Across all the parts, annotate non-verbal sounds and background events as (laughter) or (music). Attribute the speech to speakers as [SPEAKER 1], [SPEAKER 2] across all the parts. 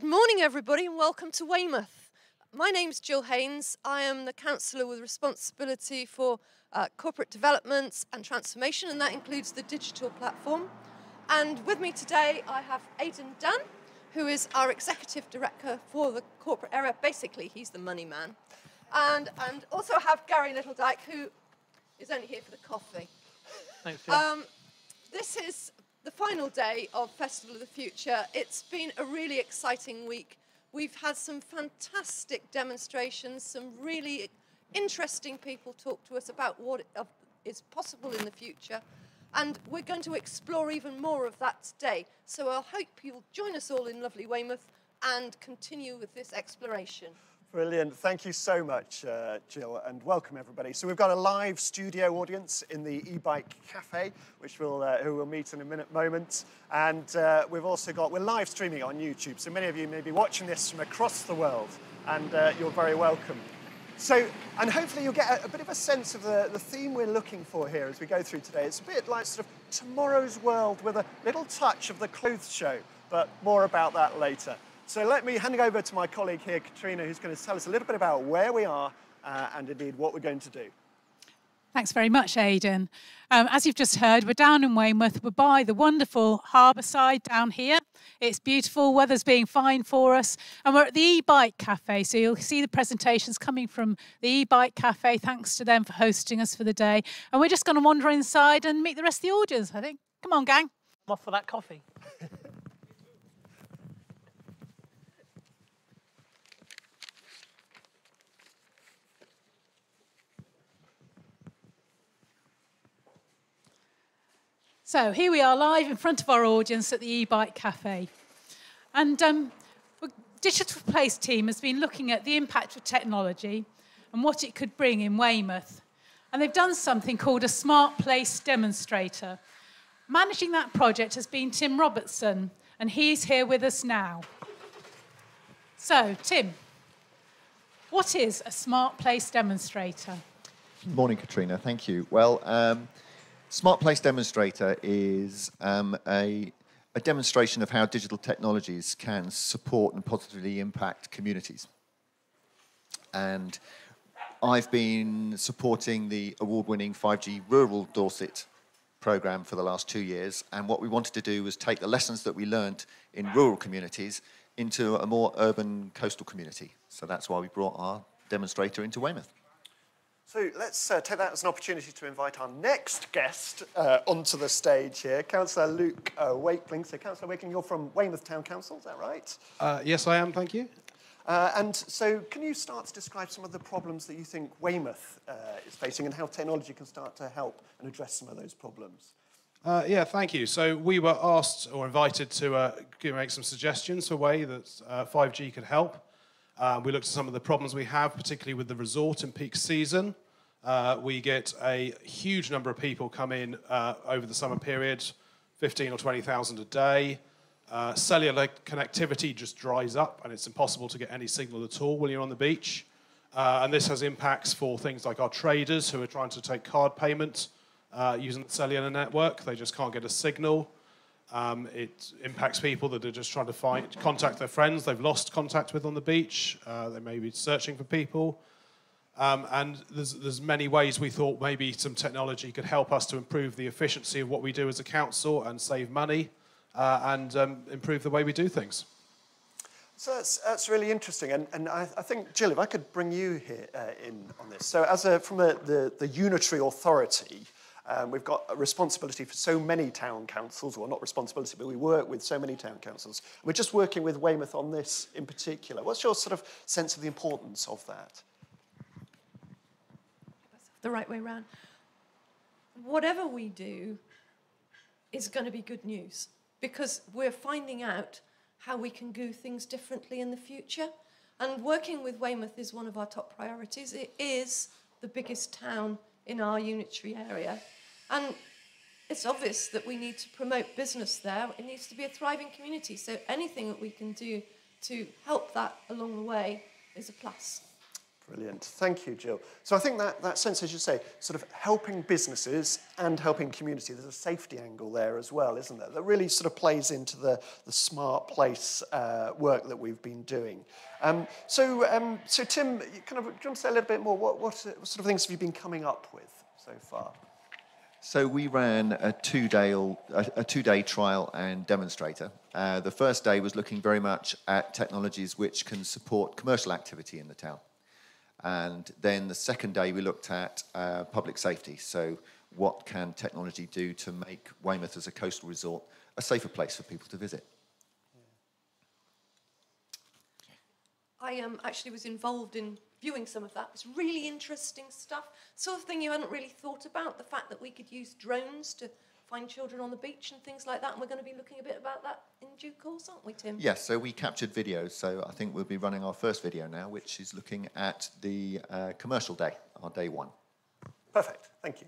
[SPEAKER 1] Good morning, everybody, and welcome to Weymouth. My name's Jill Haynes. I am the councillor with responsibility for uh, corporate developments and transformation, and that includes the digital platform. And with me today, I have Aidan Dunn, who is our executive director for the corporate area. Basically, he's the money man. And, and also have Gary Littledyke, who is only here for the coffee.
[SPEAKER 2] Thanks, Jill.
[SPEAKER 1] Um, this is the final day of Festival of the Future. It's been a really exciting week. We've had some fantastic demonstrations, some really interesting people talk to us about what uh, possible in the future. And we're going to explore even more of that today. So I hope you'll join us all in lovely Weymouth and continue with this exploration.
[SPEAKER 3] Brilliant. Thank you so much, uh, Jill, and welcome everybody. So we've got a live studio audience in the e-bike cafe, which we'll, uh, who we'll meet in a minute moment. And uh, we've also got, we're live streaming on YouTube. So many of you may be watching this from across the world, and uh, you're very welcome. So, and hopefully you'll get a, a bit of a sense of the, the theme we're looking for here as we go through today. It's a bit like sort of tomorrow's world with a little touch of the clothes show, but more about that later. So let me hand over to my colleague here, Katrina, who's going to tell us a little bit about where we are uh, and indeed what we're going to do.
[SPEAKER 4] Thanks very much, Aidan. Um, as you've just heard, we're down in Weymouth. We're by the wonderful harbour side down here. It's beautiful, weather's being fine for us. And we're at the e-bike cafe. So you'll see the presentations coming from the e-bike cafe. Thanks to them for hosting us for the day. And we're just going to wander inside and meet the rest of the audience, I think. Come on, gang.
[SPEAKER 2] I'm off for that coffee. (laughs)
[SPEAKER 4] So here we are live in front of our audience at the e-bike cafe. And um, the Digital Place team has been looking at the impact of technology and what it could bring in Weymouth. And they've done something called a Smart Place Demonstrator. Managing that project has been Tim Robertson, and he's here with us now. So, Tim, what is a Smart Place Demonstrator?
[SPEAKER 5] Morning, Katrina. Thank you. Well, um, Smart Place Demonstrator is um, a, a demonstration of how digital technologies can support and positively impact communities. And I've been supporting the award-winning 5G Rural Dorset program for the last two years. And what we wanted to do was take the lessons that we learned in rural communities into a more urban coastal community. So that's why we brought our demonstrator into Weymouth.
[SPEAKER 3] So let's uh, take that as an opportunity to invite our next guest uh, onto the stage here, Councillor Luke uh, Wakeling. So, Councillor Wakeling, you're from Weymouth Town Council, is that right?
[SPEAKER 6] Uh, yes, I am, thank you.
[SPEAKER 3] Uh, and so, can you start to describe some of the problems that you think Weymouth uh, is facing and how technology can start to help and address some of those problems?
[SPEAKER 6] Uh, yeah, thank you. So we were asked or invited to uh, make some suggestions for a way that uh, 5G could help. Uh, we looked at some of the problems we have, particularly with the resort in peak season. Uh, we get a huge number of people come in uh, over the summer period, 15 or 20,000 a day. Uh, cellular connectivity just dries up and it's impossible to get any signal at all when you're on the beach. Uh, and this has impacts for things like our traders who are trying to take card payment uh, using the cellular network. They just can't get a signal. Um, it impacts people that are just trying to find, contact their friends they've lost contact with on the beach. Uh, they may be searching for people. Um, and there's, there's many ways we thought maybe some technology could help us to improve the efficiency of what we do as a council and save money uh, and um, improve the way we do things.
[SPEAKER 3] So that's, that's really interesting. And, and I, I think, Jill, if I could bring you here uh, in on this. So as a, from a, the, the unitary authority, um, we've got a responsibility for so many town councils, well, not responsibility, but we work with so many town councils. We're just working with Weymouth on this in particular. What's your sort of sense of the importance of that?
[SPEAKER 1] The right way around. Whatever we do is going to be good news because we're finding out how we can do things differently in the future. And working with Weymouth is one of our top priorities. It is the biggest town in our unitary area. And it's obvious that we need to promote business there. It needs to be a thriving community. So anything that we can do to help that along the way is a plus.
[SPEAKER 3] Brilliant. Thank you, Jill. So I think that, that sense, as you say, sort of helping businesses and helping community, there's a safety angle there as well, isn't there? That really sort of plays into the, the smart place uh, work that we've been doing. Um, so, um, so Tim, kind of, do you want to say a little bit more? What, what, sort of things have you been coming up with so far?
[SPEAKER 5] So we ran a two-day, a, two-day trial and demonstrator. Uh, the first day was looking very much at technologies which can support commercial activity in the town. And then the second day we looked at uh, public safety. So what can technology do to make Weymouth as a coastal resort a safer place for people to visit?
[SPEAKER 1] I um, actually was involved in viewing some of that. It's really interesting stuff. Sort of thing you hadn't really thought about, the fact that we could use drones to find children on the beach and things like that. And we're going to be looking a bit about that in due course, aren't we, Tim?
[SPEAKER 5] Yes, so we captured videos. So I think we'll be running our first video now, which is looking at the uh, commercial day, our day one.
[SPEAKER 3] Perfect. Thank you.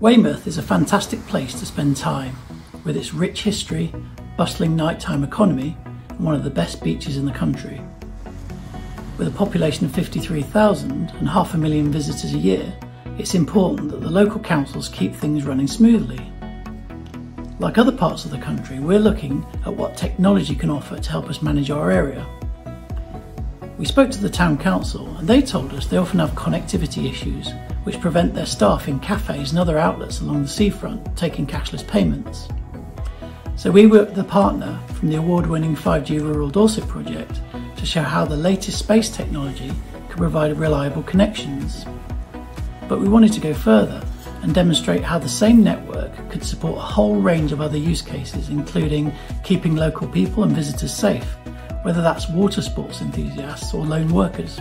[SPEAKER 7] Weymouth is a fantastic place to spend time, with its rich history, bustling nighttime economy, and one of the best beaches in the country. With a population of 53,000 and half a million visitors a year, it's important that the local councils keep things running smoothly. Like other parts of the country, we're looking at what technology can offer to help us manage our area. We spoke to the town council and they told us they often have connectivity issues which prevent their staff in cafes and other outlets along the seafront taking cashless payments. So we worked with a partner from the award-winning 5G Rural Dorset project to show how the latest space technology could provide reliable connections. But we wanted to go further and demonstrate how the same network could support a whole range of other use cases, including keeping local people and visitors safe, whether that's water sports enthusiasts or lone workers.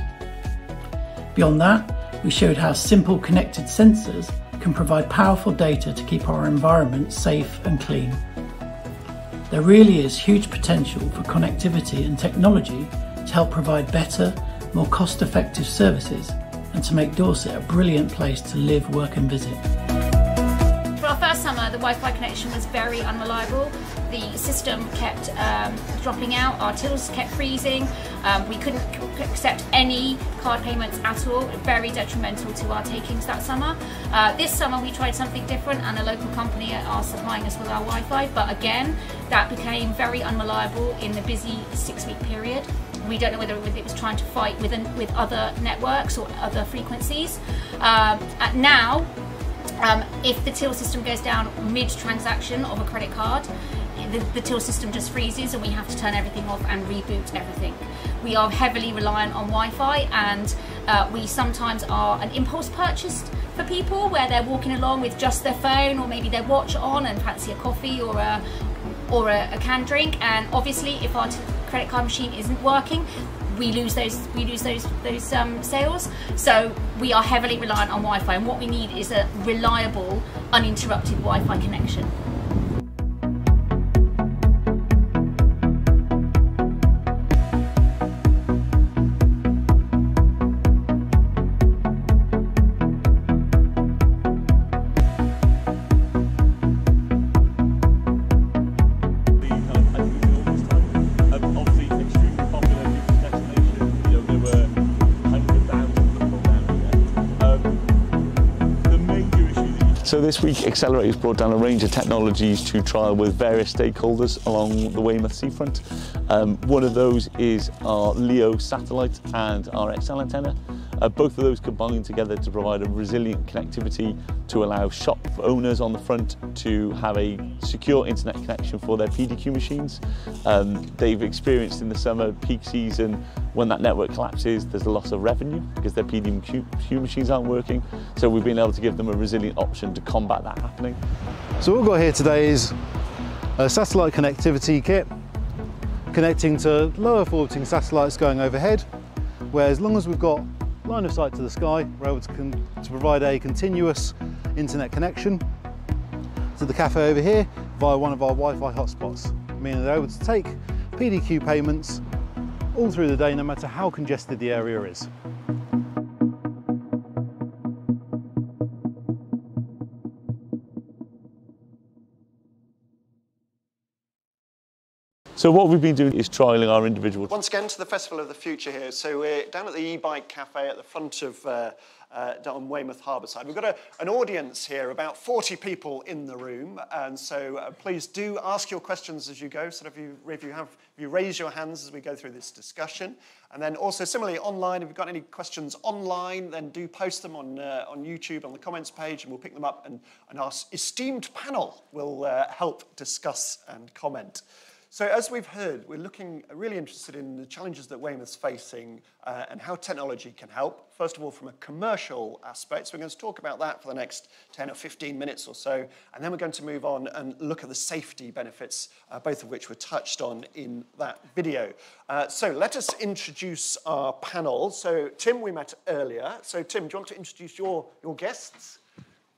[SPEAKER 7] Beyond that, we showed how simple connected sensors can provide powerful data to keep our environment safe and clean. There really is huge potential for connectivity and technology to help provide better, more cost effective services and to make Dorset a brilliant place to live, work, and visit.
[SPEAKER 8] The Wi Fi connection was very unreliable. The system kept um, dropping out, our tills kept freezing, um, we couldn't accept any card payments at all, very detrimental to our takings that summer. Uh, this summer we tried something different and a local company are supplying us with our Wi-Fi, but again, that became very unreliable in the busy six week period we don't know whether it was trying to fight with, with other networks or other frequencies. Um, now, um, if the till system goes down mid-transaction of a credit card, the, the, till system just freezes and we have to turn everything off and reboot everything. We are heavily reliant on Wi-Fi and uh, we sometimes are an impulse purchase for people where they're walking along with just their phone or maybe their watch on and fancy a coffee or a, or a, a canned drink and obviously if our credit card machine isn't working, we lose those we lose those those um, sales. So we are heavily reliant on Wi-Fi, and what we need is a reliable, uninterrupted Wi-Fi connection.
[SPEAKER 9] This week Excelerate has brought down a range of technologies to trial with various stakeholders along the Weymouth seafront. Um, one of those is our LEO satellite and our XL antenna. Uh, both of those combined together to provide a resilient connectivity to allow shop owners on the front to have a secure internet connection for their PDQ machines. Um, they've experienced in the summer peak season when that network collapses there's a loss of revenue because their PDQ machines aren't working so we've been able to give them a resilient option to combat that happening.
[SPEAKER 10] So what we've got here today is a satellite connectivity kit connecting to lower orbiting satellites going overhead where as long as we've got line of sight to the sky, we're able to, to provide a continuous internet connection to the cafe over here via one of our Wi-Fi hotspots, meaning they're able to take PDQ payments all through the day, no matter how congested the area is.
[SPEAKER 11] So what we've been doing is trialling our individual.
[SPEAKER 3] Once again to the Festival of the Future here. So we're down at the e-bike cafe at the front of uh, uh, down Weymouth Harbour side. We've got a, an audience here, about 40 people in the room, and so uh, please do ask your questions as you go. So if you, if you have, if you raise your hands as we go through this discussion, and then also similarly online, if you've got any questions online, then do post them on uh, on YouTube on the comments page, and we'll pick them up, and, and our esteemed panel will uh, help discuss and comment. So as we've heard, we're looking really interested in the challenges that Weymouth's facing uh, and how technology can help. First of all, from a commercial aspect. So we're going to talk about that for the next 10 or 15 minutes or so. And then we're going to move on and look at the safety benefits, uh, both of which were touched on in that video. Uh, so let us introduce our panel. So Tim, we met earlier. So Tim, do you want to introduce your, your guests?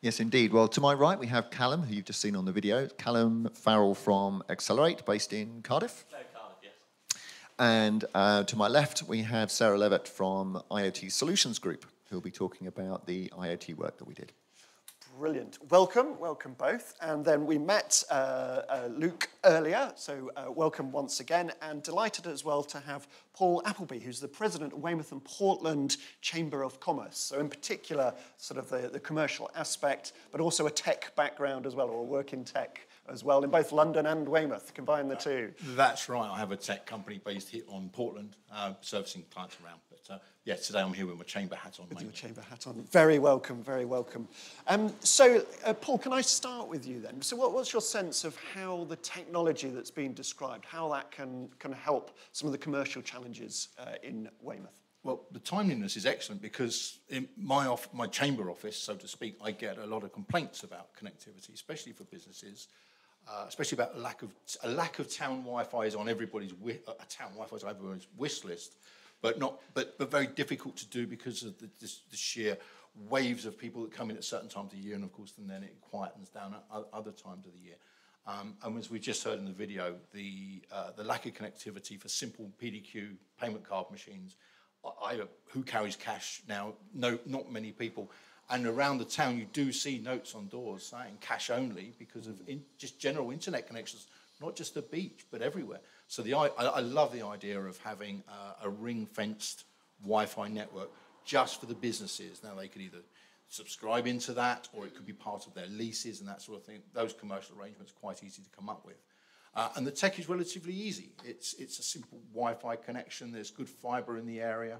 [SPEAKER 5] Yes, indeed. Well, to my right, we have Callum, who you've just seen on the video. Callum Farrell from Excelerate, based in Cardiff.
[SPEAKER 12] No, Cardiff, yes.
[SPEAKER 5] And uh, to my left, we have Sarah Levitt from IoT Solutions Group, who'll be talking about the IoT work that we did.
[SPEAKER 3] Brilliant. Welcome, welcome both. And then we met uh, uh, Luke earlier, so uh, welcome once again. And delighted as well to have Paul Appleby, who's the president of Weymouth and Portland Chamber of Commerce. So, in particular, sort of the, the commercial aspect, but also a tech background as well, or work in tech as well, in both London and Weymouth. Combine the two.
[SPEAKER 12] That's right. I have a tech company based here on Portland, uh, servicing clients around. Yeah, today I'm here with my chamber hat on.
[SPEAKER 3] With your chamber hat on. Very welcome, very welcome. Um, so, uh, Paul, can I start with you then? So, what, what's your sense of how the technology that's been described, how that can, can help some of the commercial challenges uh, in Weymouth?
[SPEAKER 12] Well, the timeliness is excellent because in my off, my chamber office, so to speak, I get a lot of complaints about connectivity, especially for businesses, uh, especially about a lack of a lack of town Wi-Fi is on everybody's wi- uh, town Wi-Fi is on everyone's wish list, but not but but very difficult to do because of the, the, the sheer waves of people that come in at certain times of the year, and of course, and then it quietens down at other times of the year. Um, and as we just heard in the video, the uh, the lack of connectivity for simple PDQ payment card machines I, who carries cash now? No, not many people. And around the town, you do see notes on doors saying cash only because of in, just general internet connections, not just the beach, but everywhere. So the, I, I love the idea of having uh, a ring-fenced Wi-Fi network just for the businesses. Now they could either subscribe into that, or it could be part of their leases and that sort of thing. Those commercial arrangements are quite easy to come up with. Uh, and the tech is relatively easy. It's, it's a simple Wi-Fi connection. There's good fibre in the area.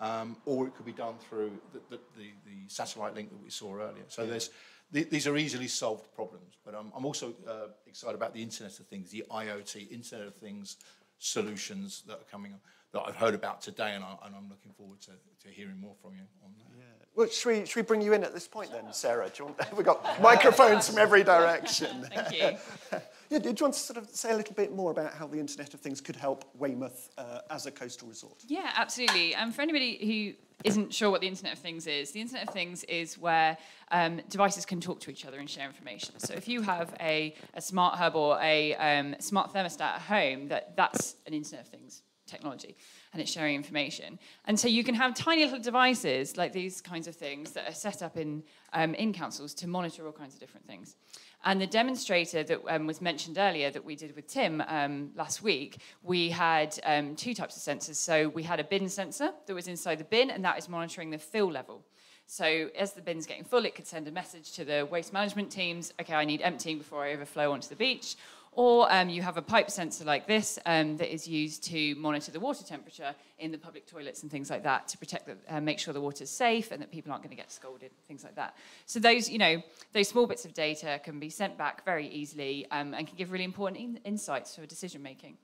[SPEAKER 12] Um, or it could be done through the, the, the, the satellite link that we saw earlier. So there's, th- these are easily solved problems. But um, I'm also uh, excited about the Internet of Things, the IoT, Internet of Things solutions that are coming up, that I've heard about today, and, I, I'm looking forward to, to hearing more from you on that.
[SPEAKER 3] Well, should we, should we bring you in at this point then, Sarah? Do you want, (laughs) we've got microphones from every direction. (laughs)
[SPEAKER 13] Thank you. (laughs)
[SPEAKER 3] yeah, do you want to sort of say a little bit more about how the Internet of Things could help Weymouth uh, as a coastal resort?
[SPEAKER 13] Yeah, absolutely. And um, for anybody who isn't sure what the Internet of Things is, the Internet of Things is where um, devices can talk to each other and share information. So if you have a, a smart hub or a um, smart thermostat at home, that, that's an Internet of Things technology and it's sharing information. And so you can have tiny little devices like these kinds of things that are set up in, um, in councils to monitor all kinds of different things. And the demonstrator that um, was mentioned earlier that we did with Tim um, last week, we had um, two types of sensors. So we had a bin sensor that was inside the bin, and that is monitoring the fill level. So as the bin's getting full, it could send a message to the waste management teams, okay, I need emptying before I overflow onto the beach. Or um, you have a pipe sensor like this um, that is used to monitor the water temperature in the public toilets and things like that to protect the, uh, make sure the water is safe and that people aren't going to get scalded, things like that. So those, you know, those small bits of data can be sent back very easily um, and can give really important in- insights for decision making.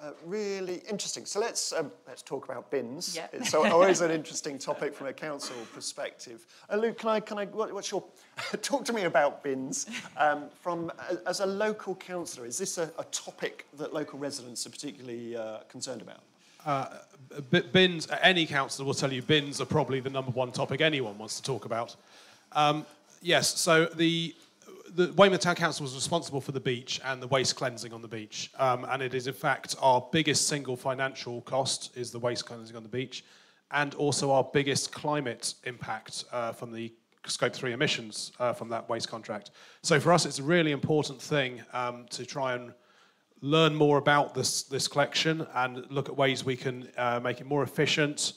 [SPEAKER 3] Uh, really interesting. So let's um, let's talk about bins.
[SPEAKER 13] Yep.
[SPEAKER 3] It's always an interesting topic from a council perspective. Uh, Luke, can I can I what, what's your (laughs) talk to me about bins um, from uh, as a local councillor? Is this a, a, topic that local residents are particularly uh, concerned about?
[SPEAKER 6] Uh, bins. Any councillor will tell you bins are probably the number one topic anyone wants to talk about. Um, yes. So the the Weymouth Town Council was responsible for the beach and the waste cleansing on the beach. Um, and it is, in fact, our biggest single financial cost is the waste cleansing on the beach, and also our biggest climate impact uh, from the Scope 3 emissions uh, from that waste contract. So for us, it's a really important thing um, to try and learn more about this, this collection and look at ways we can uh, make it more efficient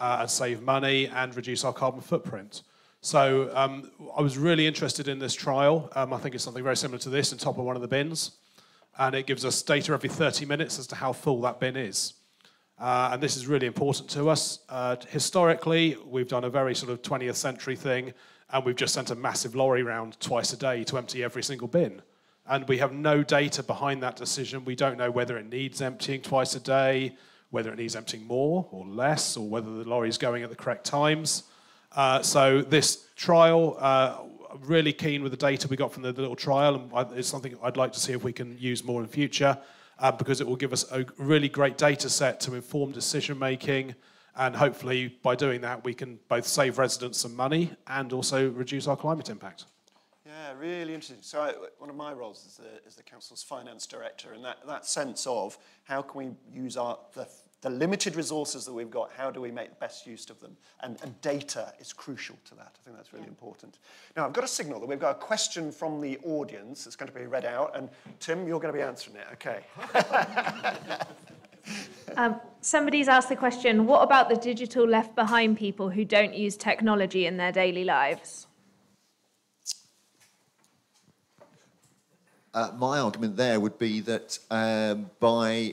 [SPEAKER 6] uh, and save money and reduce our carbon footprint. So um, I was really interested in this trial. Um, I think it's something very similar to this on top of one of the bins. And it gives us data every 30 minutes as to how full that bin is. Uh, and this is really important to us. Uh, historically, we've done a very sort of 20th century thing, and we've just sent a massive lorry round twice a day to empty every single bin. And we have no data behind that decision. We don't know whether it needs emptying twice a day, whether it needs emptying more or less, or whether the lorry is going at the correct times. Uh, so this trial, uh, really keen with the data we got from the, the little trial, and it's something I'd like to see if we can use more in future, uh, because it will give us a really great data set to inform decision making, and hopefully by doing that we can both save residents some money and also reduce our climate impact.
[SPEAKER 3] Yeah, really interesting. So I, one of my roles is the, is the council's finance director, and that, that sense of how can we use our, the the limited resources that we've got, how do we make the best use of them? And, and data is crucial to that. I think that's really important. Now, I've got a signal that we've got a question from the audience that's going to be read out, and Tim, you're going to be answering it. Okay. (laughs)
[SPEAKER 14] um, somebody's asked the question what about the digital left behind people who don't use technology in their daily lives?
[SPEAKER 5] Uh, my argument there would be that um, by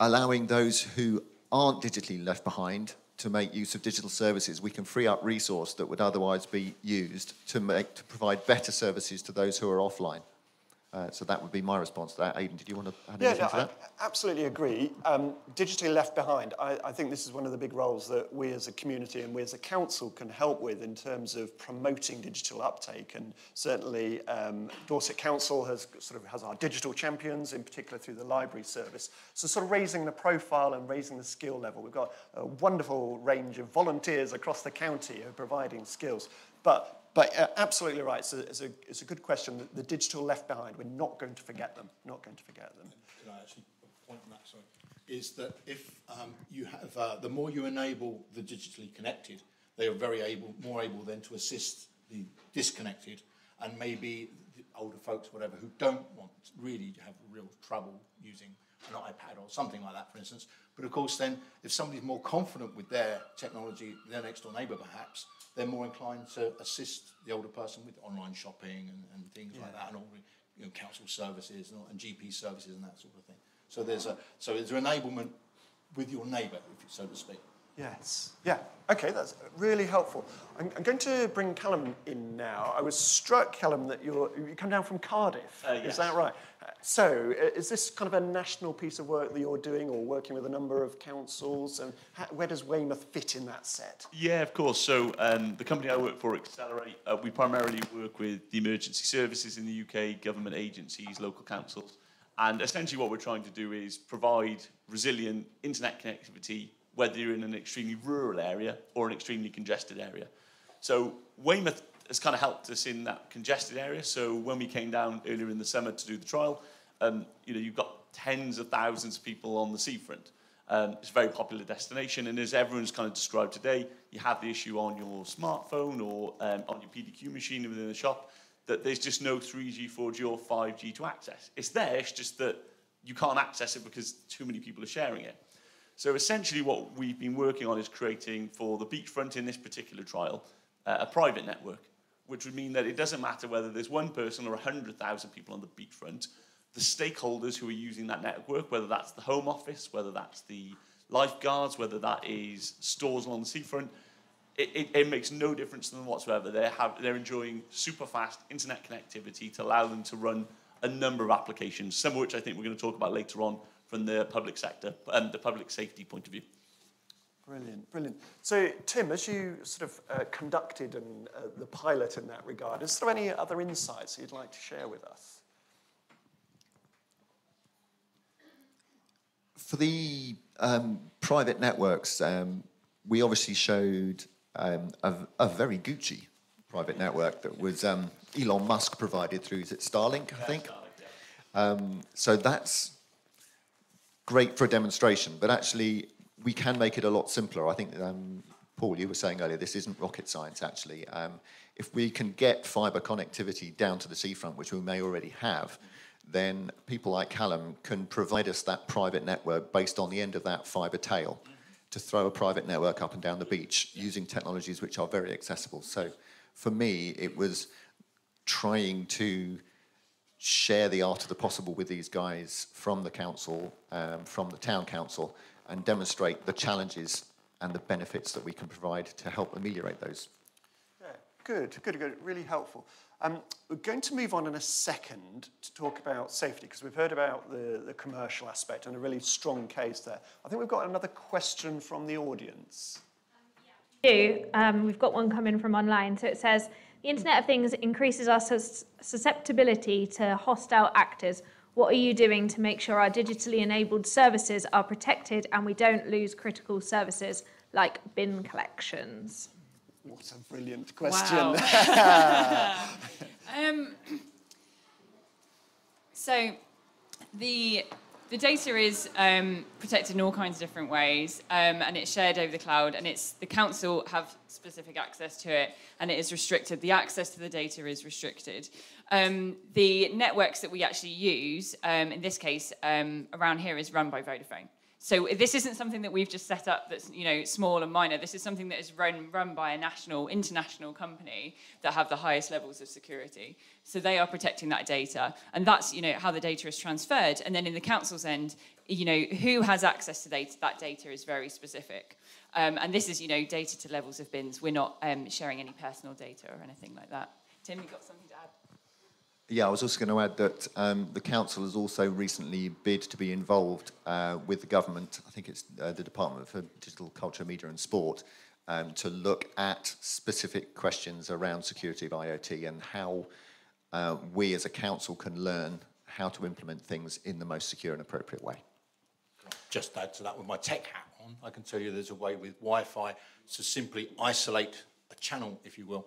[SPEAKER 5] allowing those who aren't digitally left behind to make use of digital services, we can free up resource that would otherwise be used to, make, to provide better services to those who are offline. Uh, so that would be my response to that. Aidan, did you want to add
[SPEAKER 3] yeah,
[SPEAKER 5] anything
[SPEAKER 3] no,
[SPEAKER 5] to that?
[SPEAKER 3] I absolutely agree. Um, digitally left behind, I, I think this is one of the big roles that we as a community and we as a council can help with in terms of promoting digital uptake. And certainly um, Dorset Council has sort of has our digital champions, in particular through the library service. So sort of raising the profile and raising the skill level. We've got a wonderful range of volunteers across the county who are providing skills. But but uh, absolutely right. A, it's, a, it's a good question. The, the, digital left behind, we're not going to forget them. Not going to forget them.
[SPEAKER 12] Can I actually point on that? Sorry. Is that if um, you have, uh, the more you enable the digitally connected, they are very able, more able then to assist the disconnected and maybe the older folks, whatever, who don't want really have real trouble using an iPad or something like that, for instance. But of course, then if somebody's more confident with their technology, their next door neighbour perhaps, they're more inclined to assist the older person with online shopping and, and things yeah. like that, and all you know, council services and, and, GP services and that sort of thing. So there's a so there's an enablement with your neighbour, if so to speak.
[SPEAKER 3] Yes. Yeah. Okay, that's really helpful. I'm, I'm, going to bring Callum in now. I was struck, Callum, that you're, you come down from Cardiff. Uh, yes. Is that right? So, is this kind of a national piece of work that you're doing or working with a number of councils? And how, where does Weymouth fit in that set?
[SPEAKER 9] Yeah, of course. So, um, the company I work for, Excelerate, uh, we primarily work with the emergency services in the UK, government agencies, local councils. And essentially, what we're trying to do is provide resilient internet connectivity whether you're in an extremely rural area or an extremely congested area. So Weymouth has kind of helped us in that congested area. So when we came down earlier in the summer to do the trial, um, you know, you've got tens of thousands of people on the seafront. Um, it's a very popular destination, and as everyone's kind of described today, you have the issue on your smartphone or um, on your PDQ machine within the shop that there's just no 3G, 4G, or 5G to access. It's there, it's just that you can't access it because too many people are sharing it. So essentially what we've been working on is creating for the beachfront in this particular trial uh, a private network, which would mean that it doesn't matter whether there's one person or 100,000 people on the beachfront, the stakeholders who are using that network, whether that's the Home Office, whether that's the lifeguards, whether that is stores along the seafront, it, it, it makes no difference to them whatsoever. They're, have, they're enjoying super fast internet connectivity to allow them to run a number of applications, some of which I think we're going to talk about later on from the public sector and the public safety point of view.
[SPEAKER 3] Brilliant, brilliant. So, Tim, as you sort of uh, conducted and uh, the pilot in that regard, is there any other insights you'd like to share with us?
[SPEAKER 5] For the um, private networks, um, we obviously showed um, a, a, very Gucci private network that was um, Elon Musk provided through is it Starlink, I think. Starlink, yeah. Um, so that's great for a demonstration, but actually we can make it a lot simpler. I think, um, Paul, you were saying earlier, this isn't rocket science, actually. Um, if we can get fibre connectivity down to the seafront, which we may already have, then people like Callum can provide us that private network based on the end of that fibre tail to throw a private network up and down the beach using technologies which are very accessible. So for me, it was trying to share the art of the possible with these guys from the council, um, from the town council, and demonstrate the challenges and the benefits that we can provide to help ameliorate those.
[SPEAKER 3] Yeah, good, good, good, really helpful. Um, we're going to move on in a second to talk about safety because we've heard about the, the commercial aspect and a really strong case there. I think we've got another question from the audience.
[SPEAKER 14] You, um, we've got one coming from online. So it says, the Internet of Things increases our sus susceptibility to hostile actors. What are you doing to make sure our digitally enabled services are protected and we don't lose critical services like bin collections?
[SPEAKER 3] What a brilliant question.
[SPEAKER 13] Wow. (laughs) um, so the the data is um, protected in all kinds of different ways, um, and it's shared over the cloud, and it's the council have specific access to it, and it is restricted. The access to the data is restricted. Um, the networks that we actually use, um, in this case, um, around here, is run by Vodafone. So this isn't something that we've just set up that's you know small and minor. This is something that is run run by a national, international company that have the highest levels of security. So they are protecting that data, and that's you know how the data is transferred. And then in the council's end, you know who has access to data, that data is very specific. Um, and this is you know data to levels of bins. We're not um, sharing any personal data or anything like that. Tim, you got something?
[SPEAKER 5] Yeah, I was also going to add that um, the council has also recently bid to be involved uh, with the government. I think it's uh, the Department for Digital Culture, Media and Sport um, to look at specific questions around security of IoT and how uh, we as a council can learn how to implement things in the most secure and appropriate way.
[SPEAKER 12] Just add to that with my tech hat on, I can tell you there's a way with Wi-Fi to simply isolate a channel, if you will,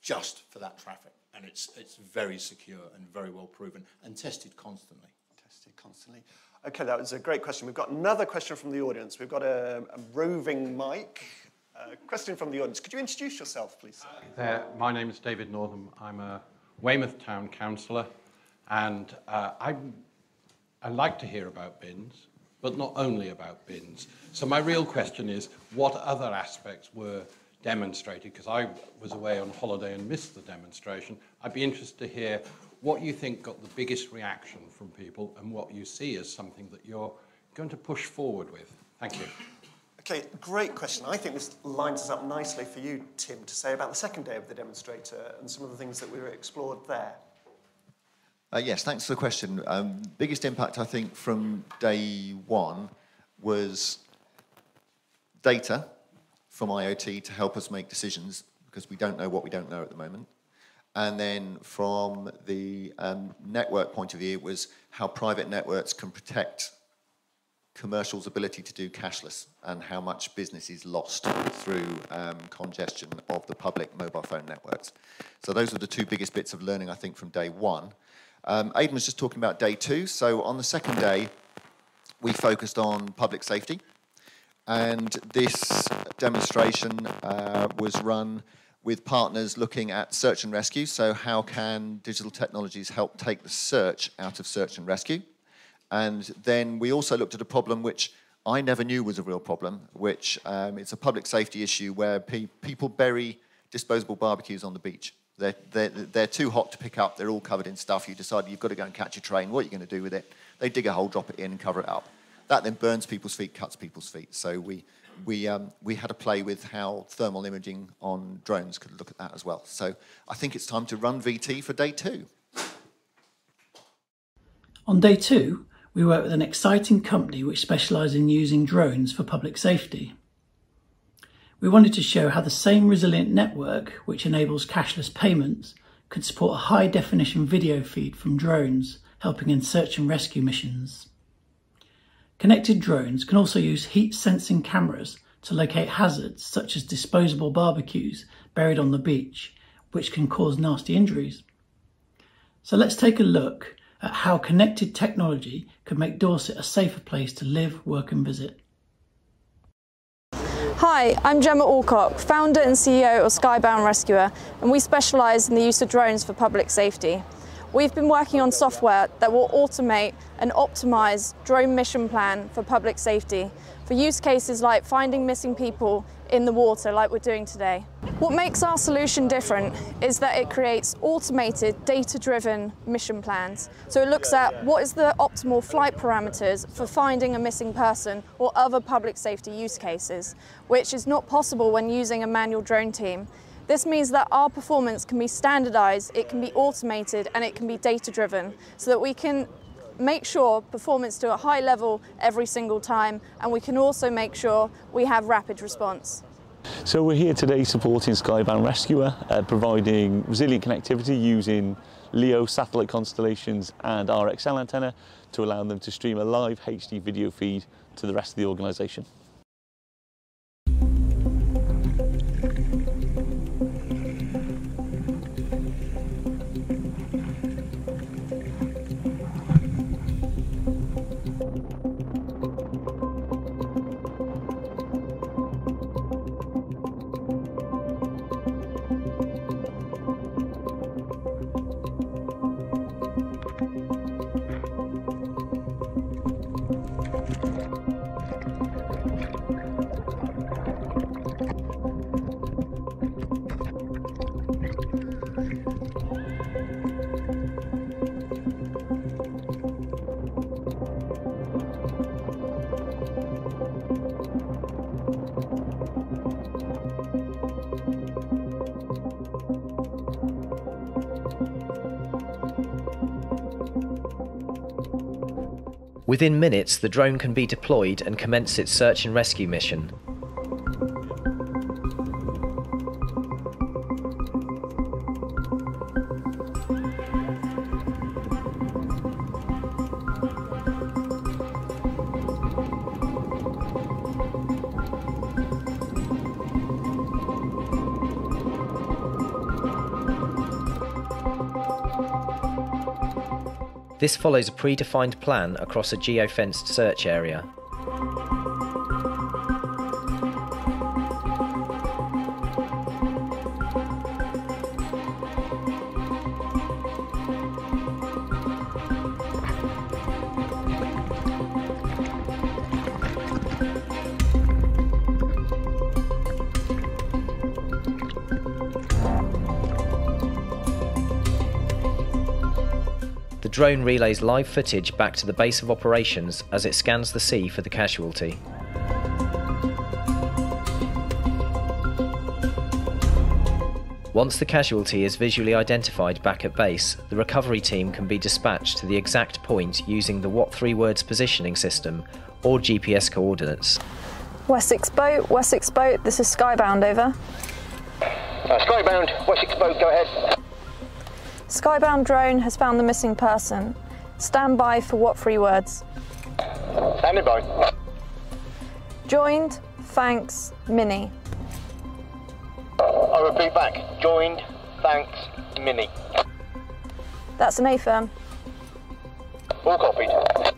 [SPEAKER 12] just for that traffic and it's, it's very secure and very well proven and tested constantly.
[SPEAKER 3] Tested constantly. Okay, that was a great question. We've got another question from the audience. We've got a, a roving mic. Uh, question from the audience. Could you introduce yourself, please?
[SPEAKER 15] There, my name is David Northam. I'm a Weymouth Town Councillor, and uh, I, I like to hear about bins, but not only about bins. So my real question is, what other aspects were demonstrated, because I was away on holiday and missed the demonstration. I'd be interested to hear what you think got the biggest reaction from people and what you see as something that you're going to push forward with. Thank you.
[SPEAKER 3] Okay, great question. I think this lines us up nicely for you, Tim, to say about the second day of the demonstrator and some of the things that we explored there.
[SPEAKER 5] Uh, yes, thanks for the question. Um, biggest impact, I think, from day one was data from IoT to help us make decisions because we don't know what we don't know at the moment. And then from the um, network point of view, it was how private networks can protect commercial's ability to do cashless and how much business is lost through um, congestion of the public mobile phone networks. So those are the two biggest bits of learning, I think, from day one. Um, Aidan was just talking about day two. So on the second day, we focused on public safety. And this demonstration uh, was run with partners looking at search and rescue. So how can digital technologies help take the search out of search and rescue? And then we also looked at a problem which I never knew was a real problem, which um, it's a public safety issue where pe people bury disposable barbecues on the beach. They're, they're, they're too hot to pick up. They're all covered in stuff. You decide you've got to go and catch a train. What are you going to do with it? They dig a hole, drop it in, cover it up. That then burns people's feet, cuts people's feet. So we, we, um, we had a play with how thermal imaging on drones could look at that as well. So I think it's time to run VT for day two.
[SPEAKER 7] On day two, we worked with an exciting company which specialises in using drones for public safety. We wanted to show how the same resilient network, which enables cashless payments, could support a high definition video feed from drones, helping in search and rescue missions. Connected drones can also use heat sensing cameras to locate hazards such as disposable barbecues buried on the beach, which can cause nasty injuries. So let's take a look at how connected technology could make Dorset a safer place to live, work and visit.
[SPEAKER 16] Hi, I'm Gemma Alcock, founder and CEO of Skybound Rescuer, and we specialise in the use of drones for public safety. We've been working on software that will automate and optimise drone mission plan for public safety for use cases like finding missing people in the water like we're doing today. What makes our solution different is that it creates automated, data-driven mission plans. So it looks at what is the optimal flight parameters for finding a missing person or other public safety use cases, which is not possible when using a manual drone team. This means that our performance can be standardized, it can be automated, and it can be data-driven, so that we can make sure performance to a high level every single time and we can also make sure we have rapid response.
[SPEAKER 11] So we're here today supporting Skybound Rescuer, uh, providing resilient connectivity using LEO satellite constellations and our XL antenna to allow them to stream a live HD video feed to the rest of the organisation.
[SPEAKER 17] Within minutes, the drone can be deployed and commence its search and rescue mission. This follows a predefined plan across a geofenced search area. Drone relays live footage back to the base of operations as it scans the sea for the casualty. Once the casualty is visually identified back at base, the recovery team can be dispatched to the exact point using the What Three Words positioning system or GPS coordinates.
[SPEAKER 16] Wessex boat, Wessex boat, this is Skybound over.
[SPEAKER 18] Uh, Skybound, Wessex boat, go ahead.
[SPEAKER 16] Skybound drone has found the missing person. Stand by for what three words?
[SPEAKER 18] Standing by.
[SPEAKER 16] Joined, thanks, Mini.
[SPEAKER 18] I repeat back. Joined, thanks, Mini.
[SPEAKER 16] That's an A firm.
[SPEAKER 18] All copied.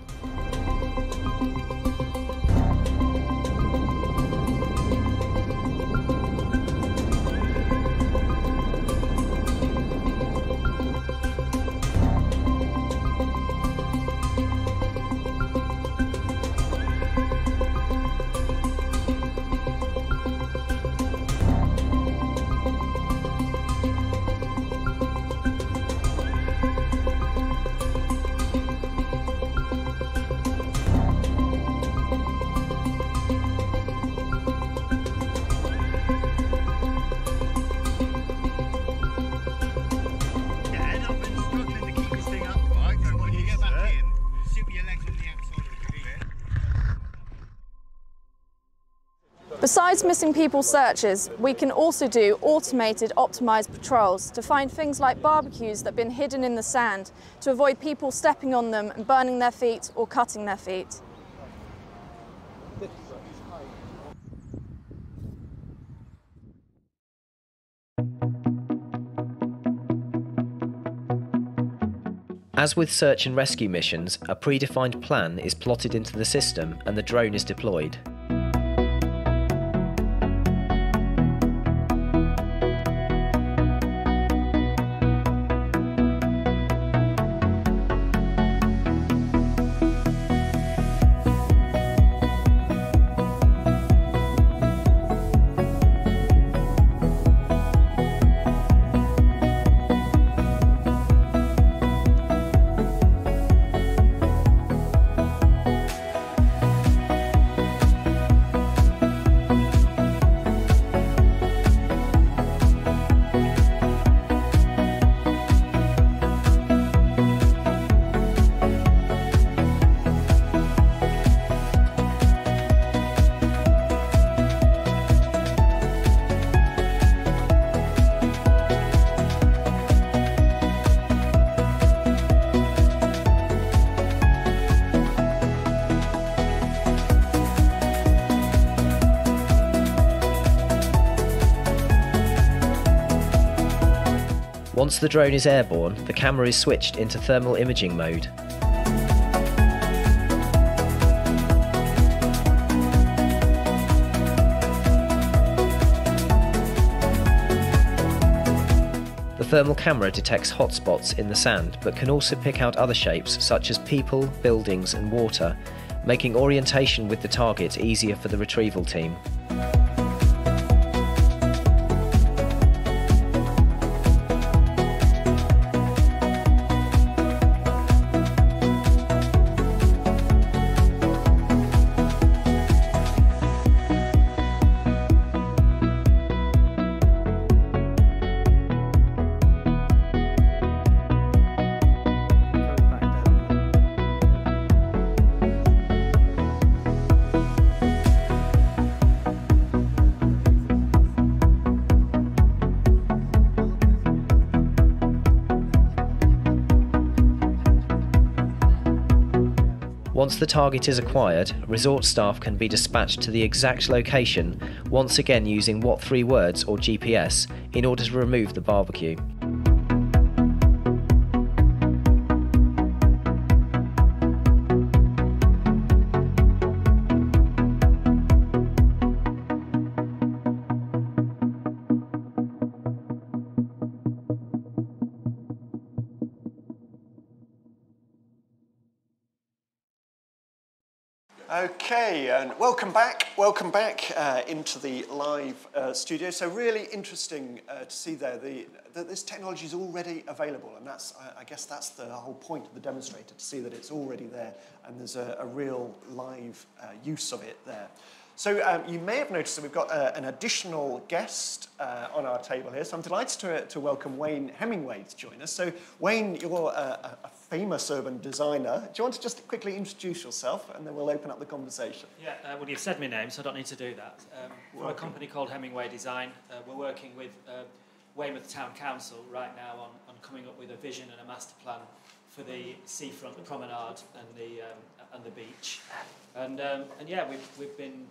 [SPEAKER 16] Missing people searches, we can also do automated optimised patrols to find things like barbecues that have been hidden in the sand to avoid people stepping on them and burning their feet or cutting their feet.
[SPEAKER 17] As with search and rescue missions, a predefined plan is plotted into the system and the drone is deployed. Once the drone is airborne, the camera is switched into thermal imaging mode. The thermal camera detects hotspots in the sand but can also pick out other shapes such as people, buildings, and water, making orientation with the target easier for the retrieval team. Once the target is acquired, resort staff can be dispatched to the exact location, once again using What Three Words or GPS, in order to remove the barbecue.
[SPEAKER 3] And welcome back. Welcome back uh, into the live uh, studio. So really interesting uh, to see there the, that this technology is already available, and that's I, I guess that's the whole point of the demonstrator to see that it's already there and there's a, a real live uh, use of it there. So um, you may have noticed that we've got uh, an additional guest uh, on our table here. So I'm delighted to, to welcome Wayne Hemingway to join us. So Wayne, you're a, a famous urban designer. Do you want to just quickly introduce yourself and then we'll open up the conversation?
[SPEAKER 19] Yeah, uh, well, you've said my name, so I don't need to do that. Um, we're a company called Hemingway Design. Uh, we're working with uh, Weymouth Town Council right now on, on coming up with a vision and a master plan for the seafront, the promenade, and the um, and the beach. And um, and yeah, we've we've been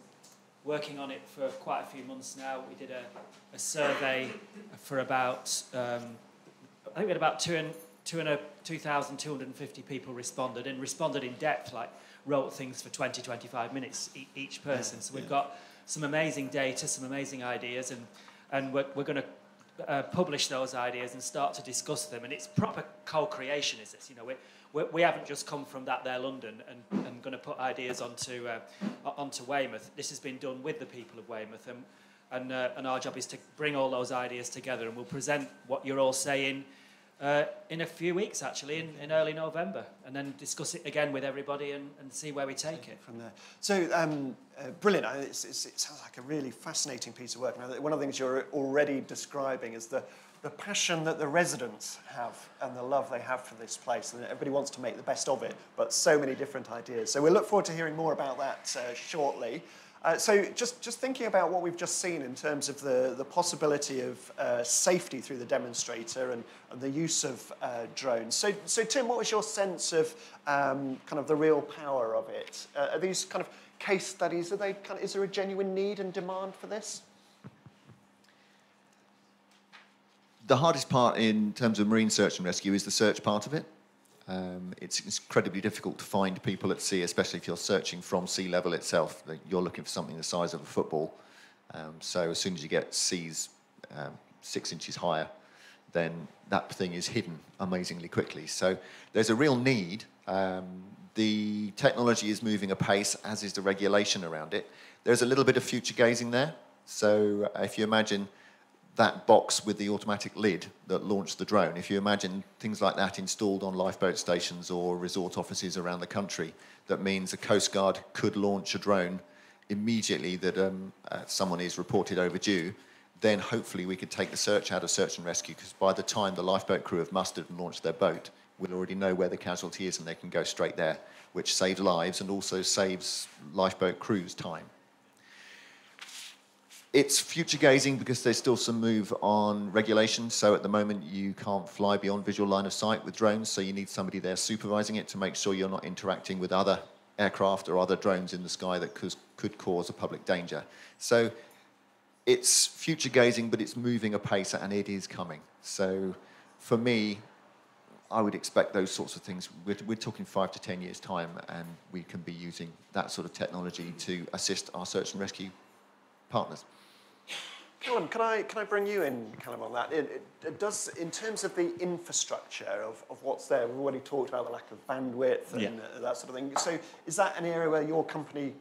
[SPEAKER 19] working on it for quite a few months now. We did a, a survey for about um, I think we had about two and two and a 2,250 people responded and responded in depth, like wrote things for 20, 25 minutes e- each person.
[SPEAKER 20] Yeah,
[SPEAKER 19] so we've
[SPEAKER 20] yeah.
[SPEAKER 19] got some amazing data, some amazing ideas, and, and we're, we're going to uh, publish those ideas and start to discuss them. And it's proper co-creation, is this? You know, we we we haven't just come from that there London and, and going to put ideas onto uh, onto Weymouth. This has been done with the people of Weymouth, and and, uh, and our job is to bring all those ideas together, and we'll present what you're all saying uh, in a few weeks, actually, in, in early November, and then discuss it again with everybody and, and see where we take it.
[SPEAKER 3] From there. So, um, uh, brilliant. It's, it's, it sounds like a really fascinating piece of work. Now, one of the things you're already describing is the, the passion that the residents have and the love they have for this place. And everybody wants to make the best of it, but so many different ideas. So, we'll look forward to hearing more about that uh, shortly. Uh, so just, just thinking about what we've just seen in terms of the, the possibility of uh, safety through the demonstrator and, and the use of uh, drones. So, so Tim, what was your sense of um, kind of the real power of it? Uh, are these kind of case studies, are they kind of, is there a genuine need and demand for this?
[SPEAKER 5] The hardest part in terms of marine search and rescue is the search part of it. Um, it's incredibly difficult to find people at sea, especially if you're searching from sea level itself. You're looking for something the size of a football. Um, so as soon as you get seas um, six inches higher, then that thing is hidden amazingly quickly. So there's a real need. Um, the technology is moving apace, as is the regulation around it. There's a little bit of future gazing there. So if you imagine that box with the automatic lid that launched the drone, if you imagine things like that installed on lifeboat stations or resort offices around the country, that means a Coast Guard could launch a drone immediately that um, uh, someone is reported overdue, then hopefully we could take the search out of search and rescue because by the time the lifeboat crew have mustered and launched their boat, we'll already know where the casualty is and they can go straight there, which saves lives and also saves lifeboat crews time. It's future gazing because there's still some move on regulation. So at the moment, you can't fly beyond visual line of sight with drones. So you need somebody there supervising it to make sure you're not interacting with other aircraft or other drones in the sky that could, could cause a public danger. So it's future gazing, but it's moving apace and it is coming. So for me, I would expect those sorts of things. We're, we're talking five to 10 years' time, and we can be using that sort of technology to assist our search and rescue partners.
[SPEAKER 3] Callum, can I, can I bring you in, Callum, on that? It, it, it does, in terms of the infrastructure of, of what's there, we've already talked about the lack of bandwidth and
[SPEAKER 9] Yeah.
[SPEAKER 3] uh, that sort of thing. So is that an area where your company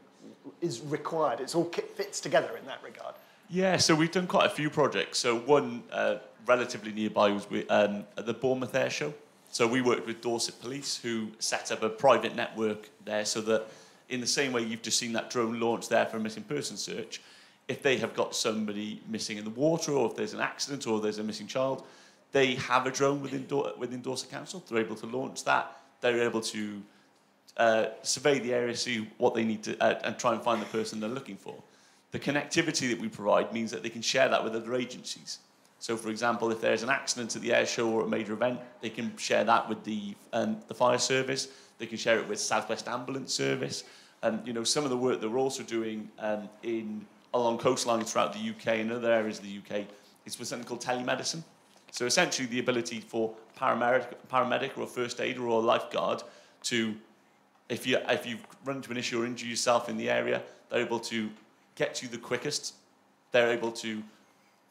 [SPEAKER 3] is required? It's all fits together in that regard.
[SPEAKER 9] Yeah, so we've done quite a few projects. So one uh, relatively nearby was with, um, at the Bournemouth Air Show. So we worked with Dorset Police, who set up a private network there, so that in the same way you've just seen that drone launch there for a missing person search, if they have got somebody missing in the water, or if there's an accident, or there's a missing child, they have a drone within, within Dorset Council. They're able to launch that. They're able to uh, survey the area, see what they need to, uh, and try and find the person they're looking for. The connectivity that we provide means that they can share that with other agencies. So, for example, if there's an accident at the air show or a major event, they can share that with the, um, the fire service. They can share it with Southwest Ambulance Service. And, you know, some of the work that we're also doing um, in, along coastlines throughout the UK and other areas of the UK is for something called telemedicine. So essentially the ability for paramedic, paramedic or first aider or a lifeguard to if you if you've run into an issue or injure yourself in the area, they're able to get you the quickest. They're able to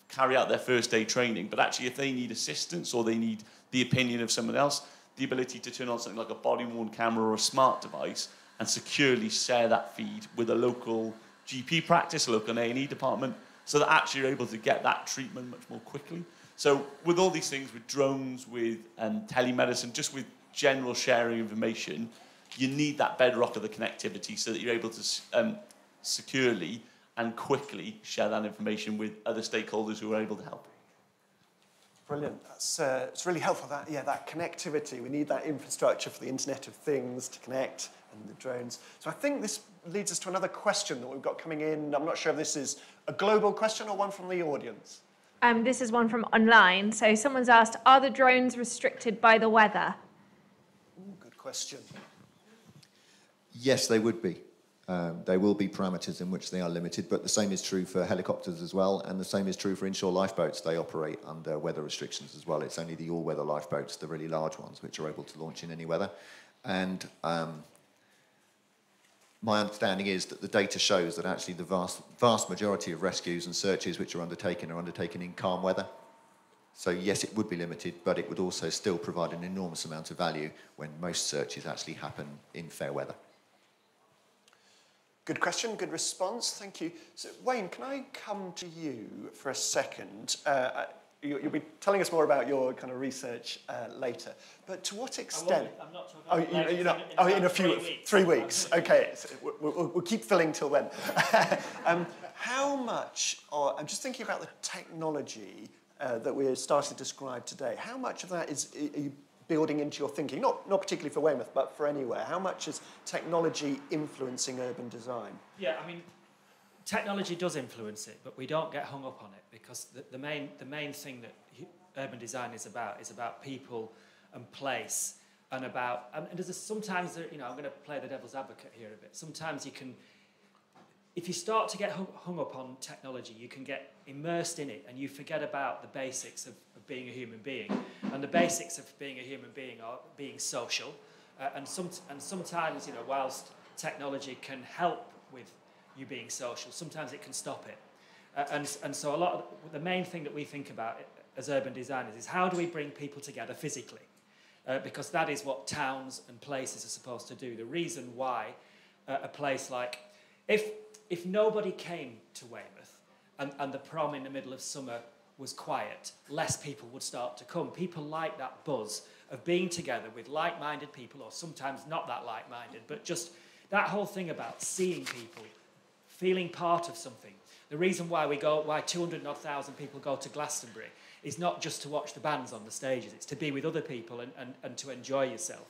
[SPEAKER 9] carry out their first aid training. But actually, if they need assistance or they need the opinion of someone else, the ability to turn on something like a body worn camera or a smart device and securely share that feed with a local GP practice, a local A&E department, so that actually you're able to get that treatment much more quickly. So with all these things, with drones, with um, telemedicine, just with general sharing information, you need that bedrock of the connectivity so that you're able to um, securely and quickly share that information with other stakeholders who are able to help.
[SPEAKER 3] Brilliant. That's uh, it's really helpful. That yeah, that connectivity. We need that infrastructure for the Internet of Things to connect and the drones. So I think this leads us to another question that we've got coming in. I'm not sure if this is a global question or one from the audience.
[SPEAKER 14] Um, this is one from online. So someone's asked, are the drones restricted by the weather?
[SPEAKER 3] Good question.
[SPEAKER 5] Yes, they would be. Um, there will be parameters in which they are limited, but the same is true for helicopters as well, and the same is true for inshore lifeboats. They operate under weather restrictions as well. It's only the all-weather lifeboats, the really large ones, which are able to launch in any weather. And um, my understanding is that the data shows that actually the vast, vast majority of rescues and searches which are undertaken are undertaken in calm weather. So yes, it would be limited, but it would also still provide an enormous amount of value when most searches actually happen in fair weather.
[SPEAKER 3] Good question, good response. Thank you. So, Wayne, can I come to you for a second? Uh, you'll be telling us more about your kind of research uh, later. But to what extent?
[SPEAKER 19] I'm not
[SPEAKER 3] Oh, you, you know,
[SPEAKER 19] in- in
[SPEAKER 3] oh, in a few,
[SPEAKER 19] three weeks.
[SPEAKER 3] three weeks. Okay, so we'll, we'll, we'll keep filling till then. (laughs) um, how much, or I'm just thinking about the technology uh, that we're starting to describe today. How much of that is are you building into your thinking? Not, not particularly for Weymouth, but for anywhere. How much is technology influencing urban design?
[SPEAKER 19] Yeah, I mean, technology does influence it, but we don't get hung up on it because the, the main the main thing that urban design is about is about people and place and about and there's a, sometimes there, you know I'm going to play the devil's advocate here a bit. Sometimes you can. If you start to get hung, hung up on technology, you can get immersed in it and you forget about the basics of, of being a human being. And the basics of being a human being are being social. Uh, and, some, and sometimes, you know, whilst technology can help with you being social, sometimes it can stop it. Uh, and, and so a lot of the main thing that we think about as urban designers is how do we bring people together physically? Uh, because that is what towns and places are supposed to do. The reason why uh, a place like, if, if nobody came to Weymouth and, and the prom in the middle of summer was quiet, less people would start to come. People like that buzz of being together with like minded people, or sometimes not that like minded, but just that whole thing about seeing people, feeling part of something. The reason why we go, why 200 odd thousand people go to Glastonbury is not just to watch the bands on the stages, it's to be with other people and, and, and to enjoy yourself.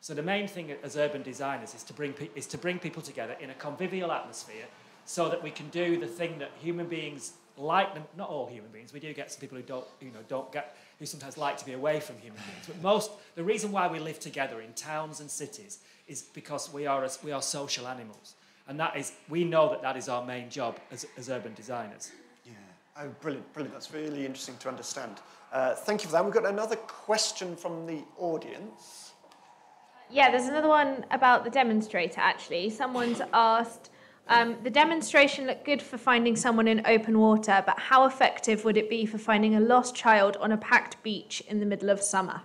[SPEAKER 19] So the main thing as urban designers is to, bring is to bring people together in a convivial atmosphere so that we can do the thing that human beings like them, not all human beings, we do get some people who don't, you know, don't get, who sometimes like to be away from human beings. But most, the reason why we live together in towns and cities is because we are, we are social animals. And that is, we know that that is our main job as, as urban designers.
[SPEAKER 3] Yeah, Oh, brilliant, brilliant. That's really interesting to understand. Uh, thank you for that. We've got another question from the audience.
[SPEAKER 14] Yeah, there's another one about the demonstrator actually. Someone's asked, um, the demonstration looked good for finding someone in open water, but how effective would it be for finding a lost child on a packed beach in the middle of summer?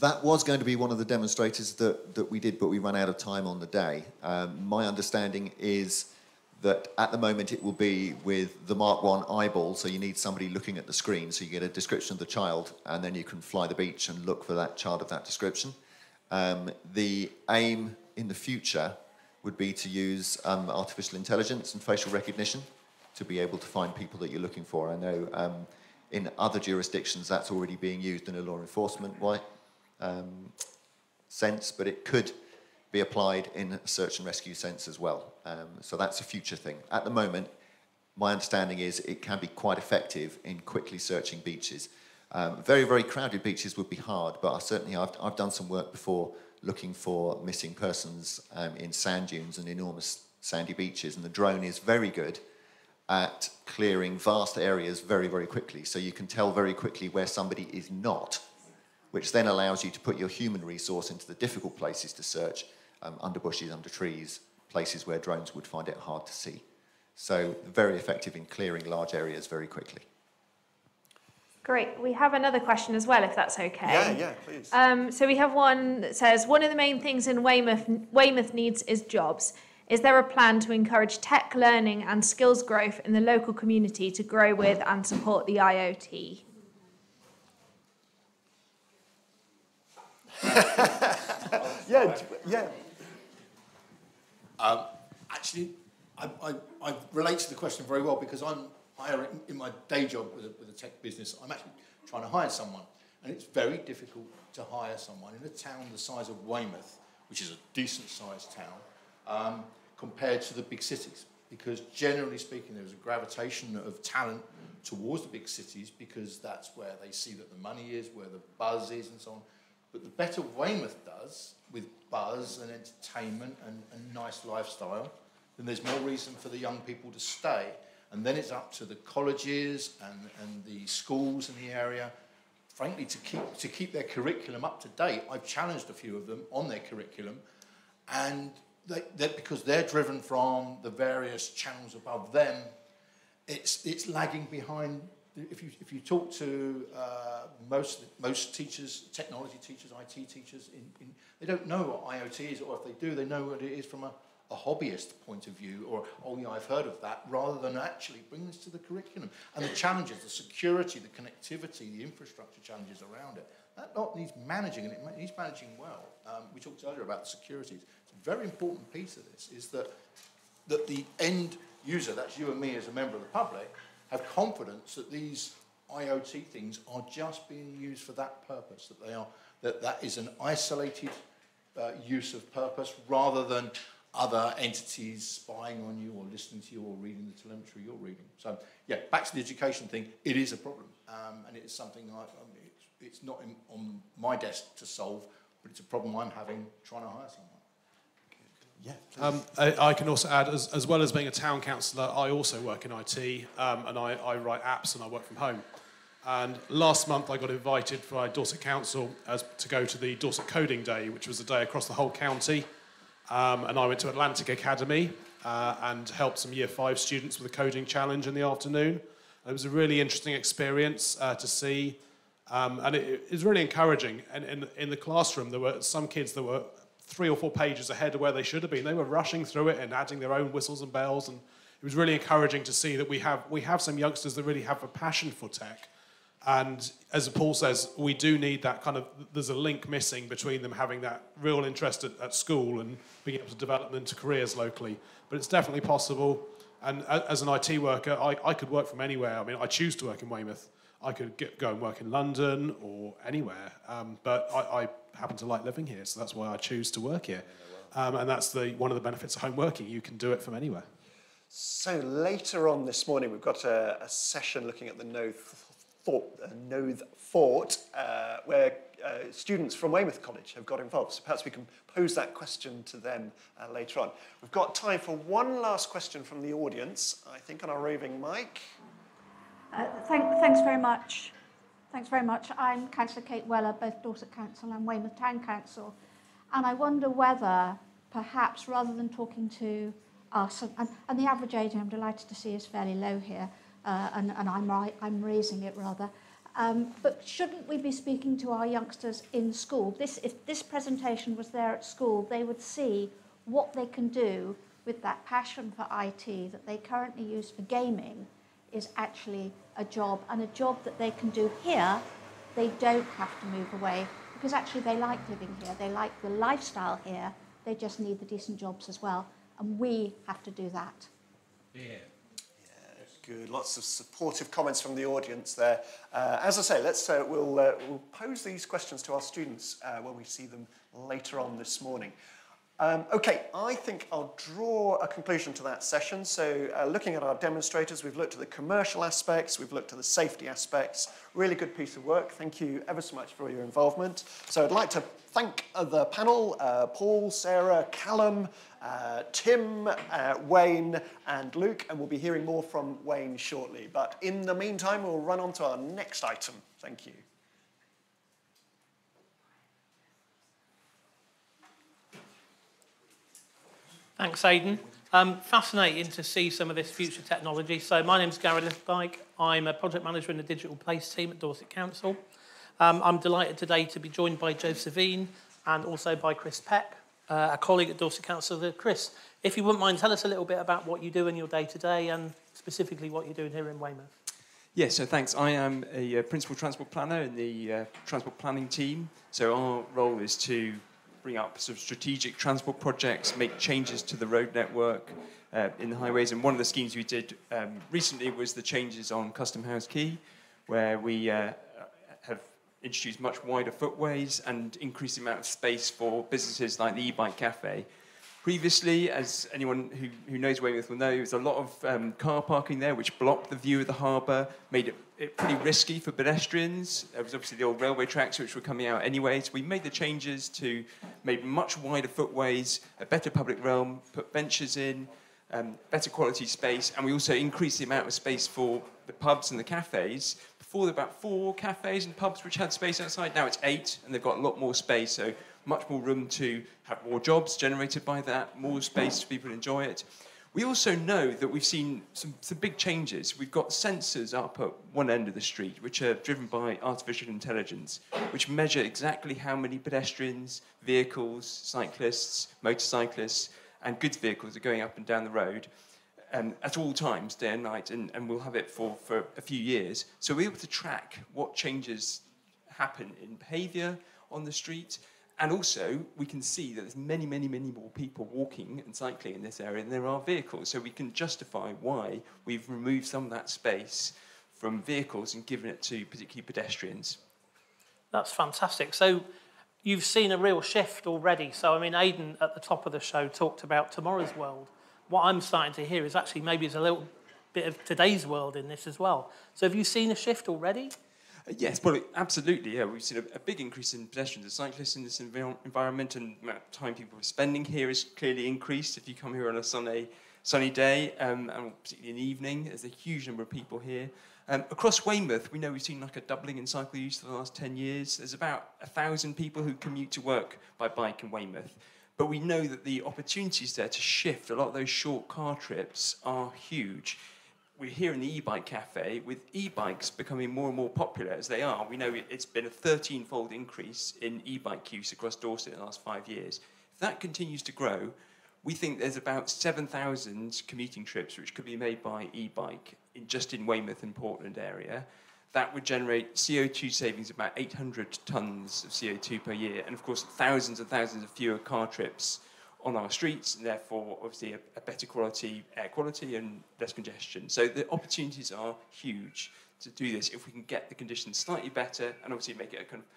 [SPEAKER 5] That was going to be one of the demonstrators that, that we did, but we ran out of time on the day. Um, my understanding is that at the moment it will be with the Mark 1 eyeball, so you need somebody looking at the screen, so you get a description of the child, and then you can fly the beach and look for that child of that description. Um, the aim in the future would be to use um, artificial intelligence and facial recognition to be able to find people that you're looking for. I know um, in other jurisdictions that's already being used in a law enforcement way, um, sense, but it could be applied in a search and rescue sense as well. Um, so that's a future thing. At the moment, my understanding is it can be quite effective in quickly searching beaches. Um, very, very crowded beaches would be hard, but I certainly I've, I've done some work before looking for missing persons um, in sand dunes and enormous sandy beaches, and the drone is very good at clearing vast areas very, very quickly. So you can tell very quickly where somebody is not, which then allows you to put your human resource into the difficult places to search um, under bushes, under trees, places where drones would find it hard to see. So very effective in clearing large areas very quickly.
[SPEAKER 14] Great. We have another question as well, if that's okay.
[SPEAKER 3] Yeah, yeah, please.
[SPEAKER 14] Um, so we have one that says one of the main things in Weymouth, Weymouth needs is jobs. Is there a plan to encourage tech learning and skills growth in the local community to grow with and support the IoT?
[SPEAKER 3] Yeah, yeah.
[SPEAKER 12] Um, actually, I, I, I relate to the question very well because I'm hiring in my day job with a, with a tech business. I'm actually trying to hire someone, and it's very difficult to hire someone in a town the size of Weymouth, which is a decent sized town, um, compared to the big cities. Because generally speaking, there's a gravitation of talent towards the big cities because that's where they see that the money is, where the buzz is, and so on. But the better Weymouth does with buzz and entertainment and a nice lifestyle, then there's more reason for the young people to stay. And then it's up to the colleges and, and the schools in the area, frankly, to keep, to keep their curriculum up to date. I've challenged a few of them on their curriculum, and they, because they're driven from the various channels above them, it's, it's lagging behind if you, if you talk to uh, most, most teachers, technology teachers, IT teachers, in, in, they don't know what IoT is, or if they do, they know what it is from a, a hobbyist point of view, or, oh yeah, I've heard of that, rather than actually bring this to the curriculum. And the challenges, the security, the connectivity, the infrastructure challenges around it, that lot needs managing, and it needs managing well. Um, we talked earlier about the security. It's a very important piece of this, is that, that the end user, that's you and me as a member of the public, have confidence that these IoT things are just being used for that purpose, that they are that that is an isolated uh, use of purpose rather than other entities spying on you or listening to you or reading the telemetry you're reading. So yeah, back to the education thing, it is a problem, um, and it is something I, I mean, it's, it's, not in, on my desk to solve, but it's a problem I'm having trying to hire someone.
[SPEAKER 3] Yeah.
[SPEAKER 6] Um, I, I, can also add, as, as, well as being a town councillor, I also work in IT um, and I, I, write apps and I work from home. And last month I got invited by Dorset Council as, to go to the Dorset Coding Day, which was a day across the whole county. Um, and I went to Atlantic Academy uh, and helped some year five students with a coding challenge in the afternoon. It was a really interesting experience uh, to see. Um, and it, it, was really encouraging. And in, in the classroom, there were some kids that were three or four pages ahead of where they should have been. They were rushing through it and adding their own whistles and bells, and it was really encouraging to see that we have we have some youngsters that really have a passion for tech. And as Paul says, we do need that kind of. There's a link missing between them having that real interest at, at school and being able to develop them into careers locally. But it's definitely possible. And as an IT worker, I, I could work from anywhere. I mean, I choose to work in Weymouth. I could get, go and work in London or anywhere. Um, but I, I, happen to like living here, so that's why I choose to work here. Um, and that's the, one of the benefits of home working. You can do it from anywhere.
[SPEAKER 3] So later on this morning, we've got a, a session looking at the no Fort, uh, Nothe Fort, uh, where uh, students from Weymouth College have got involved. So perhaps we can pose that question to them uh, later on. We've got time for one last question from the audience, I think, on our roving mic.
[SPEAKER 21] Uh, thank, thanks very much. Thanks very much. I'm Councillor Kate Weller, both Dorset Council and Weymouth Town Council. And I wonder whether, perhaps, rather than talking to us, and, and the average age, I'm delighted to see, is fairly low here, uh, and, and I'm, I'm raising it rather. Um, but shouldn't we be speaking to our youngsters in school? This, if this presentation was there at school, they would see what they can do with that passion for IT that they currently use for gaming is actually a job and a job that they can do here. They don't have to move away because actually they like living here. They like the lifestyle here. They just need the decent jobs as well. And we have to do that.
[SPEAKER 3] Yeah. Good. Lots of supportive comments from the audience there. Uh, as I say, let's uh, we'll, uh, we'll pose these questions to our students uh, when we see them later on this morning. Um, okay, I think I'll draw a conclusion to that session. So uh, looking at our demonstrators, we've looked at the commercial aspects, we've looked at the safety aspects. Really good piece of work. Thank you ever so much for your involvement. So I'd like to thank the panel, uh, Paul, Sarah, Callum, uh, Tim, uh, Wayne and Luke, and we'll be hearing more from Wayne shortly. But in the meantime, we'll run on to our next item. Thank you.
[SPEAKER 2] Thanks, Aidan. Um, fascinating to see some of this future technology. So my name's Gary Littledyke. I'm a project manager in the digital place team at Dorset Council. Um, I'm delighted today to be joined by Joe Savine and also by Chris Peck, uh, a colleague at Dorset Council. Chris, if you wouldn't mind, tell us a little bit about what you do in your day-to-day -day and specifically what you're doing here in Weymouth.
[SPEAKER 22] Yes, so thanks. I am a uh, principal transport planner in the uh, transport planning team. So our role is to bring up sort of strategic transport projects, make changes to the road network uh, in the highways. And one of the schemes we did um, recently was the changes on Custom House Quay, where we uh, have introduced much wider footways and increased the amount of space for businesses like the e-bike cafe. Previously, as anyone who, who knows Weymouth will know, there was a lot of um, car parking there which blocked the view of the harbour, made it, it pretty risky for pedestrians. There was obviously the old railway tracks which were coming out anyway, so we made the changes to make much wider footways, a better public realm, put benches in, um, better quality space, and we also increased the amount of space for the pubs and the cafes. Before there were about four cafes and pubs which had space outside, now it's eight, and they've got a lot more space, so much more room to have more jobs generated by that, more space for people to enjoy it. We also know that we've seen some, some big changes. We've got sensors up at one end of the street, which are driven by artificial intelligence, which measure exactly how many pedestrians, vehicles, cyclists, motorcyclists, and goods vehicles are going up and down the road um, at all times, day and night, and, and we'll have it for, for a few years. So we're able to track what changes happen in behaviour on the street, and also, we can see that there's many, many, many more people walking and cycling in this area than there are vehicles. So we can justify why we've removed some of that space from vehicles and given it to particularly pedestrians.
[SPEAKER 2] That's fantastic. So you've seen a real shift already. So, I mean, Aidan at the top of the show talked about tomorrow's world. What I'm starting to hear is actually maybe there's a little bit of today's world in this as well. So have you seen a shift already?
[SPEAKER 22] Yes, well, absolutely. Yeah, we've seen a, a, big increase in pedestrians and cyclists in this env environment, and the time people are spending here is clearly increased. If you come here on a sunny, sunny day, um, and particularly in the evening, there's a huge number of people here. Um, across Weymouth, we know we've seen like a doubling in cycle use for the last 10 years. There's about a thousand people who commute to work by bike in Weymouth. But we know that the opportunities there to shift a lot of those short car trips are huge we're here in the e-bike cafe with e-bikes becoming more and more popular as they are. We know it's been a 13-fold increase in e-bike use across Dorset in the last five years. If that continues to grow, we think there's about 7,000 commuting trips which could be made by e-bike in, just in Weymouth and Portland area. That would generate CO2 savings about 800 tonnes of CO2 per year, and of course thousands and thousands of fewer car trips on our streets, and therefore, obviously, a, a, better quality air quality and less congestion. So the opportunities are huge to do this if we can get the conditions slightly better, and obviously make it a kind of,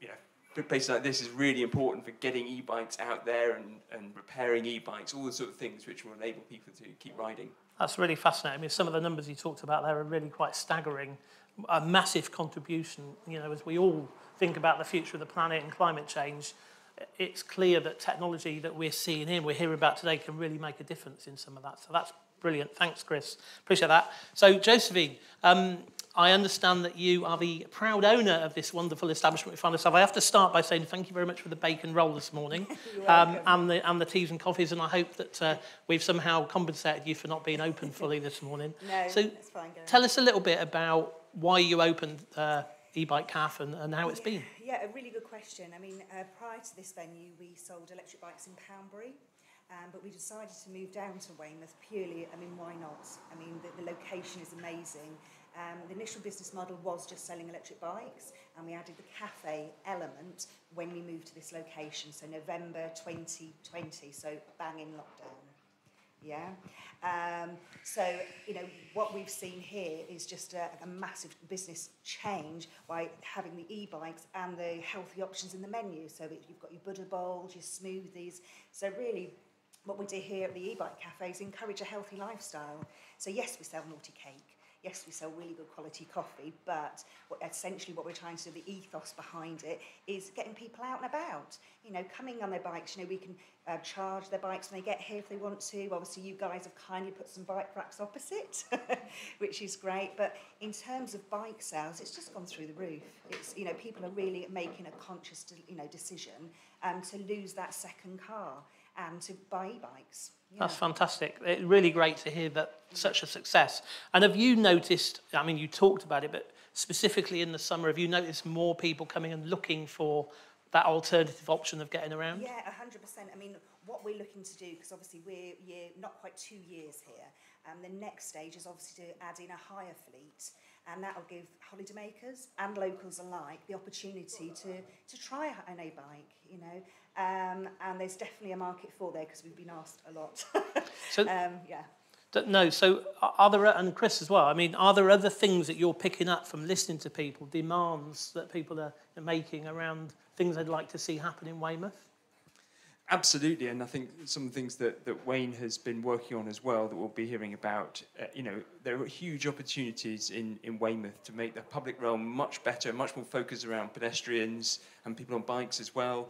[SPEAKER 22] you know, places like this is really important for getting e-bikes out there and, and repairing e-bikes, all the sort of things which will enable people to keep riding.
[SPEAKER 2] That's really fascinating. I mean, some of the numbers you talked about there are really quite staggering. a massive contribution, you know, as we all think about the future of the planet and climate change, it's clear that technology that we're seeing in, we're hearing about today, can really make a difference in some of that. So that's brilliant. Thanks, Chris. Appreciate that. So, Josephine, um, I understand that you are the proud owner of this wonderful establishment we find ourselves. I have to start by saying thank you very much for the bacon roll this morning (laughs) um, and, the, and the teas and coffees, and I hope that uh, we've somehow compensated you for not being open fully this morning. (laughs)
[SPEAKER 23] no,
[SPEAKER 2] so
[SPEAKER 23] that's fine.
[SPEAKER 2] Tell us a little bit about why you opened uh, e-bike cafe and, and how it's been.
[SPEAKER 23] Yeah, a really good question. I mean, uh, prior to this venue, we sold electric bikes in Poundbury. Um, but we decided to move down to Weymouth purely, I mean, why not? I mean, the, the location is amazing. Um, the initial business model was just selling electric bikes, and we added the cafe element when we moved to this location, so November 2020, so bang in lockdown. Yeah. Um, so, you know, what we've seen here is just a, a massive business change by having the e-bikes and the healthy options in the menu. So it, you've got your Buddha bowls, your smoothies. So really, what we do here at the e-bike cafe is encourage a healthy lifestyle. So yes, we sell naughty cake. Yes, we sell really good quality coffee, but what, essentially what we're trying to do, the ethos behind it, is getting people out and about. You know, coming on their bikes. You know, we can uh, charge their bikes when they get here if they want to. Obviously, you guys have kindly put some bike racks opposite, (laughs) which is great. But in terms of bike sales, it's just gone through the roof. It's you know, people are really making a conscious, you know, decision um, to lose that second car and to buy e-bikes.
[SPEAKER 2] That's fantastic. It's really great to hear that such a success. And have you noticed, I mean, you talked about it, but specifically in the summer, have you noticed more people coming and looking for that alternative option of getting around?
[SPEAKER 23] Yeah, 100%. I mean, what we're looking to do, because obviously we're year, not quite two years here, um, the next stage is obviously to add in a hire fleet and that will give holidaymakers and locals alike the opportunity to, to try an e-bike, you know. Um, and there's definitely a market for there because we've been asked a lot. (laughs)
[SPEAKER 2] So,
[SPEAKER 23] um, yeah.
[SPEAKER 2] No, so are there, and Chris as well, I mean, are there other things that you're picking up from listening to people, demands that people are making around things they'd like to see happen in Weymouth?
[SPEAKER 22] Absolutely, and I think some of the things that, that Wayne has been working on as well that we'll be hearing about, uh, you know, there are huge opportunities in, in Weymouth to make the public realm much better, much more focused around pedestrians and people on bikes as well.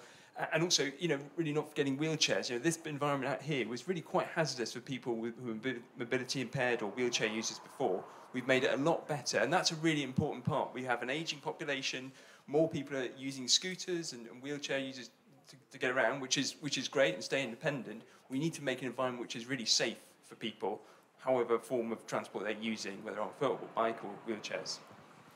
[SPEAKER 22] And also, you know, really not forgetting wheelchairs. You know, this environment out here was really quite hazardous for people with, who were mobility impaired or wheelchair users before. We've made it a lot better, and that's a really important part. We have an aging population, more people are using scooters and, and wheelchair users to, to get around, which is which is great and stay independent. We need to make an environment which is really safe for people, however form of transport they're using, whether on foot or bike or wheelchairs.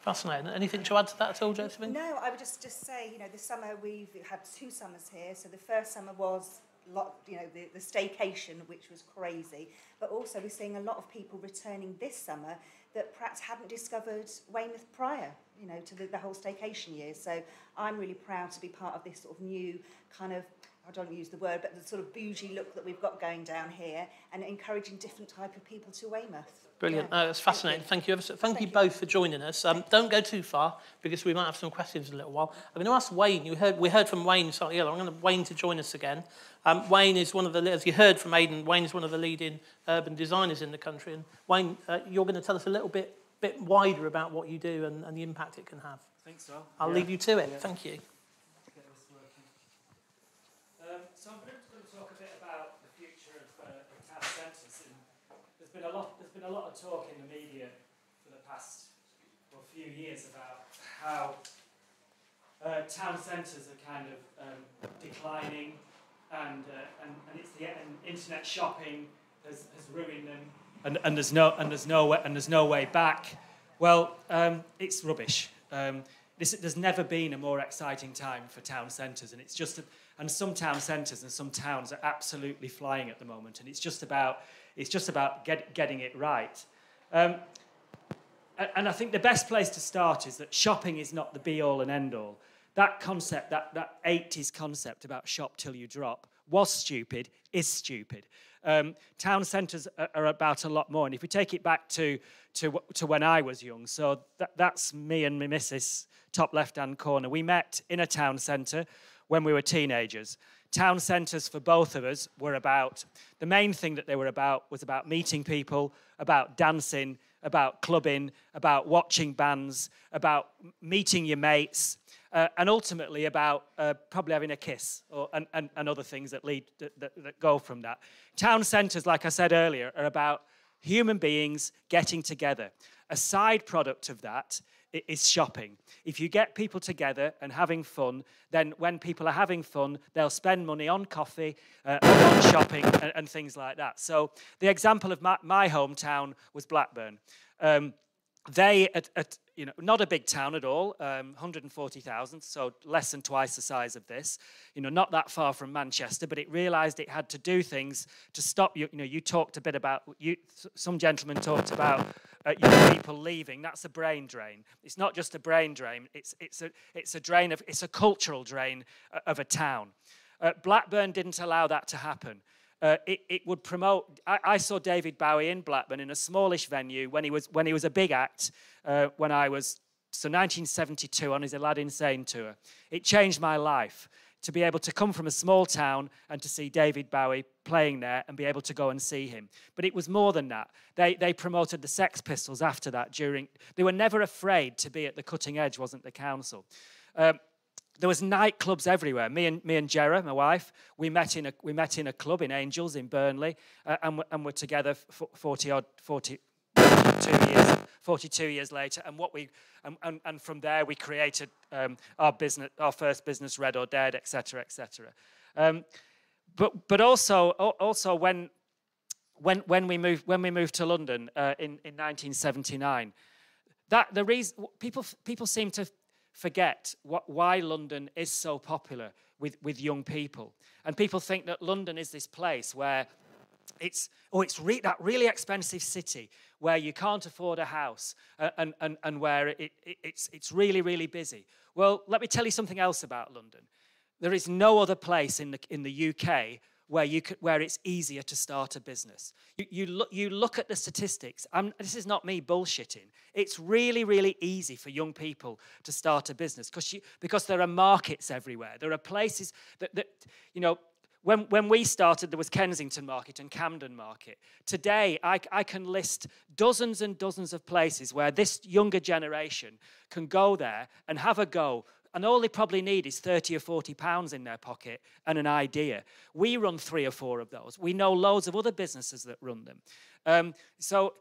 [SPEAKER 2] Fascinating. Anything to add to that at all, Josephine?
[SPEAKER 23] No, I would just, just say, you know, this summer we've had two summers here. So the first summer was, lot, you know, the, the staycation, which was crazy. But also we're seeing a lot of people returning this summer that perhaps hadn't discovered Weymouth prior, you know, to the, the whole staycation year. So I'm really proud to be part of this sort of new kind of, I don't use the word, but the sort of bougie look that we've got going down here and encouraging different type of people to Weymouth.
[SPEAKER 2] Brilliant.
[SPEAKER 23] Yeah.
[SPEAKER 2] No, that's fascinating. Thank you. ever so- Thank, you both for joining us. Um, don't go too far because we might have some questions in a little while. I'm going to ask Wayne. You heard, we heard from Wayne slightly earlier. I'm going to Wayne to join us again. Um, Wayne is one of the, as you heard from Aidan, Wayne is one of the leading urban designers in the country. And Wayne, uh, you're going to tell us a little bit, bit wider about what you do and, and the impact it can have.
[SPEAKER 19] I think so.
[SPEAKER 2] I'll
[SPEAKER 19] Yeah.
[SPEAKER 2] leave you to it.
[SPEAKER 19] Yeah.
[SPEAKER 2] Thank you.
[SPEAKER 19] Get this working. Um, so I'm going to talk a bit about the future of, uh, of town centres. And there's been a lot. Been a lot of talk in the media for the past well, few years about how uh, town centres are kind of um, declining, and, uh, and and it's the and internet shopping has, has ruined them. And, and there's no and there's no way, and there's no way back. Well, um, it's rubbish. Um, this, there's never been a more exciting time for town centres, and it's just and some town centres and some towns are absolutely flying at the moment, and it's just about it's just about get, getting it right. Um, and I think the best place to start is that shopping is not the be all and end all. That concept, that, that 80s concept about shop till you drop, was stupid, is stupid. Um, town centres are, about a lot more. And if we take it back to, to, to when I was young, so that, that's me and my missus, top left hand corner. We met in a town centre when we were teenagers. Town centres for both of us were about, the main thing that they were about was about meeting people, about dancing, about clubbing, about watching bands, about meeting your mates, uh, and ultimately about uh, probably having a kiss or, and, and, and other things that lead that, that, that go from that. Town centres, like I said earlier, are about human beings getting together. A side product of that is shopping. If you get people together and having fun, then when people are having fun, they'll spend money on coffee, uh, on shopping, and, and, things like that. So the example of my, my hometown was Blackburn. Um, they, at, at, you know, not a big town at all, um, 140,000, so less than twice the size of this. You know, not that far from Manchester, but it realised it had to do things to stop you. You know, you talked a bit about, you, some gentlemen talked about uh, young people leaving. That's a brain drain. It's not just a brain drain. It's it's a it's a drain of it's a cultural drain uh, of a town. Uh, Blackburn didn't allow that to happen uh, it, it, would promote. I, I, saw David Bowie in Blackburn in a smallish venue when he was when he was a big act. Uh, when I was so 1972 on his Aladdin Sane tour, it changed my life to be able to come from a small town and to see David Bowie playing there and be able to go and see him. But it was more than that. They, they promoted the Sex Pistols after that. During they were never afraid to be at the cutting edge. Wasn't the council? Um, there was nightclubs everywhere. Me and me and Jera, my wife, we met in a we met in a club in Angels in Burnley, uh, and and we're together for forty odd forty. 42 years, 42 years later, and what we and, and, and from there we created um, our business, our first business, Red or Dead, etc., etc. Um, but but also also when when when we moved when we moved to London uh, in in 1979, that the reason people people seem to forget what, why London is so popular with, with young people. And people think that London is this place where it's, oh, it's re- that really expensive city where you can't afford a house uh, and, and, and where it, it, it's, it's really, really busy. Well, let me tell you something else about London. There is no other place in the, in the UK where, you could, where it's easier to start a business. You, you, look, you look at the statistics. I'm, this is not me bullshitting. It's really, really easy for young people to start a business because, because there are markets everywhere. There are places that, that you know, when, when we started, there was Kensington Market and Camden Market. Today, I, I can list dozens and dozens of places where this younger generation can go there and have a go and all they probably need is 30 or 40 pounds in their pocket and an idea. We run three or four of those. We know loads of other businesses that run them. Um, so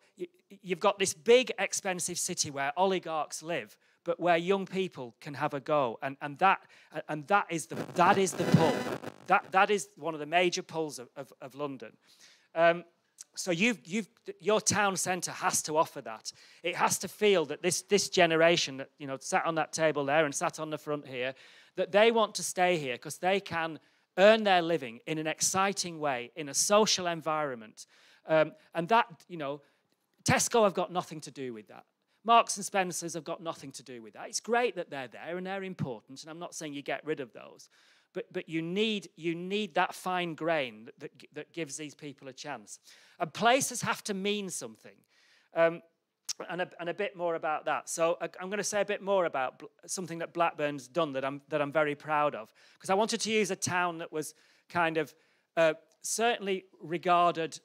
[SPEAKER 19] you've got this big, expensive city where oligarchs live, but where young people can have a go. And, and, that, and that, is the, that is the pull. That, that is one of the major pulls of, of, of London. Um, so you've, you've, your town centre has to offer that. It has to feel that this, this generation that you know sat on that table there and sat on the front here, that they want to stay here because they can earn their living in an exciting way in a social environment, um, and that you know, Tesco have got nothing to do with that. Marks and Spencers have got nothing to do with that. It's great that they're there and they're important, and I'm not saying you get rid of those but, but you, need, you need that fine grain that, that, that gives these people a chance. And places have to mean something. Um, and, a, and a bit more about that. So uh, I'm going to say a bit more about something that Blackburn's done that I'm, that I'm very proud of. Because I wanted to use a town that was kind of uh, certainly regarded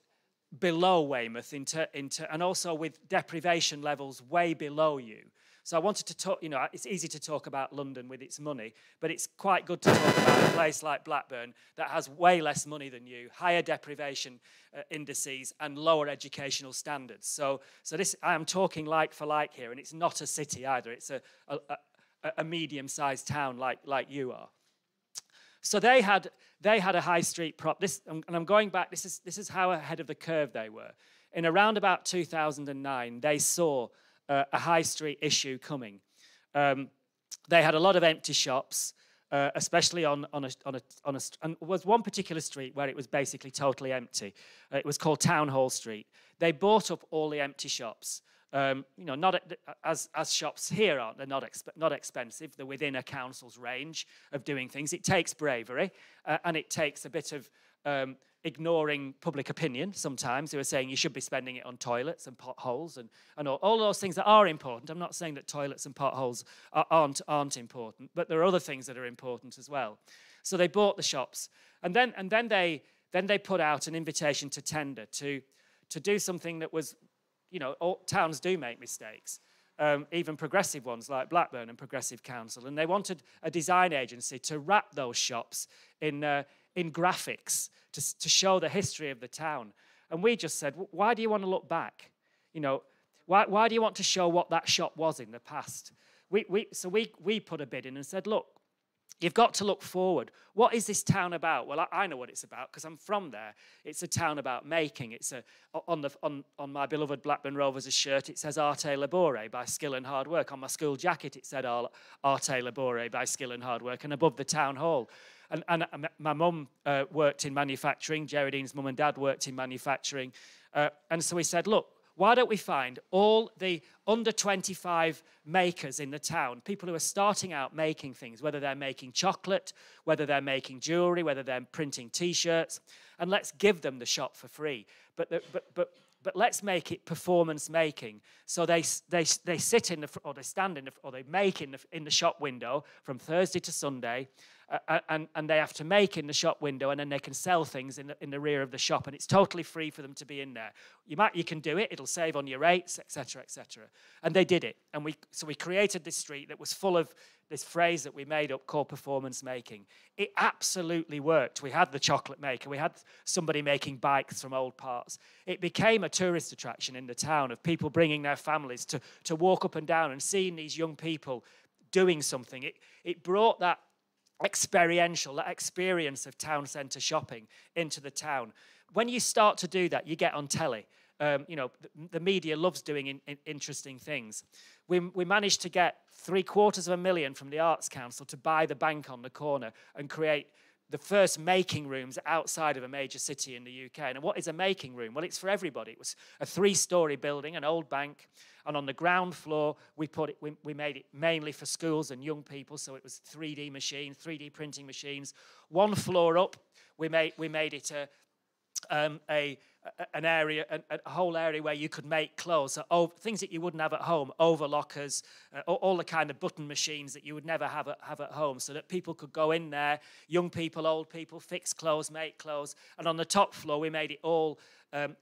[SPEAKER 19] below Weymouth and also with deprivation levels way below you. So I wanted to talk, you know, it's easy to talk about London with its money, but it's quite good to talk about a place like Blackburn that has way less money than you, higher deprivation uh, indices, and lower educational standards. So, so this, I am talking like for like here, and it's not a city either. It's a, a, a, a medium-sized town like, like you are. So they had, they had a high street prop. This, and I'm going back, this is, this is how ahead of the curve they were. In around about 2009, they saw uh, a high street issue coming. Um, they had a lot of empty shops, uh, especially on, on, a, on, a, on a, and was one particular street where it was basically totally empty. Uh, it was called Town Hall Street. They bought up all the empty shops. Um, you know, not as, as shops here aren't, they're not, exp not expensive. They're within a council's range of doing things. It takes bravery uh, and it takes a bit of um, ignoring public opinion sometimes They were saying you should be spending it on toilets and potholes and, and all, all those things that are important. I'm not saying that toilets and potholes are, aren't, aren't important, but there are other things that are important as well. So they bought the shops. And then, and then, they, then they put out an invitation to tender to, to do something that was you know, all, towns do make mistakes. Um, even progressive ones like Blackburn and Progressive Council, and they wanted a design agency to wrap those shops in, uh, in graphics to, to show the history of the town. And we just said, why do you want to look back? You know, why, why do you want to show what that shop was in the past? We, we, so we, we put a bid in and said, look, You've got to look forward. What is this town about? Well, I, I know what it's about because I'm from there. It's a town about making. It's a on the on, on my beloved Blackburn Rovers shirt. It says Arte Labore by skill and hard work. On my school jacket, it said Arte Labore by skill and hard work. And above the town hall, and, and my mum uh, worked in manufacturing. Gerardine's mum and dad worked in manufacturing, uh, and so we said, look, why don't we find all the under 25 makers in the town, people who are starting out making things, whether they're making chocolate, whether they're making jewelry, whether they're printing t shirts, and let's give them the shop for free. But, the, but, but, but let's make it performance making. So they, they, they sit in the, or they stand in the, or they make in the, in the shop window from Thursday to Sunday, uh, and, and they have to make in the shop window and then they can sell things in the, in the rear of the shop and it's totally free for them to be in there. You might you can do it it'll save on your rates etc etc and they did it and we so we created this street that was full of this phrase that we made up called performance making. It absolutely worked. We had the chocolate maker we had somebody making bikes from old parts. It became a tourist attraction in the town of people bringing their families to, to walk up and down and seeing these young people doing something. It, it brought that experiential, that experience of town centre shopping into the town. When you start to do that, you get on telly. Um, you know, the, the, media loves doing in, in interesting things. We, we managed to get three quarters of a million from the Arts Council to buy the bank on the corner and create the first making rooms outside of a major city in the UK. And what is a making room? Well, it's for everybody. It was a three-story building, an old bank, and on the ground floor, we put it, we, we made it mainly for schools and young people. So it was 3D machines, 3D printing machines. One floor up, we made we made it a um, a, an area, a, a, whole area where you could make clothes, over, things that you wouldn't have at home, overlockers, uh, all, the kind of button machines that you would never have at, have at home, so that people could go in there, young people, old people, fix clothes, make clothes. And on the top floor, we made it all um,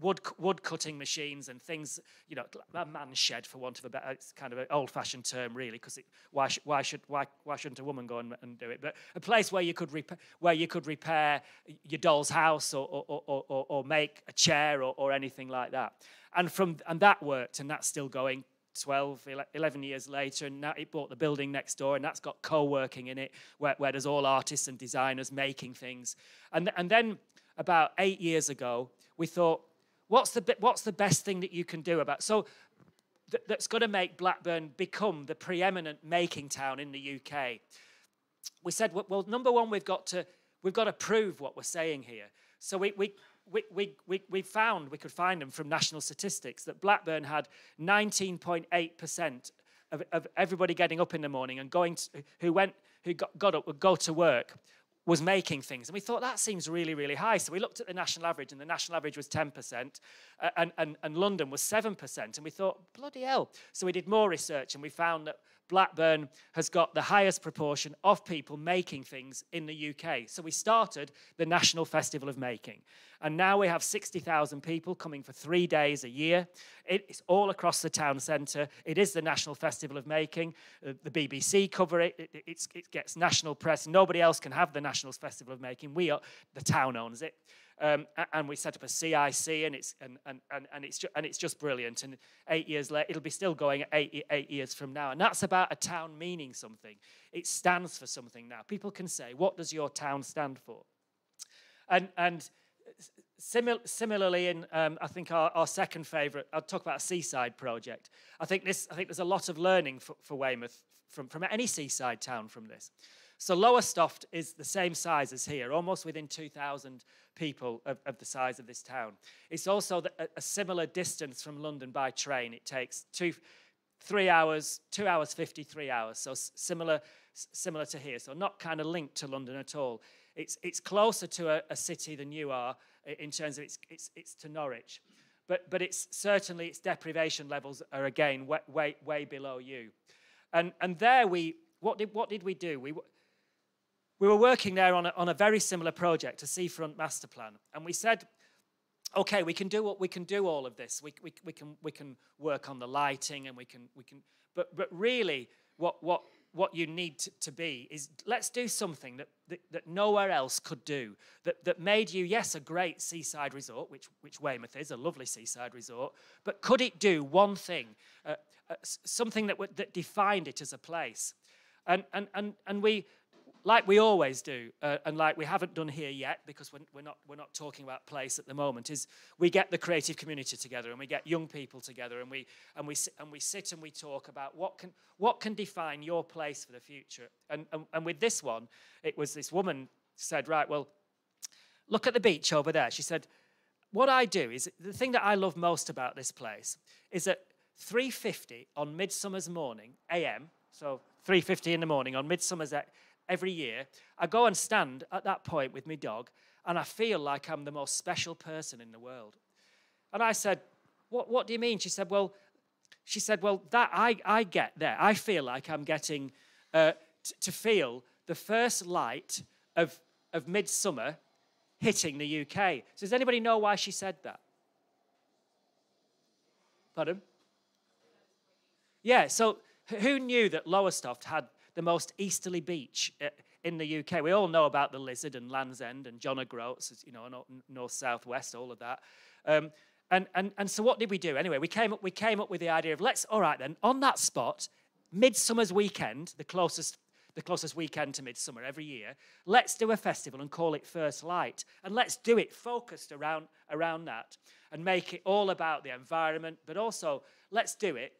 [SPEAKER 19] wood wood cutting machines and things, you know, a man shed for want of a better, it's kind of an old-fashioned term really, because why, sh why should why why shouldn't a woman go and, and, do it? But a place where you could repair where you could repair your doll's house or or, or, or, or make a chair or, or anything like that. And from and that worked, and that's still going 12, 11 years later, and now it bought the building next door, and that's got co-working in it, where, where there's all artists and designers making things. And, and then about eight years ago, we thought, what's the, what's the best thing that you can do about so th that's going to make Blackburn become the preeminent making town in the UK? We said, well, number one, we've got to we've got to prove what we're saying here. So we, we, we, we, we, we found, we could find them from national statistics, that Blackburn had 19.8% of, of everybody getting up in the morning and going to, who went, who got, got up would go to work was making things. And we thought that seems really, really high. So we looked at the national average, and the national average was 10%, uh, and, and, and London was 7%. And we thought, bloody hell. So we did more research, and we found that Blackburn has got the highest proportion of people making things in the UK. So we started the National Festival of Making. And now we have 60,000 people coming for three days a year. It's all across the town centre. It is the National Festival of Making. Uh, the BBC cover it. It, it gets national press. Nobody else can have the National Festival of Making. We are, the town owns it. Um, and we set up a CIC, and it's and and and, and it's and it's just brilliant. And eight years later, it'll be still going eight eight years from now, and that's about a town meaning something. It stands for something now. People can say, "What does your town stand for?" And and Simil similarly, in um, I think our, our second favourite, I'll talk about a seaside project. I think this, I think there's a lot of learning for, for Weymouth from, from any seaside town from this. So Lowestoft is the same size as here, almost within 2,000 people of, of, the size of this town. It's also the, a, a, similar distance from London by train. It takes two, three hours, two hours 53 hours. So similar, similar to here. So not kind of linked to London at all. It's, it's closer to a, a city than you are in terms of it's, it's, it's to Norwich. But, but it's certainly its deprivation levels are again way, way, way below you. And, and there we, what did, what did we do? We, we were working there on a, on a very similar project, a seafront master plan. And we said, okay, we can do what we can do all of this. We, we, we can we can work on the lighting and we can we can but but really what what what you need to, to be is let's do something that, that, that nowhere else could do that, that made you yes a great seaside resort which which weymouth is a lovely seaside resort but could it do one thing uh, uh, something that, that defined it as a place and and and, and we like we always do, uh, and like we haven't done here yet because we're, we're, not, we're not talking about place at the moment, is we get the creative community together and we get young people together and we, and we, and we sit and we talk about what can, what can define your place for the future. And, and, and with this one, it was this woman said, right, well, look at the beach over there. She said, what I do is, the thing that I love most about this place is at 3.50 on Midsummer's morning, AM, so 3.50 in the morning on Midsummer's every year. I go and stand at that point with my dog, and I feel like I'm the most special person in the world. And I said, What, what do you mean? She said, Well, she said, Well, that I, I get there. I feel like I'm getting uh, t- to feel the first light of, of midsummer hitting the UK. So does anybody know why she said that? Pardon? Yeah, so who knew that Lowestoft had the most easterly beach uh, in the UK. We all know about the Lizard and Land's End and John O'Groats, you know, north, south, west, all of that. Um, and, and, and so what did we do? Anyway, we came, up, we came up with the idea of let's, all right then, on that spot, Midsummer's weekend, the closest, the closest weekend to Midsummer every year, let's do a festival and call it First Light. And let's do it focused around, around that and make it all about the environment, but also let's do it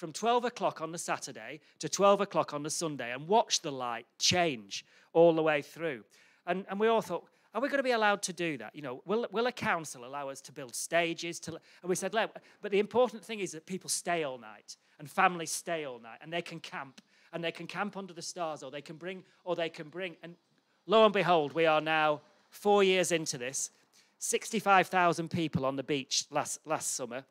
[SPEAKER 19] from 12 o'clock on the Saturday to 12 o'clock on the Sunday and watch the light change all the way through. And, and we all thought, are we going to be allowed to do that? You know, will, will a council allow us to build stages? To, and we said, but the important thing is that people stay all night and families stay all night and they can camp and they can camp under the stars or they can bring, or they can bring. And lo and behold, we are now four years into this, 65,000 people on the beach last, last summer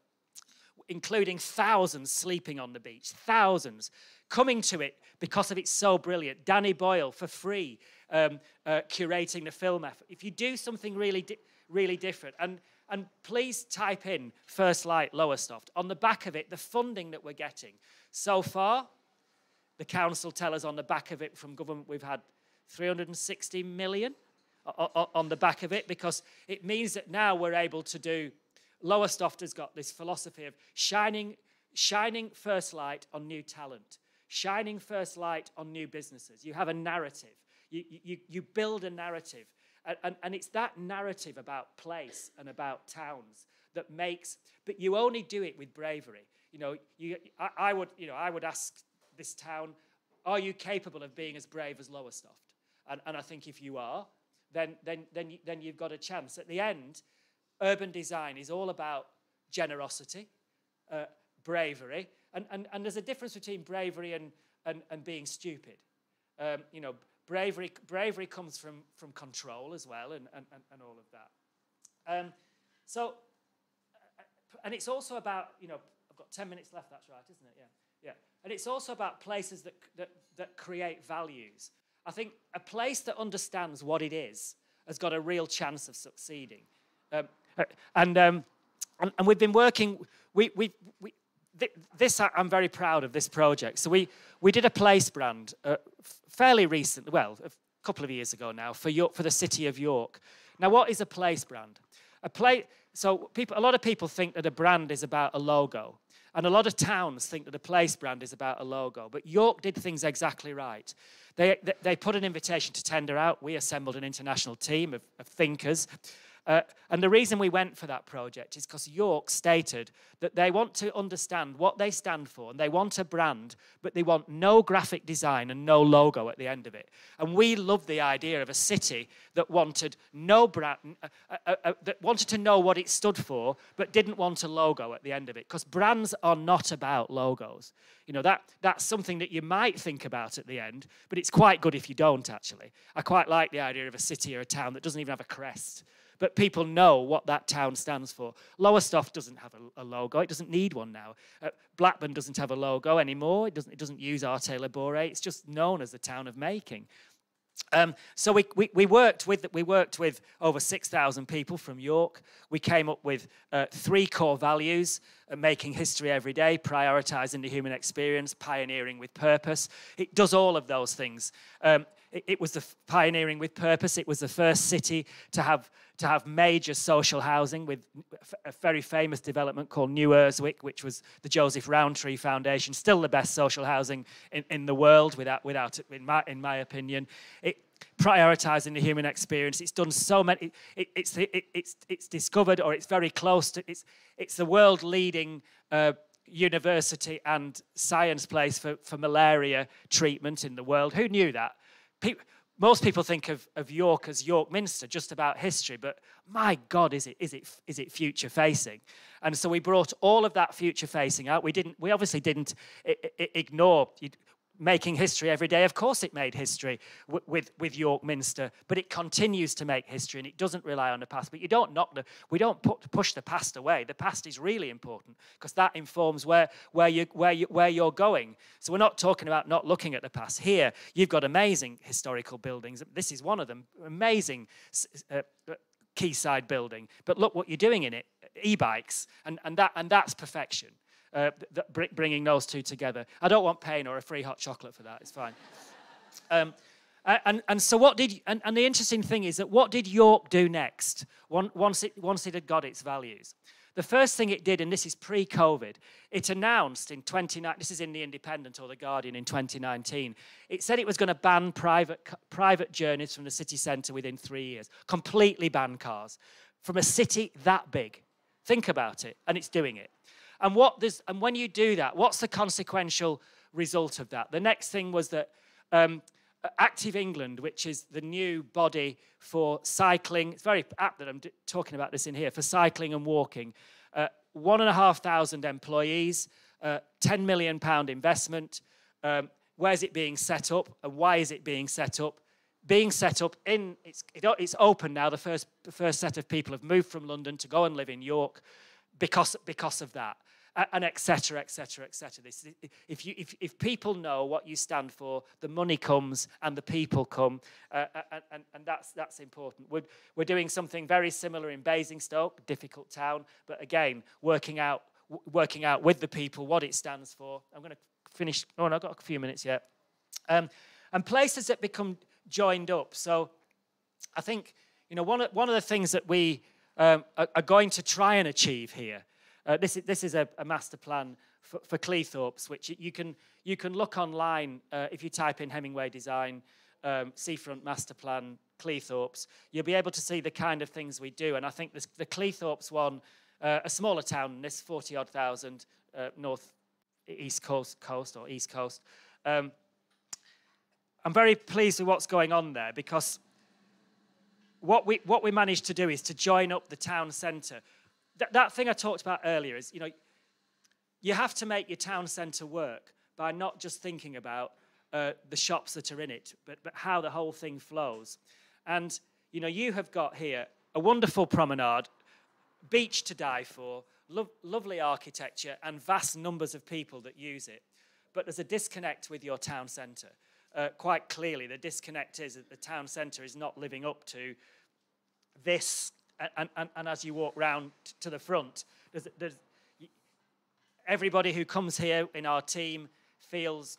[SPEAKER 19] including thousands sleeping on the beach, thousands coming to it because of it's so brilliant. Danny Boyle for free um, uh, curating the film effort. If you do something really, di- really different, and and please type in First Light Lowestoft. On the back of it, the funding that we're getting. So far, the council tell us on the back of it from government we've had 360 million on the back of it because it means that now we're able to do Lowestoft has got this philosophy of shining, shining first light on new talent, shining first light on new businesses. You have a narrative, you, you, you build a narrative. And, and, and it's that narrative about place and about towns that makes, but you only do it with bravery. You know, you, I, I, would, you know, I would ask this town, are you capable of being as brave as Lowestoft? And, and I think if you are, then, then, then, then you've got a chance. At the end, urban design is all about generosity, uh, bravery, and, and, and there's a difference between bravery and, and, and being stupid. Um, you know, bravery, bravery comes from, from control as well and, and, and all of that. Um, so, uh, and it's also about, you know, I've got 10 minutes left, that's right, isn't it? Yeah, yeah. And it's also about places that, that, that create values. I think a place that understands what it is has got a real chance of succeeding. Um, and, um, and, and, we've been working, we, we, we, this, I'm very proud of this project. So we, we did a place brand uh, fairly recently, well, a couple of years ago now, for, York, for the city of York. Now, what is a place brand? A play, so people, a lot of people think that a brand is about a logo. And a lot of towns think that a place brand is about a logo. But York did things exactly right. They, they put an invitation to tender out. We assembled an international team of, of thinkers. Uh, and the reason we went for that project is because York stated that they want to understand what they stand for and they want a brand, but they want no graphic design and no logo at the end of it. And we love the idea of a city that wanted no brand, uh, uh, uh, that wanted to know what it stood for, but didn't want a logo at the end of it. Because brands are not about logos. You know, that, that's something that you might think about at the end, but it's quite good if you don't, actually. I quite like the idea of a city or a town that doesn't even have a crest but people know what that town stands for. Lowestoft doesn't have a, a logo, it doesn't need one now. Uh, Blackburn doesn't have a logo anymore, it doesn't, it doesn't use Arte Labore, it's just known as the town of making. Um, so we, we, we, worked with we worked with over 6,000 people from York. We came up with uh, three core values: uh, making history every day, prioritizing the human experience, pioneering with purpose. It does all of those things. Um, it, was the pioneering with purpose. It was the first city to have to have major social housing with a very famous development called New Earswick, which was the Joseph Rowntree Foundation, still the best social housing in, in the world, without, without in, my, in my opinion. It, prioritizing the human experience. It's done so many, it, it, it's, it, it's, it's discovered or it's very close to, it's, it's the world leading uh, university and science place for, for malaria treatment in the world. Who knew that? People, most people think of, of York as York Minster, just about history, but my God, is it, is it, is it future facing? And so we brought all of that future facing out. We didn't, we obviously didn't ignore making history every day. Of course, it made history with, with York Minster, but it continues to make history and it doesn't rely on the past. But you don't knock the, we don't put, push the past away. The past is really important because that informs where, where, you, where, you, where you're going. So we're not talking about not looking at the past. Here, you've got amazing historical buildings. This is one of them, amazing uh, quayside building. But look what you're doing in it, e-bikes, and, and, that, and that's perfection uh, bringing those two together. I don't want pain or a free hot chocolate for that. It's fine. (laughs) Um, and, and so what did and, and, the interesting thing is that what did York do next once it once it had got its values? The first thing it did, and this is pre-COVID, it announced in 29. This is in the Independent or the Guardian in 2019. It said it was going to ban private private journeys from the city centre within three years, completely ban cars from a city that big. Think about it, and it's doing it. And what does and when you do that, what's the consequential result of that? The next thing was that um, Active England, which is the new body for cycling, it's very apt that I'm talking about this in here, for cycling and walking. Uh, one and a half thousand employees, uh, 10 million pound investment. Um, where's it being set up and why is it being set up? Being set up in, it's, it, it's open now. The first, the first set of people have moved from London to go and live in York because, because of that and etc etc etc this if you if, if people know what you stand for the money comes and the people come uh, and, and that's that's important. We're, we're doing something very similar in basingstoke difficult town but again working out working out with the people what it stands for. I'm going to finish oh no, i've got a few minutes yet. Um, and places that become joined up. So i think you know one of, one of the things that we um, are, are going to try and achieve here uh, this, is, this is a, a master plan for, for Cleethorpes, which you can, you can look online uh, if you type in Hemingway Design, um, Seafront Master Plan, Cleethorpes. You'll be able to see the kind of things we do. And I think this, the Cleethorpes one, uh, a smaller town, this 40 odd thousand, uh, north east coast, coast or east coast. Um, I'm very pleased with what's going on there because what we, what we managed to do is to join up the town centre that, thing I talked about earlier is, you know, you have to make your town centre work by not just thinking about uh, the shops that are in it, but, but how the whole thing flows. And, you know, you have got here a wonderful promenade, beach to die for, lo lovely architecture, and vast numbers of people that use it. But there's a disconnect with your town centre. Uh, quite clearly, the disconnect is that the town centre is not living up to this and, and, and as you walk round to the front, there's, there's, everybody who comes here in our team feels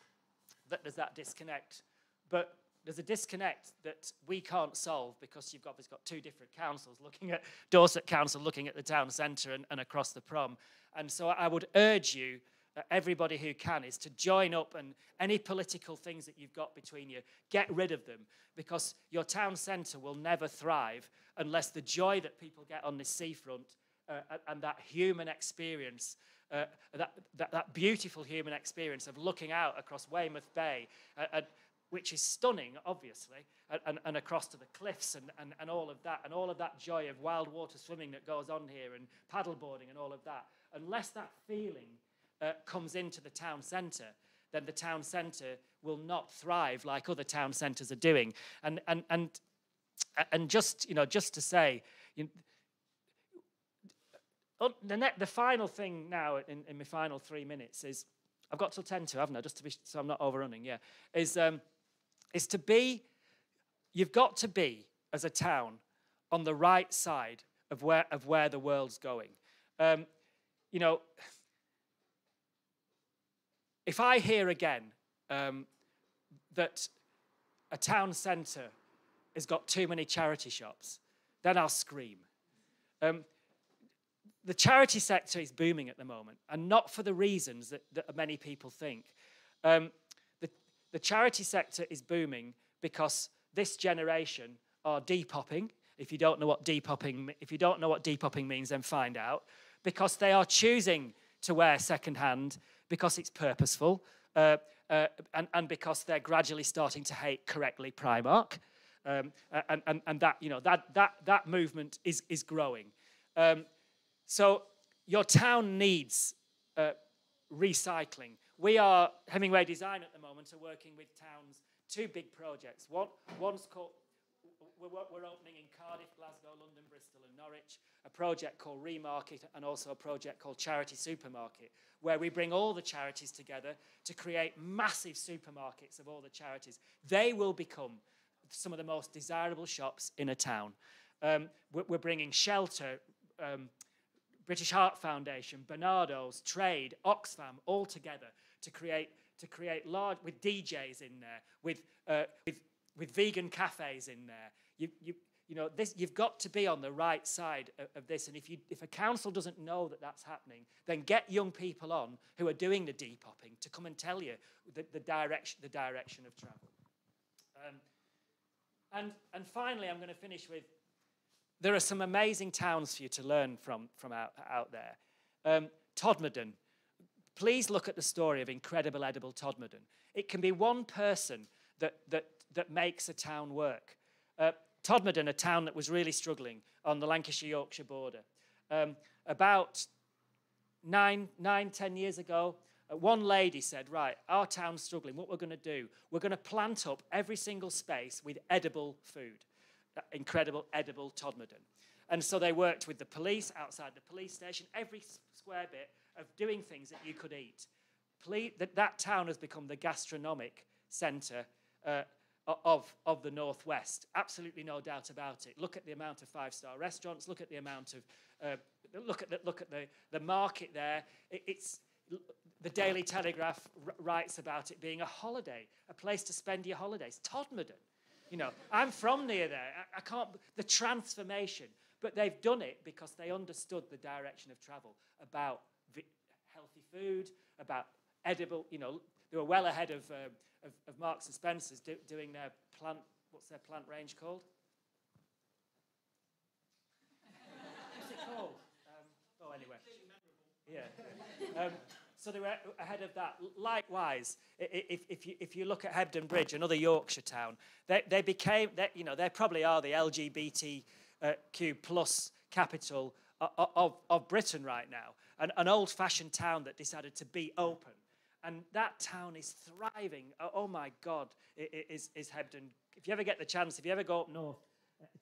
[SPEAKER 19] that there's that disconnect. But there's a disconnect that we can't solve because you've got, got two different councils looking at Dorset Council, looking at the town centre and, and across the prom. And so I would urge you uh, everybody who can is to join up and any political things that you've got between you, get rid of them because your town centre will never thrive unless the joy that people get on this seafront uh, and that human experience, uh, that, that, that, beautiful human experience of looking out across Weymouth Bay, uh, which is stunning, obviously, and, and, across to the cliffs and, and, and all of that, and all of that joy of wild water swimming that goes on here and paddleboarding and all of that. Unless that feeling uh, comes into the town centre, then the town centre will not thrive like other town centres are doing. And, and, and, and just, you know, just to say, you know, the, ne- the final thing now in, in my final three minutes is, I've got till 10 to, haven't I, just to be, so I'm not overrunning, yeah, is, um, is to be you've got to be, as a town, on the right side of where, of where the world's going. Um, you know, if I hear again um, that a town centre has got too many charity shops, then I'll scream. Um, the charity sector is booming at the moment, and not for the reasons that, that many people think. Um, the, the charity sector is booming because this generation are depopping. If you don't know what depopping, if you don't know what depopping means, then find out. Because they are choosing to wear secondhand because it's purposeful, uh, uh, and, and because they're gradually starting to hate correctly Primark. Um, and, and, and that, you know, that, that, that movement is, is growing. Um, so your town needs uh, recycling. We are, Hemingway Design at the moment, are working with towns, two big projects. One, one's called, we're, we're opening in Cardiff, Glasgow, London, Bristol and Norwich, a project called Remarket and also a project called Charity Supermarket, where we bring all the charities together to create massive supermarkets of all the charities. They will become some of the most desirable shops in a town. Um, we're, bringing shelter, um, British Heart Foundation, Barnardo's, TRAID, Oxfam, all together to create to create large with DJs in there, with uh, with with vegan cafes in there. You you you know this you've got to be on the right side of, of this. And if you if a council doesn't know that that's happening, then get young people on who are doing the depopping to come and tell you the, the direction the direction of travel. Um, and, and finally, I'm going to finish with there are some amazing towns for you to learn from, from out, out there. Um, Todmorden. Please look at the story of incredible edible Todmorden. It can be one person that, that, that makes a town work. Uh, Todmorden, a town that was really struggling on the Lancashire-Yorkshire border. Um, about nine, nine, ten years ago, one lady said, right, our town's struggling. What we're going to do, we're going to plant up every single space with edible food, uh, incredible edible Todmorden. And so they worked with the police outside the police station, every square bit of doing things that you could eat. Police, that, that town has become the gastronomic centre uh, of, of the Northwest. Absolutely no doubt about it. Look at the amount of five-star restaurants. Look at the amount of, uh, look at the, look at the, the market there. It, it's, the Daily Telegraph writes about it being a holiday, a place to spend your holidays. Todmorden. You know, I'm from near there. I, I can't, the transformation. But they've done it because they understood the direction of travel about healthy food, about edible, you know, they were well ahead of, uh, of, of, Marks and Spencer's do, doing their plant, what's their plant range called? (laughs) what's it called? Um, oh, anyway. Yeah. Um, so they were ahead of that. Likewise, if, if, you, if you look at Hebden Bridge, another Yorkshire town, they, they became, they, you know, they probably are the LGBTQ plus capital of, of Britain right now. An, an old-fashioned town that decided to be open. And that town is thriving. Oh, oh my God, is, is Hebden. If you ever get the chance, if you ever go up north,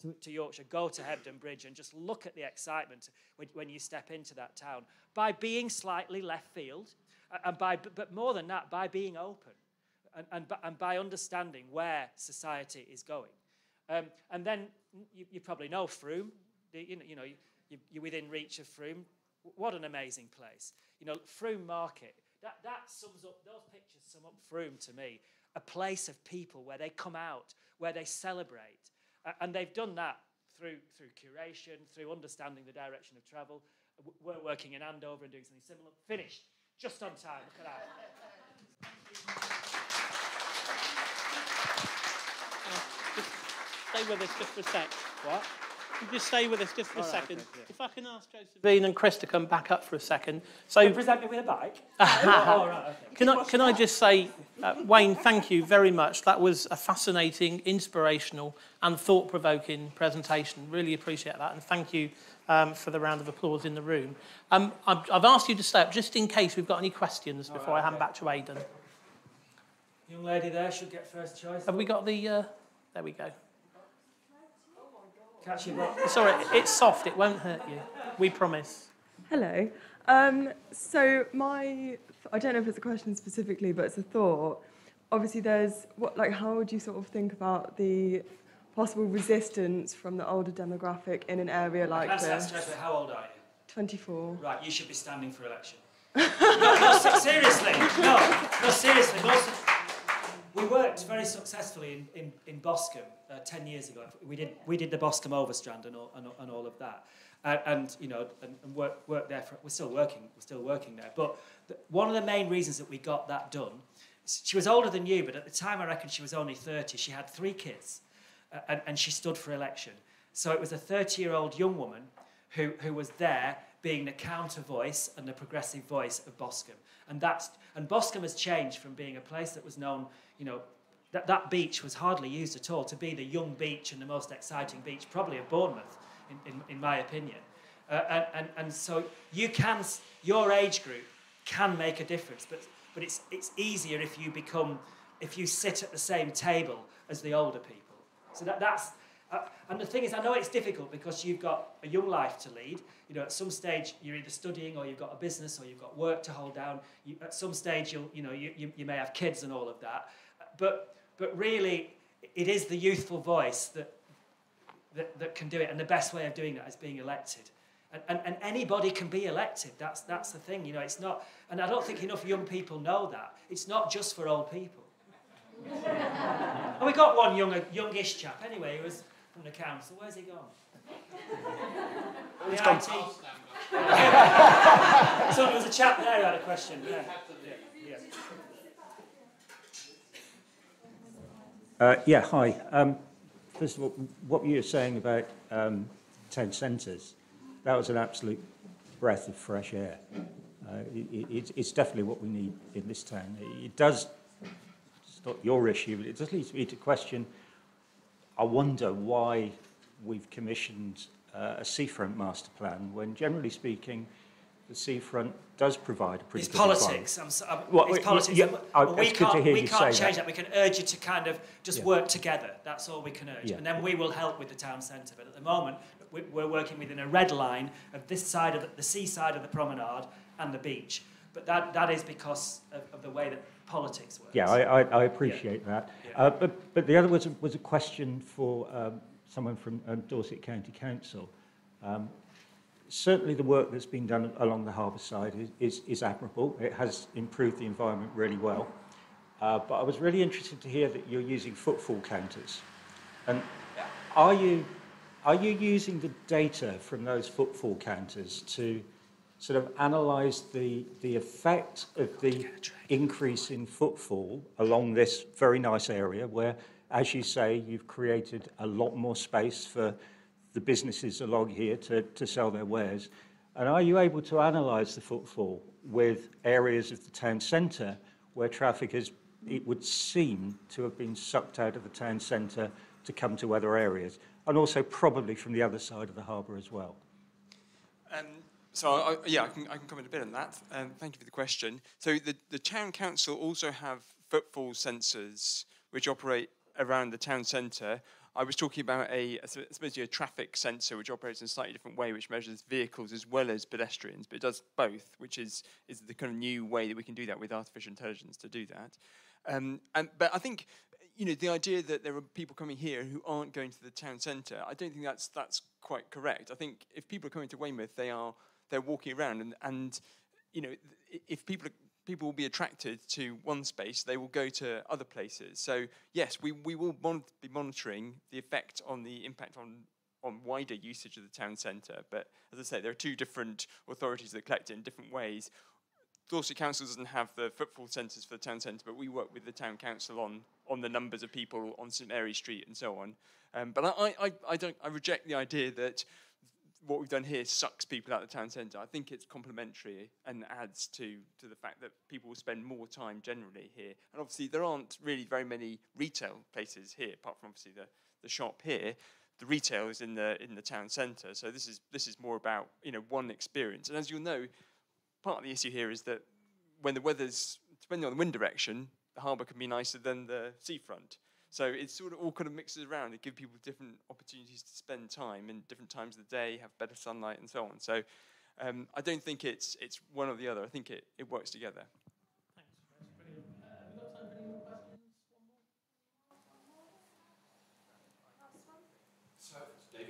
[SPEAKER 19] to, to, Yorkshire, go to Hebden Bridge and just look at the excitement when, when you step into that town by being slightly left field, and by, but more than that, by being open and, and, and by understanding where society is going. Um, and then you, you, probably know Frome. You know, you know you, you're within reach of Frome. What an amazing place. You know, Frome Market, that, that sums up, those pictures sum up Frome to me. A place of people where they come out, where they celebrate, and they've done that through, through curation, through understanding the direction of travel. We're working in Andover and doing something similar. Finished. Just on time. Look at that.
[SPEAKER 2] stay with us just for a sec.
[SPEAKER 19] What?
[SPEAKER 2] You just stay with us just for a
[SPEAKER 19] right,
[SPEAKER 2] second.
[SPEAKER 19] okay, yeah.
[SPEAKER 2] If I can ask Josephine and Chris to come back up for a second. So
[SPEAKER 19] you present me with a bike. (laughs) oh, right, okay.
[SPEAKER 2] Can I can I just say, uh, Wayne, thank you very much. That was a fascinating, inspirational, and thought-provoking presentation. Really appreciate that, and thank you um, for the round of applause in the room. Um, I've, I've, asked you to stay up just in case we've got any questions before right, I hand okay. back to Aidan.
[SPEAKER 19] Young lady there should get first choice.
[SPEAKER 2] Have we got the? Uh, there we go.
[SPEAKER 19] Catch your butt.
[SPEAKER 2] It's all right. It's soft. It won't hurt you. We promise.
[SPEAKER 24] Hello. Um, so my, I don't know if it's a question specifically, but it's a thought. Obviously, there's what like how would you sort of think about the possible resistance from the older demographic in an area like
[SPEAKER 19] Can
[SPEAKER 24] this.
[SPEAKER 19] straight how old are you?
[SPEAKER 24] 24.
[SPEAKER 19] Right, you should be standing for election. no, no, seriously, no, no, seriously. Most of, we worked very successfully in, in, in Boscombe uh, 10 years ago. We did, we did the Boscombe Overstrand and all, and, and all of that. Uh, and, you know, and, and work, work there for, we're still working, we're still working there. But the, one of the main reasons that we got that done, she was older than you, but at the time I reckon she was only 30. She had three kids uh, and, and she stood for election. So it was a 30 year old young woman who, who was there being the counter voice and the progressive voice of Boscombe. And, that's, and Boscombe has changed from being a place that was known, you know, that, that beach was hardly used at all to be the young beach and the most exciting beach, probably of Bournemouth, in, in, in my opinion. Uh, and, and, and so you can, your age group can make a difference, but, but it's, it's easier if you become, if you sit at the same table as the older people. So that, that's, uh, and the thing is, I know it's difficult because you've got a young life to lead. You know, at some stage you're either studying or you've got a business or you've got work to hold down. You, at some stage, you'll, you know, you, you, you may have kids and all of that. But, but really, it is the youthful voice that, that, that can do it. And the best way of doing that is being elected. And, and, and anybody can be elected. That's, that's the thing. You know, it's not, and I don't think enough young people know that. It's not just for old people. (laughs) and we got one young, youngish chap anyway, who was from the council. Where's he gone?
[SPEAKER 3] He's
[SPEAKER 19] the
[SPEAKER 3] gone.
[SPEAKER 19] IT. (laughs) so there was a chap there who had a question. Yeah. yeah. yeah.
[SPEAKER 25] Uh, yeah, hi. Um, first of all, what you were saying about um, town centres, that was an absolute breath of fresh air. Uh, it, it, it's definitely what we need in this town. It does, it's not your issue, but it does lead me to question, I wonder why we've commissioned uh, a seafront master plan when, generally speaking, the seafront does provide a pretty
[SPEAKER 19] It's
[SPEAKER 25] good
[SPEAKER 19] politics. I'm, so, I'm,
[SPEAKER 25] Well,
[SPEAKER 19] it's politics.
[SPEAKER 25] yeah, I-
[SPEAKER 19] we can't, we can't change
[SPEAKER 25] that.
[SPEAKER 19] that. We can urge you to kind of just
[SPEAKER 25] Yeah.
[SPEAKER 19] work together. That's all we can urge.
[SPEAKER 25] Yeah.
[SPEAKER 19] And then we will help with the town centre. But at the moment, we- we're working within a red line of this side of the, the seaside of the promenade and the beach. But that, that is because of, of the way that politics works.
[SPEAKER 25] Yeah, I, I, I appreciate that. Uh, but, but the other was a, was a question for um, someone from um, Dorset County Council. Um, certainly the work that's been done along the harbour side is, is, is admirable. It has improved the environment really well. Uh, but I was really interested to hear that you're using footfall counters. And are you, are you using the data from those footfall counters to sort of analyse the, the effect of the increase in footfall along this very nice area where, as you say, you've created a lot more space for the businesses along here to, to sell their wares. And are you able to analyse the footfall with areas of the town centre where traffic is, it would seem to have been sucked out of the town centre to come to other areas, and also probably from the other side of the harbour as well?
[SPEAKER 22] Um, so I, yeah, I can, I can comment a bit on that. Um, thank you for the question. So the, the town council also have footfall sensors which operate around the town centre. I was talking about a, supposedly a traffic sensor which operates in a slightly different way, which measures vehicles as well as pedestrians, but it does both, which is is the kind of new way that we can do that with artificial intelligence to do that. Um, and but I think you know the idea that there are people coming here who aren't going to the town centre. I don't think that's that's quite correct. I think if people are coming to Weymouth, they are they're walking around, and and you know if people people will be attracted to one space, they will go to other places. So yes, we we will mon- be monitoring the effect on the impact on on wider usage of the town centre. But as I say, there are two different authorities that collect it in different ways. Dorset Council doesn't have the footfall centres for the town centre, but we work with the town council on on the numbers of people on St Mary Street and so on. Um, but I, I, I don't I reject the idea that what we've done here sucks people out of the town centre. I think it's complementary and adds to to the fact that people will spend more time generally here. And obviously there aren't really very many retail places here, apart from obviously the, the shop here. The retail is in the in the town centre. So this is this is more about, you know, one experience. And as you'll know, part of the issue here is that when the weather's depending on the wind direction, the harbour can be nicer than the seafront. So it's sort of all kind of mixes around. It gives people different opportunities to spend time in different times of the day, have better sunlight, and so on. So um, I don't think it's it's one or the other. I think it, it works together.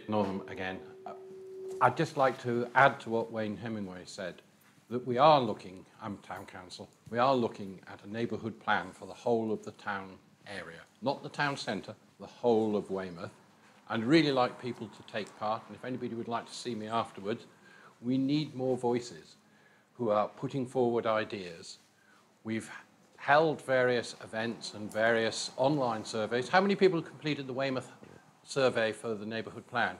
[SPEAKER 15] Northam again. Uh, I'd just like to add to what Wayne Hemingway said, that we are looking, I'm town council, we are looking at a neighbourhood plan for the whole of the town area, not the town centre, the whole of Weymouth. I'd really like people to take part, and if anybody would like to see me afterwards, we need more voices who are putting forward ideas. We've held various events and various online surveys. How many people completed the Weymouth survey for the neighbourhood plan?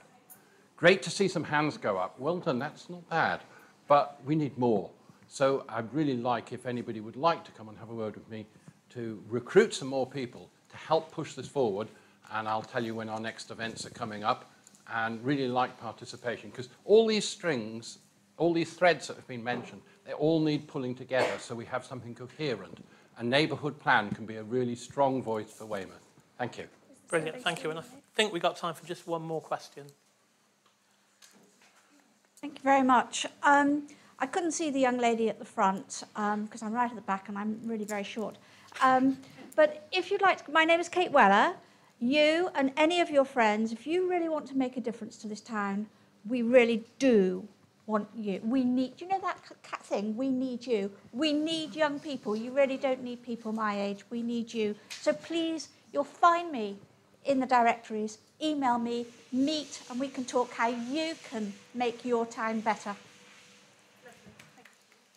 [SPEAKER 15] Great to see some hands go up. Well done, that's not bad. But we need more. So I'd really like, if anybody would like to come and have a word with me, to recruit some more people to help push this forward. And I'll tell you when our next events are coming up and really like participation because all these strings, all these threads that have been mentioned, they all need pulling together so we have something coherent. A neighbourhood plan can be a really strong voice for Weymouth. Thank you.
[SPEAKER 2] Brilliant, thank you. And I think we've got time for just one more question.
[SPEAKER 21] Thank you very much. Um, I couldn't see the young lady at the front because um, I'm right at the back and I'm really very short. Um, but if you'd like to, my name is Kate Weller. You and any of your friends, if you really want to make a difference to this town, we really do want you. We need, do you know that cat thing? We need you. We need young people. You really don't need people my age. We need you. So please, you'll find me in the directories. Email me, meet, and we can talk how you can make your town better.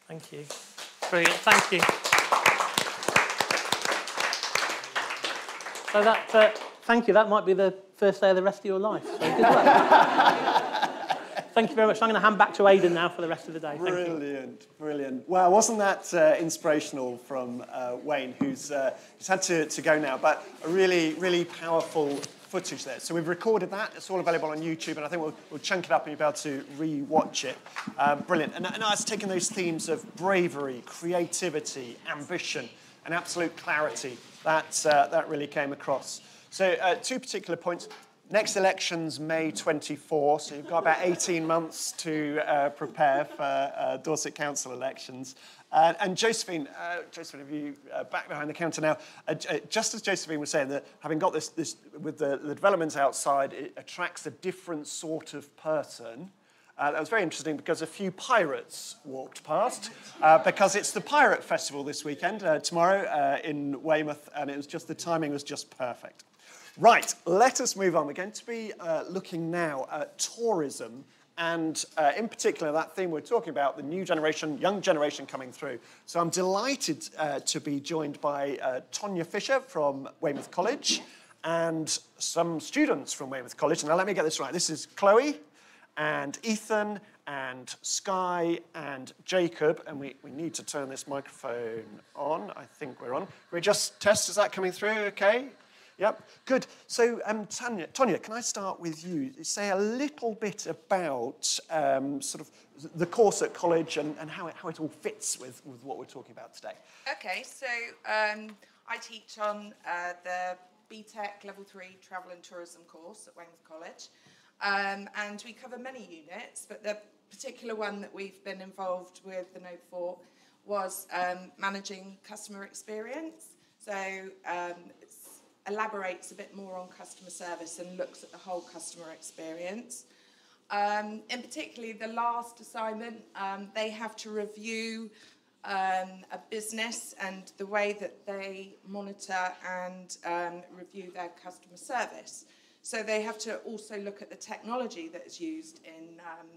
[SPEAKER 2] Thank you. Brilliant. Thank you. So that, uh, thank you. That might be the first day of the rest of your life. So good luck. (laughs) Thank you very much. I'm going to hand back to Aidan now for the rest of the day. Thank
[SPEAKER 3] brilliant, you. brilliant. Well, wasn't that uh, inspirational from uh, Wayne, who's, uh, who's had to, to go now, but a really, really powerful footage there. So we've recorded that. It's all available on YouTube, and I think we'll, we'll chunk it up and you'll be able to re-watch it. Um, brilliant. And, and it's taken those themes of bravery, creativity, ambition, and absolute clarity. That, uh, that really came across. So uh, two particular points. Next election's May 24, so you've got about 18 months to uh, prepare for uh, Dorset Council elections. And Josephine, uh, Josephine, have you uh, back behind the counter now? Just as Josephine was saying, that having got this, this with the, the developments outside, it attracts a different sort of person. Uh, that was very interesting because a few pirates walked past uh, because it's the Pirate Festival this weekend, uh, tomorrow uh, in Weymouth, and it was just the timing was just perfect. Right, let us move on. We're going to be uh, looking now at tourism and uh, in particular that theme we're talking about, the new generation, young generation coming through. So I'm delighted uh, to be joined by uh, Tonya Fisher from Weymouth College and some students from Weymouth College. Now let me get this right. This is Chloe and Ethan and Sky and Jacob, and we, we need to turn this microphone on. I think we're on. We just test, is that coming through okay? Yep, good. So, um, Tanya, Tonya, can I start with you? Say a little bit about um, sort of the course at college and, and how, it, how it all fits with, with what we're talking about today.
[SPEAKER 26] Okay, so um, I teach on uh, the BTEC Level 3 Travel and Tourism course at Weymouth College. Um, and we cover many units, but the particular one that we've been involved with, the Nothe Fort, was um, managing customer experience. So um, elaborates a bit more on customer service and looks at the whole customer experience. Um, in particularly the last assignment, um, they have to review um, a business and the way that they monitor and um, review their customer service. So they have to also look at the technology that is used in um,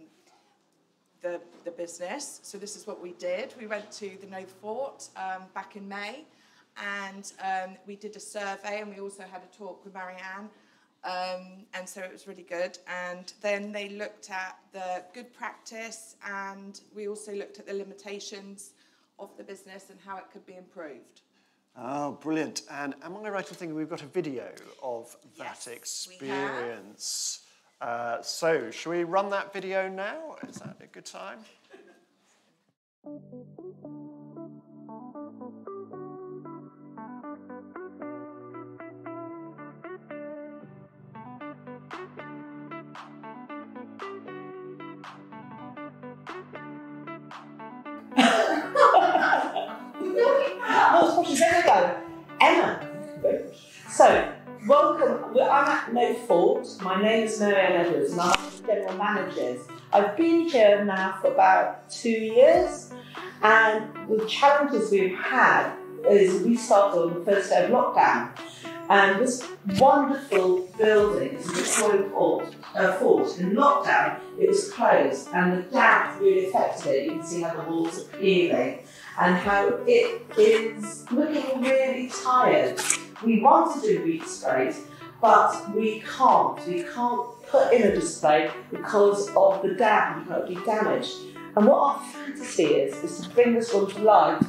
[SPEAKER 26] the, the business. So this is what we did. We went to the Nothe Fort um, back in May and um, we did a survey and we also had a talk with Marianne. Um, and so it was really good. And then they looked at the good practice and we also looked at the limitations of the business and how it could be improved.
[SPEAKER 3] Oh, brilliant. And am I right in thinking we've got a video of that yes, experience? Uh, so, shall we run that video now? Is that a good time?
[SPEAKER 27] Oh, there we go. Emma. So,
[SPEAKER 28] welcome. I'm at Nothe Fort. My name is Marianne Edwards and I'm the General Managers. I've been here now for about two years and the challenges we've had is we started on the first day of lockdown and this wonderful building Victoria Fort, uh, Fort. In lockdown, it was closed and the damp really affected it. You can see how the walls are peeling and how it is looking really tired. We want to do a display, but we can't. We can't put in a display because of the and might be damaged. And what our fantasy is, is to bring this one to life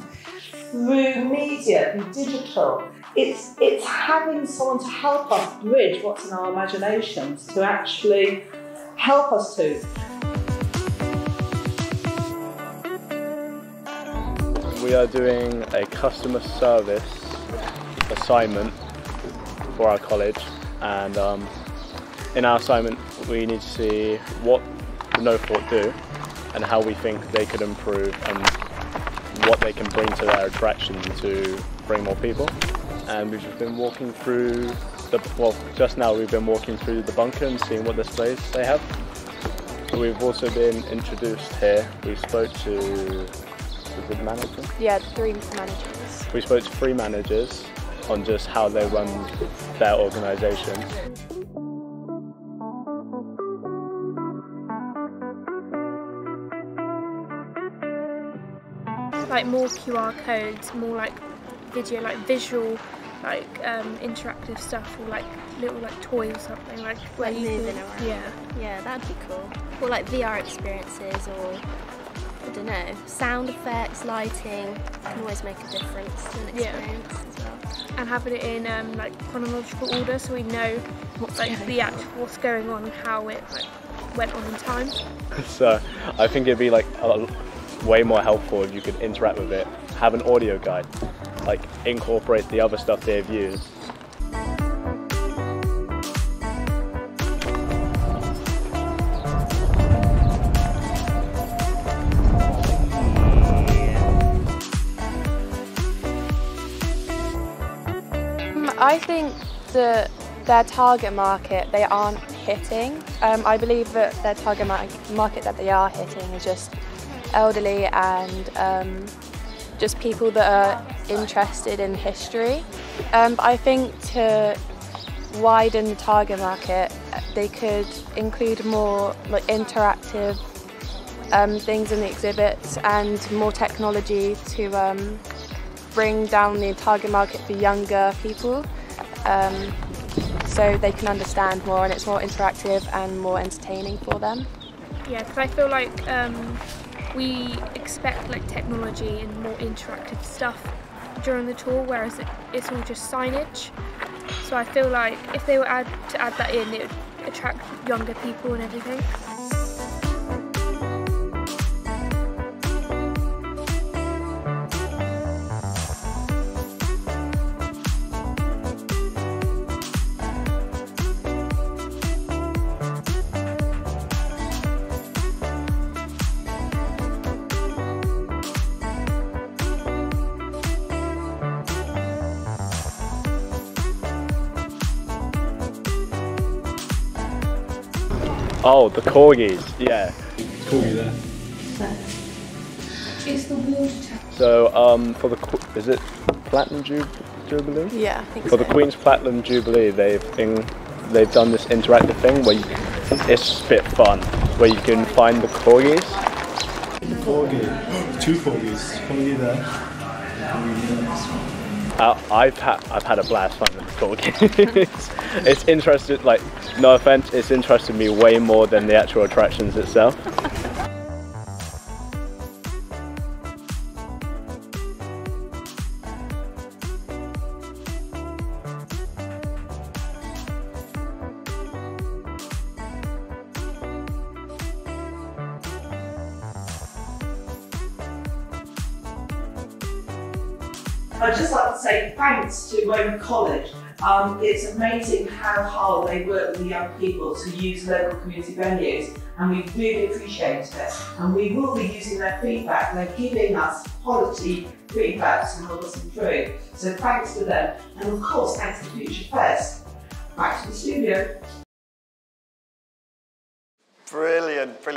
[SPEAKER 28] through media, through digital. It's, it's having someone to help us bridge what's in our imaginations to actually help us to.
[SPEAKER 27] We are doing a customer service assignment for our college and um, in our assignment we need to see what the Nothe Fort do and how we think they could improve and what they can bring to their attraction to bring more people. And we've just been walking through the well just now we've been walking through the bunker and seeing what displays they have. We've also been introduced here. We spoke to the manager?
[SPEAKER 29] Yeah, three managers.
[SPEAKER 27] We spoke to three managers on just how they run their organisation.
[SPEAKER 26] Like more QR codes, more like video, like visual, like um, interactive stuff, or like little like toy or something, like
[SPEAKER 29] where
[SPEAKER 26] like
[SPEAKER 29] you moving around.
[SPEAKER 26] Yeah,
[SPEAKER 29] yeah, that'd be cool. Or like VR experiences, or I don't know, sound effects, lighting can always make a difference to an experience yeah. as well.
[SPEAKER 26] And having it in um, like chronological order so we know what's like the actual what's going on and how it like, went on in time. (laughs)
[SPEAKER 27] so I think it'd be like a, way more helpful if you could interact with it, have an audio guide, like incorporate the other stuff they've used
[SPEAKER 29] I think that their target market they aren't hitting. Um, I believe that their target market that they are hitting is just elderly and um, just people that are interested in history. Um, but I think to widen the target market, they could include more like interactive um, things in the exhibits and more technology to um, bring down the target market for younger people um, so they can understand more and it's more interactive and more entertaining for them.
[SPEAKER 26] Yeah, because I feel like um, we expect like technology and more interactive stuff during the tour, whereas it, it's all just signage. So I feel like if they were add, to add that in, it would attract younger people and everything.
[SPEAKER 27] Oh, the corgis, yeah.
[SPEAKER 30] Corgi there.
[SPEAKER 26] It's the water
[SPEAKER 27] So, um, for the, is it Platinum Jub Jubilee?
[SPEAKER 29] Yeah, I think
[SPEAKER 27] For
[SPEAKER 29] so.
[SPEAKER 27] the Queen's Platinum Jubilee, they've been, they've done this interactive thing where you, it's a bit fun, where you can find the corgis.
[SPEAKER 30] Corgi, (gasps) two corgis, corgi there.
[SPEAKER 27] Uh, I've had I've had a blast finding the corgi. it's, (laughs) it's interested like no offense, it's interested me way more than the actual attractions itself.
[SPEAKER 28] To College. Um, it's amazing how hard they work with the young people to use local community venues and we really appreciate it. And we will be using their feedback. They're giving us quality feedback to help us improve. So thanks to them. And of course, thanks to Future Fest.
[SPEAKER 31] Back to the studio.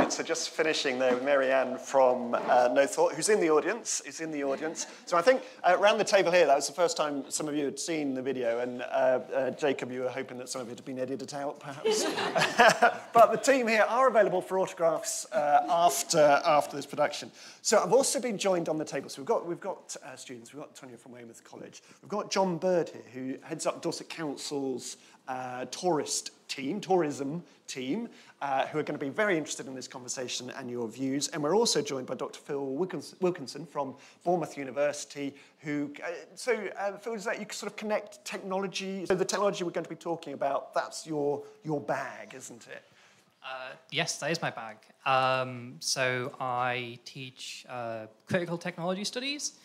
[SPEAKER 3] Brilliant. So just finishing there with Marianne from uh, Nothe Fort, who's in the audience, is in the audience. So I think uh, around the table here, that was the first time some of you had seen the video, and uh, uh, Jacob, you were hoping that some of it had been edited out, perhaps. (laughs) but the team here are available for autographs uh, after, after this production. So I've also been joined on the table. So we've got, we've got uh, students, we've got Tonya from Weymouth College, we've got John Bird here, who heads up Dorset Council's uh, tourist team, tourism team, uh, who are going to be very interested in this conversation and your views. And we're also joined by Dr. Phil Wilkinson from Bournemouth University, who, uh, so uh, Phil, is that you sort of connect technology? So the technology we're going to be talking about, that's your, your bag, isn't it?
[SPEAKER 32] Uh, yes, that is my bag. Um, so I teach uh, critical technology studies,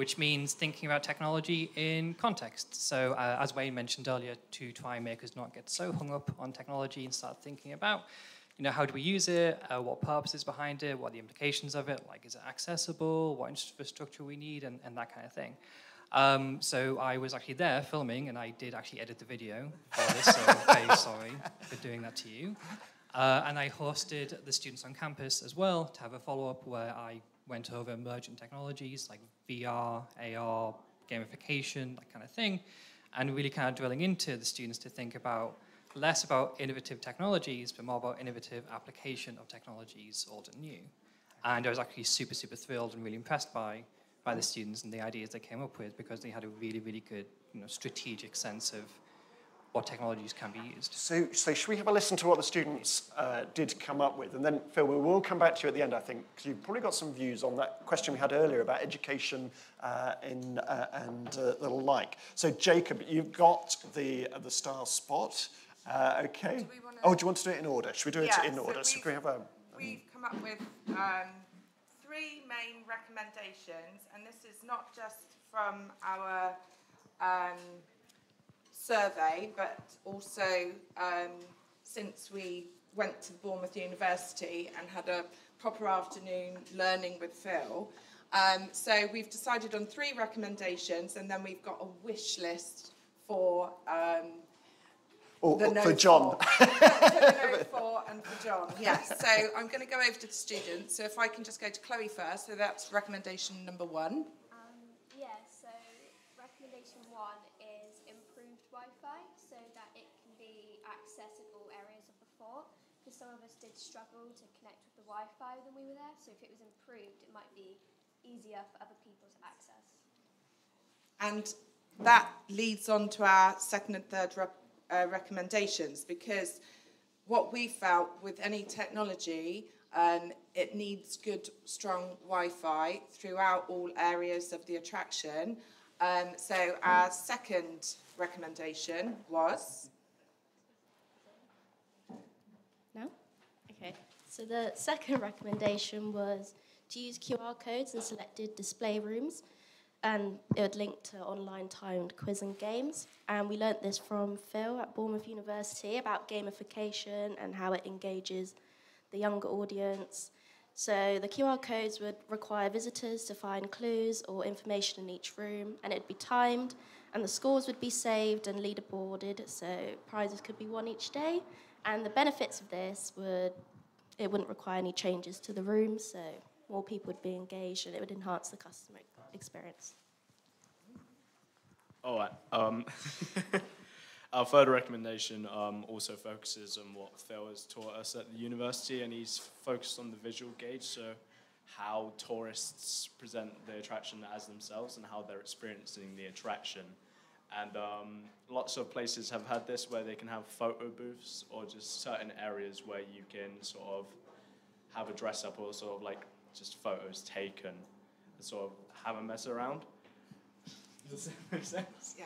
[SPEAKER 32] which means thinking about technology in context. So, uh, as Wayne mentioned earlier, to try and make us not get so hung up on technology and start thinking about, you know, how do we use it, uh, what is behind it, what are the implications of it, like is it accessible, what infrastructure we need, and, and that kind of thing. Um, so I was actually there filming, and I did actually edit the video for this, so (laughs) very sorry for doing that to you. Uh, and I hosted the students on campus as well to have a follow-up where I went over emergent technologies like VR, AR, gamification, that kind of thing, and really kind of drilling into the students to think about less about innovative technologies, but more about innovative application of technologies old and new. And I was actually super, super thrilled and really impressed by, by the students and the ideas they came up with because they had a really, really good you know, strategic sense of what technologies can be used.
[SPEAKER 3] So, so should we have a listen to what the students uh, did come up with? And then, Phil, we will come back to you at the end, I think, because you've probably got some views on that question we had earlier about education uh, in, uh, and uh, the like. So, Jacob, you've got the, uh, the star spot. Uh, okay. Do wanna... Oh, do you want to do it in order? Should we do
[SPEAKER 26] yeah,
[SPEAKER 3] it in order? So, we have a...
[SPEAKER 26] We've come up with um, three main recommendations, and this is not just from our um, survey, but also um, since we went to Bournemouth University and had a proper afternoon learning with Phil. Um, so we've decided on three recommendations, and then we've got a wish list for um,
[SPEAKER 3] oh,
[SPEAKER 26] the no
[SPEAKER 3] for John.
[SPEAKER 26] For, no for and for John. Yes. (laughs) So I'm going to go over to the students. So if I can just go to Chloe first. So that's recommendation number one.
[SPEAKER 33] Some of us did struggle to connect with the Wi-Fi when we were there. So if it was improved, it might be easier for other people to access.
[SPEAKER 26] And that leads on to our second and third re uh, recommendations because what we felt with any technology, um, it needs good, strong Wi-Fi throughout all areas of the attraction. Um, so our second recommendation was
[SPEAKER 33] So the second (laughs) recommendation was to use QR codes in selected display rooms, and it would link to online timed quiz and games. And we learnt this from Phil at Bournemouth University about gamification and how it engages the younger audience. So the QR codes would require visitors to find clues or information in each room, and it'd be timed, and the scores would be saved and leaderboarded, so prizes could be won each day. And the benefits of this would it wouldn't require any changes to the room, so more people would be engaged and it would enhance the customer experience.
[SPEAKER 34] All right. Um, (laughs) our third recommendation um, also focuses on what Phil has taught us at the university, and he's focused on the visual gauge, so how tourists present the attraction as themselves and how they're experiencing the attraction. And um, lots of places have had this where they can have photo booths or just certain areas where you can sort of have a dress up or sort of like just photos taken and sort of have a mess around. Does that (laughs) make sense?
[SPEAKER 26] Yeah.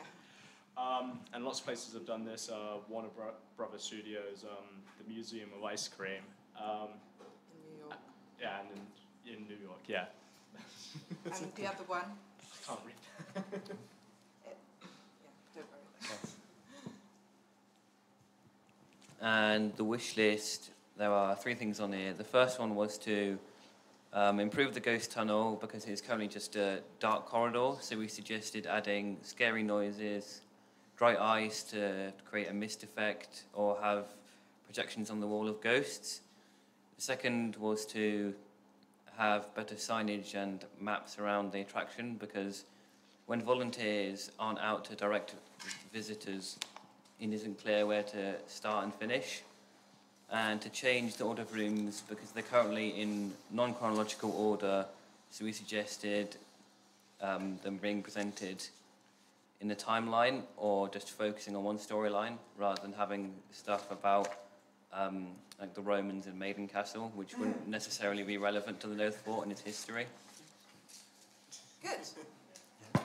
[SPEAKER 34] Um, and lots of places have done this. Uh, Warner Bro- Brothers Studios, um, the Museum of Ice Cream. Um,
[SPEAKER 26] in New York.
[SPEAKER 34] Yeah, and in, in New York, yeah.
[SPEAKER 26] and the other one? (laughs)
[SPEAKER 34] I can't read. (laughs)
[SPEAKER 35] And the wish list, there are three things on here. The first one was to um, improve the ghost tunnel because it's currently just a dark corridor. So we suggested adding scary noises, dry ice to create a mist effect or have projections on the wall of ghosts. The second was to have better signage and maps around the attraction because when volunteers aren't out to direct visitors, it isn't clear where to start and finish. And to change the order of rooms because they're currently in non chronological order, so we suggested um, them being presented in the timeline or just focusing on one storyline rather than having stuff about um, like the Romans and Maiden Castle, which wouldn't necessarily be relevant to the Nothe Fort and its history.
[SPEAKER 26] Good.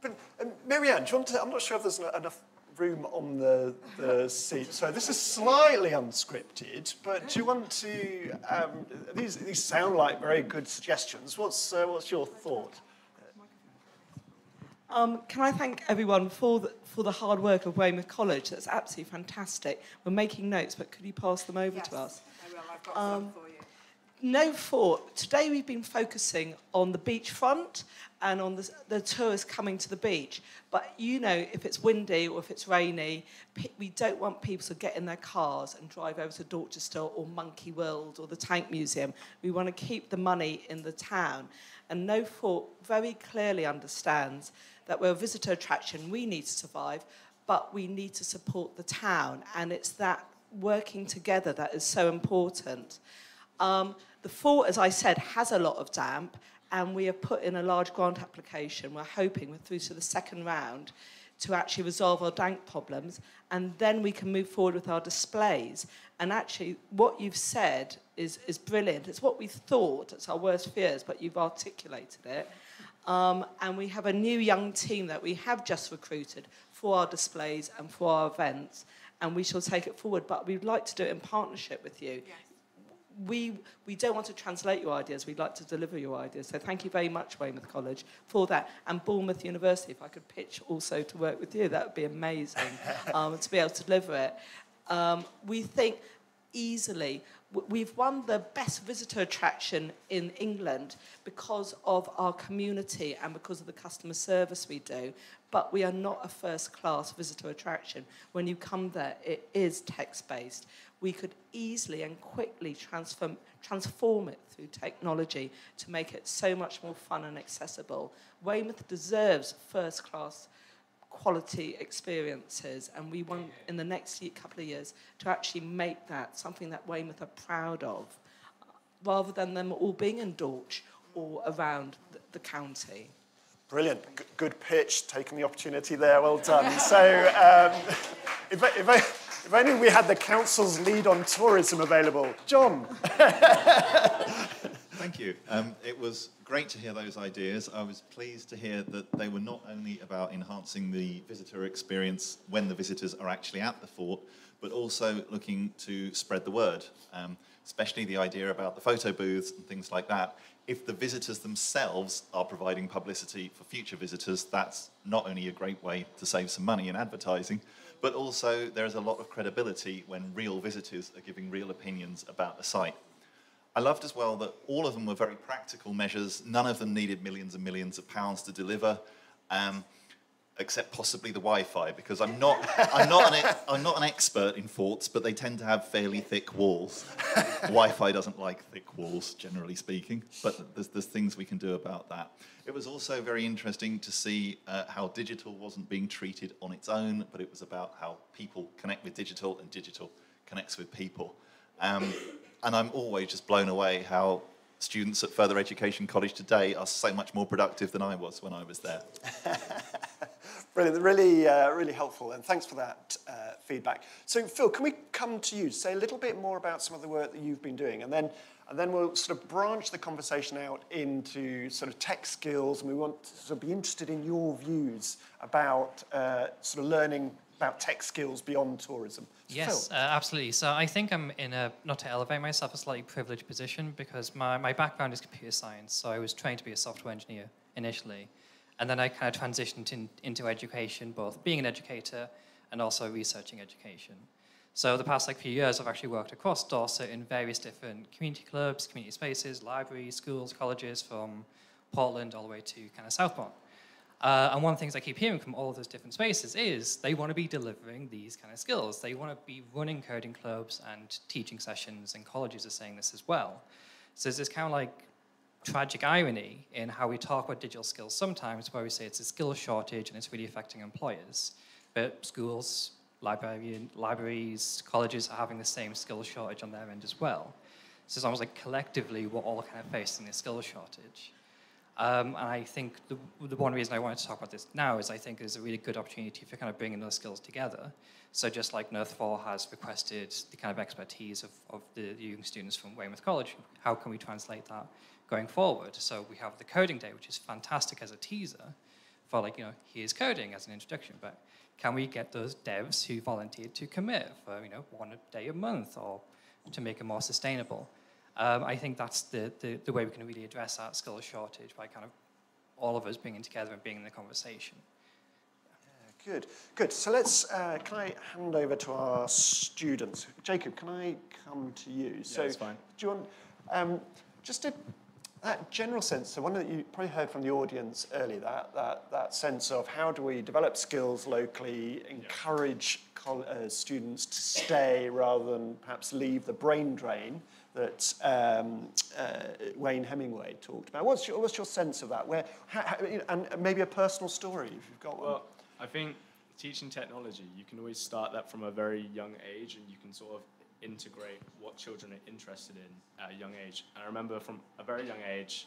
[SPEAKER 3] But, um, Marianne, do you want to, I'm not sure if there's enough room on the, the seat. So this is slightly unscripted, but do you want to, um, these, these sound like very good suggestions. What's, uh, what's your thought?
[SPEAKER 31] Um, can I thank everyone for the, for the hard work of Weymouth College? That's absolutely fantastic. We're making notes, but could you pass them over to us?
[SPEAKER 26] I will. I've got
[SPEAKER 31] Um,
[SPEAKER 26] some for you.
[SPEAKER 31] No thought. Today we've been focusing on the beachfront and on the, the tourists coming to the beach. But you know, if it's windy or if it's rainy, we don't want people to get in their cars and drive over to Dorchester or Monkey World or the Tank Museum. We want to keep the money in the town. And Nothe Fort very clearly understands that we're a visitor attraction, we need to survive, but we need to support the town. And it's that working together that is so important. Um, the fort, as I said, has a lot of damp, and we have put in a large grant application. We're hoping we're through to the second round to actually resolve our dank problems, and then we can move forward with our displays. And actually, what you've said is, is brilliant. It's what we thought, it's our worst fears, but you've articulated it. Um, and we have a new young team that we have just recruited for our displays and for our events, and we shall take it forward. But we'd like to do it in partnership with you. We, we don't want to translate your ideas, we'd like to deliver your ideas. So thank you very much, Weymouth College, for that. And Bournemouth University, if I could pitch also to work with you, that would be amazing (laughs) um, to be able to deliver it. Um, we think easily. We've won the best visitor attraction in England because of our community and because of the customer service we do. But we are not a first class visitor attraction. When you come there, it is text based. We could easily and quickly transform, transform it through technology to make it so much more fun and accessible. Weymouth deserves first class quality experiences, and we want in the next couple of years to actually make that something that Weymouth are proud of, rather than them all being in Dorch or around the, the county.
[SPEAKER 3] Brilliant. G- good pitch, taking the opportunity there. Well done. so, um, (laughs) if, I- if, I, if only we had the council's lead on tourism available. John. (laughs)
[SPEAKER 5] Thank you. Um, it was great to hear those ideas. I was pleased to hear that they were not only about enhancing the visitor experience when the visitors are actually at the fort, but also looking to spread the word, um, especially the idea about the photo booths and things like that. If the visitors themselves are providing publicity for future visitors, that's not only a great way to save some money in advertising, but also there is a lot of credibility when real visitors are giving real opinions about the site. I loved as well that all of them were very practical measures. None of them needed millions and millions of pounds to deliver, um, except possibly the Wi-Fi, because I'm not, I'm, not an, I'm not an expert in forts, but they tend to have fairly thick walls. (laughs) Wi-Fi doesn't like thick walls, generally speaking, but there's, there's things we can do about that. It was also very interesting to see uh, how digital wasn't being treated on its own, but it was about how people connect with digital and digital connects with people. Um, and I'm always just blown away how students at Further Education College today are so much more productive than I was when I was there. (laughs)
[SPEAKER 3] Brilliant, really, uh, really helpful, and thanks for that uh, feedback. So, Phil, can we come to you? Say a little bit more about some of the work that you've been doing, and then, and then we'll sort of branch the conversation out into sort of tech skills, and we want to sort of be interested in your views about uh, sort of learning about tech skills beyond tourism. So,
[SPEAKER 32] Yes, uh, absolutely. So I think I'm in a, not to elevate myself, a slightly privileged position because my, my background is computer science. So I was trained to be a software engineer initially. And then I kind of transitioned in, into education, both being an educator and also researching education. So the past like few years, I've actually worked across Dorset in various different community clubs, community spaces, libraries, schools, colleges, from Portland all the way to kind of Southport. Uh, and one of the things I keep hearing from all of those different spaces is they want to be delivering these kind of skills. They want to be running coding clubs and teaching sessions, and colleges are saying this as well. So there's this kind of like tragic irony in how we talk about digital skills sometimes, where we say it's a skill shortage and it's really affecting employers. But schools, libraries, colleges are having the same skill shortage on their end as well. So it's almost like collectively we're all kind of facing a skill shortage. Um, and I think the, the one reason I wanted to talk about this now is I think there's a really good opportunity for kind of bringing those skills together. So just like Nothe Fort has requested the kind of expertise of, of the young students from Weymouth College, how can we translate that going forward? So we have the coding day, which is fantastic as a teaser for like, you know, here's coding as an introduction, but can we get those devs who volunteered to commit for, you know, one day a month or to make it more sustainable? Um, I think that's the, the, the, way we can really address that skill shortage by kind of all of us being together and being in the conversation.
[SPEAKER 3] Yeah, good, good. So let's, uh, can I hand over to our students? Jacob, can I come to you?
[SPEAKER 34] Yeah,
[SPEAKER 3] so
[SPEAKER 34] that's fine.
[SPEAKER 3] Do you want, um, just a, that general sense, so one that you probably heard from the audience earlier, that, that, that sense of how do we develop skills locally, encourage uh, students to stay rather than perhaps leave the brain drain, that um, uh, Wayne Hemingway talked about. What's your, what's your sense of that? Where, how, how, and maybe a personal story if you've got one.
[SPEAKER 34] Well, I think teaching technology, you can always start that from a very young age and you can sort of integrate what children are interested in at a young age. And I remember from a very young age,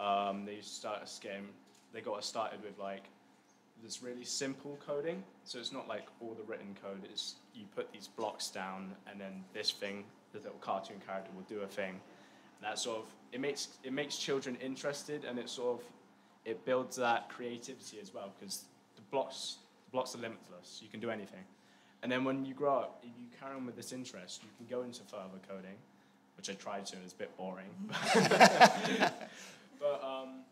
[SPEAKER 34] um, they used to start a game, they got us started with like this really simple coding. So it's not like all the written code is you put these blocks down and then this thing the little cartoon character will do a thing. And that sort of it makes it makes children interested and it sort of it builds that creativity as well because the blocks the blocks are limitless. You can do anything. And then when you grow up, if you carry on with this interest, you can go into further coding, which I tried to, and it's a bit boring. (laughs) (laughs) but um,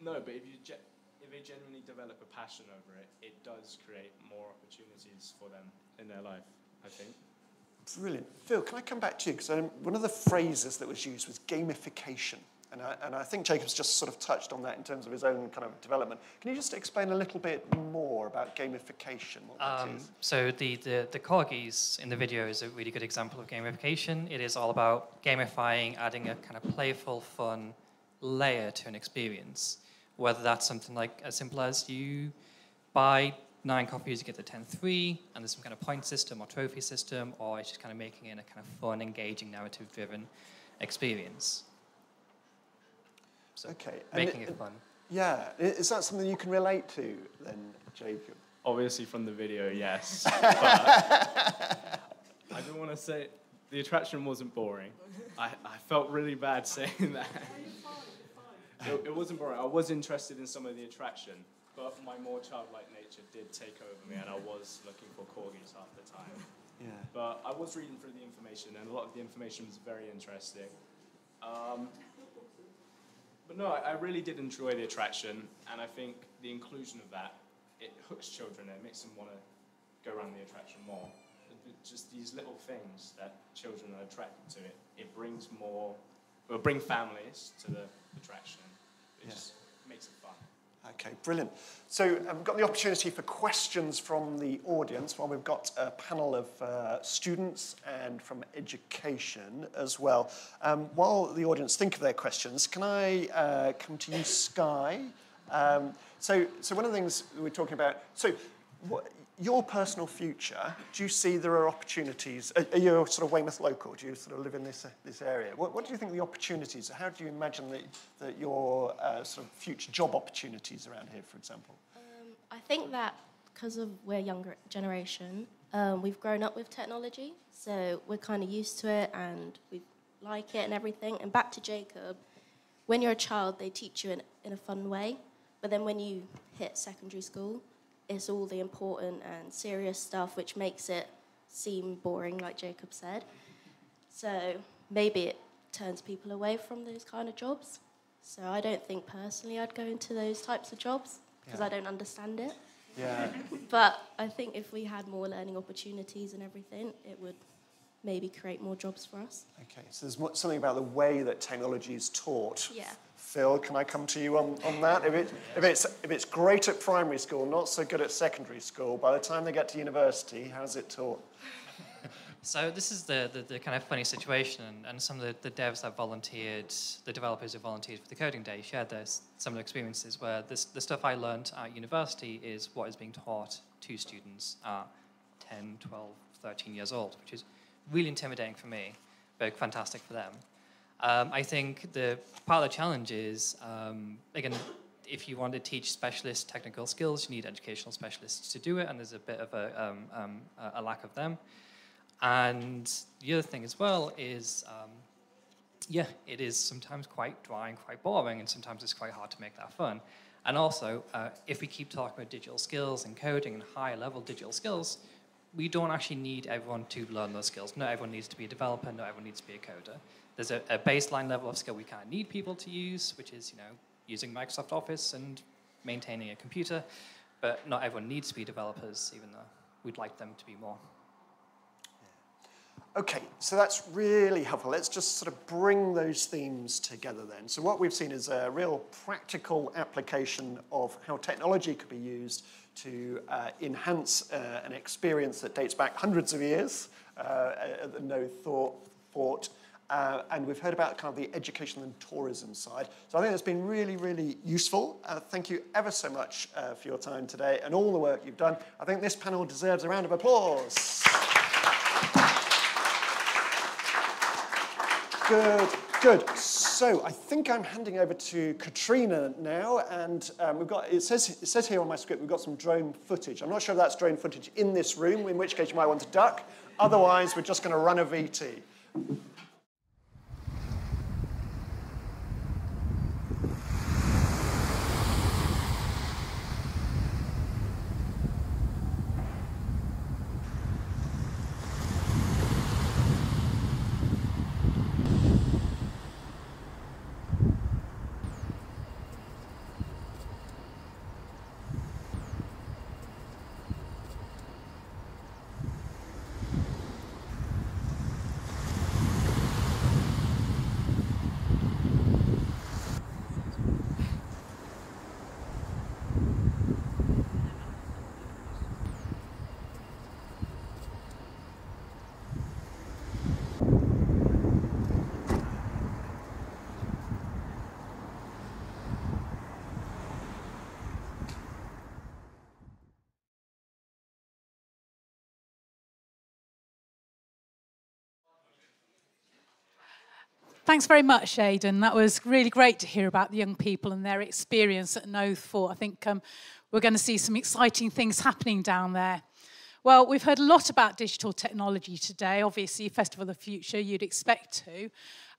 [SPEAKER 34] no, but if you ge- if they genuinely develop a passion over it, it does create more opportunities for them in their life. I think.
[SPEAKER 3] Brilliant. Phil, can I come back to you? Because um, one of the phrases that was used was gamification. And I, and I think Jacob's just sort of touched on that in terms of his own kind of development. Can you just explain a little bit more about gamification?
[SPEAKER 32] Um, so the, the, the corgis in the video is a really good example of gamification. It is all about gamifying, adding a kind of playful, fun layer to an experience. Whether that's something like as simple as you buy nine copies, you get the 10th free, and there's some kind of point system or trophy system, or it's just kind of making it a kind of fun, engaging, narrative-driven experience.
[SPEAKER 3] So okay.
[SPEAKER 32] Making it, it, fun.
[SPEAKER 3] Yeah. Is that something you can relate to then, Jacob?
[SPEAKER 34] Obviously from the video, yes. (laughs) I don't want to say the attraction wasn't boring. I, I felt really bad saying that. It, it wasn't boring. I was interested in some of the attraction, but my more childlike nature did take over me, and I was looking for corgis half the time.
[SPEAKER 3] Yeah.
[SPEAKER 34] But I was reading through the information, and a lot of the information was very interesting. Um, but no, I, really did enjoy the attraction, and I think the inclusion of that it hooks children and it makes them want to go around the attraction more. Just these little things that children are attracted to it. It brings more, will bring families to the attraction. It
[SPEAKER 3] Yeah.
[SPEAKER 34] just makes it fun.
[SPEAKER 3] Okay, brilliant. So um, we've got the opportunity for questions from the audience while we've got a panel of uh, students and from education as well. Um, while the audience think of their questions, can I uh, come to you, Sky? Um, so, so one of the things we're talking about, so what, your personal future, do you see there are opportunities? Are, are you sort of Weymouth local? Do you sort of live in this, uh, this area? What, what do you think the opportunities are? How do you imagine that, that your uh, sort of future job opportunities around here, for example?
[SPEAKER 33] I think that because of we're younger generation, um, we've grown up with technology, so we're kind of used to it and we like it and everything. And back to Jacob, when you're a child, they teach you in, in a fun way, but then when you hit secondary school, it's all the important and serious stuff, which makes it seem boring, like Jacob said. So maybe it turns people away from those kind of jobs. So I don't think personally I'd go into those types of jobs because
[SPEAKER 3] Yeah.
[SPEAKER 33] I don't understand it.
[SPEAKER 3] Yeah. (laughs)
[SPEAKER 33] But I think if we had more learning opportunities and everything, it would maybe create more jobs for us.
[SPEAKER 3] Okay, so there's something about the way that technology is taught.
[SPEAKER 33] Yeah.
[SPEAKER 3] Phil, can I come to you on, on that? If, it, if, it's, if it's great at primary school, not so good at secondary school, by the time they get to university, how's it taught?
[SPEAKER 32] So this is the, the, the, kind of funny situation, and, some of the, the devs that volunteered, the developers who volunteered for the coding day shared their similar experiences where this, the stuff I learned at university is what is being taught to students at 10, 12, 13 years old, which is really intimidating for me, but fantastic for them. Um, I think the part of the challenge is, um, again, if you want to teach specialist technical skills, you need educational specialists to do it, and there's a bit of a, um, um, a- lack of them. And the other thing as well is, um, yeah, it is sometimes quite dry and quite boring, and sometimes it's quite hard to make that fun. And also, uh, if we keep talking about digital skills and coding and higher level digital skills, we don't actually need everyone to learn those skills. Not everyone needs to be a developer, not everyone needs to be a coder. There's a, a baseline level of skill we kind of need people to use, which is, you know, using Microsoft Office and maintaining a computer, but not everyone needs to be developers, even though we'd like them to be more.
[SPEAKER 3] Okay, so that's really helpful. Let's just sort of bring those themes together then. So what we've seen is a real practical application of how technology could be used to uh, enhance uh, an experience that dates back hundreds of years uh, the No Thought Fort. Uh, and we've heard about kind of the education and tourism side. So I think that's been really, really useful. Uh, thank you ever so much uh, for your time today and all the work you've done. I think this panel deserves a round of applause. Good, good. So I think I'm handing over to Katrina now, and um, we've got, it says, it says here on my script, we've got some drone footage. I'm not sure if that's drone footage in this room, in which case you might want to duck. Otherwise, we're just going to run a VT.
[SPEAKER 4] Thanks very much, Aidan. That was really great to hear about the young people and their experience at Nothe Fort. I think um, we're going to see some exciting things happening down there. Well, we've heard a lot about digital technology today. Obviously, Festival of the Future, you'd expect to.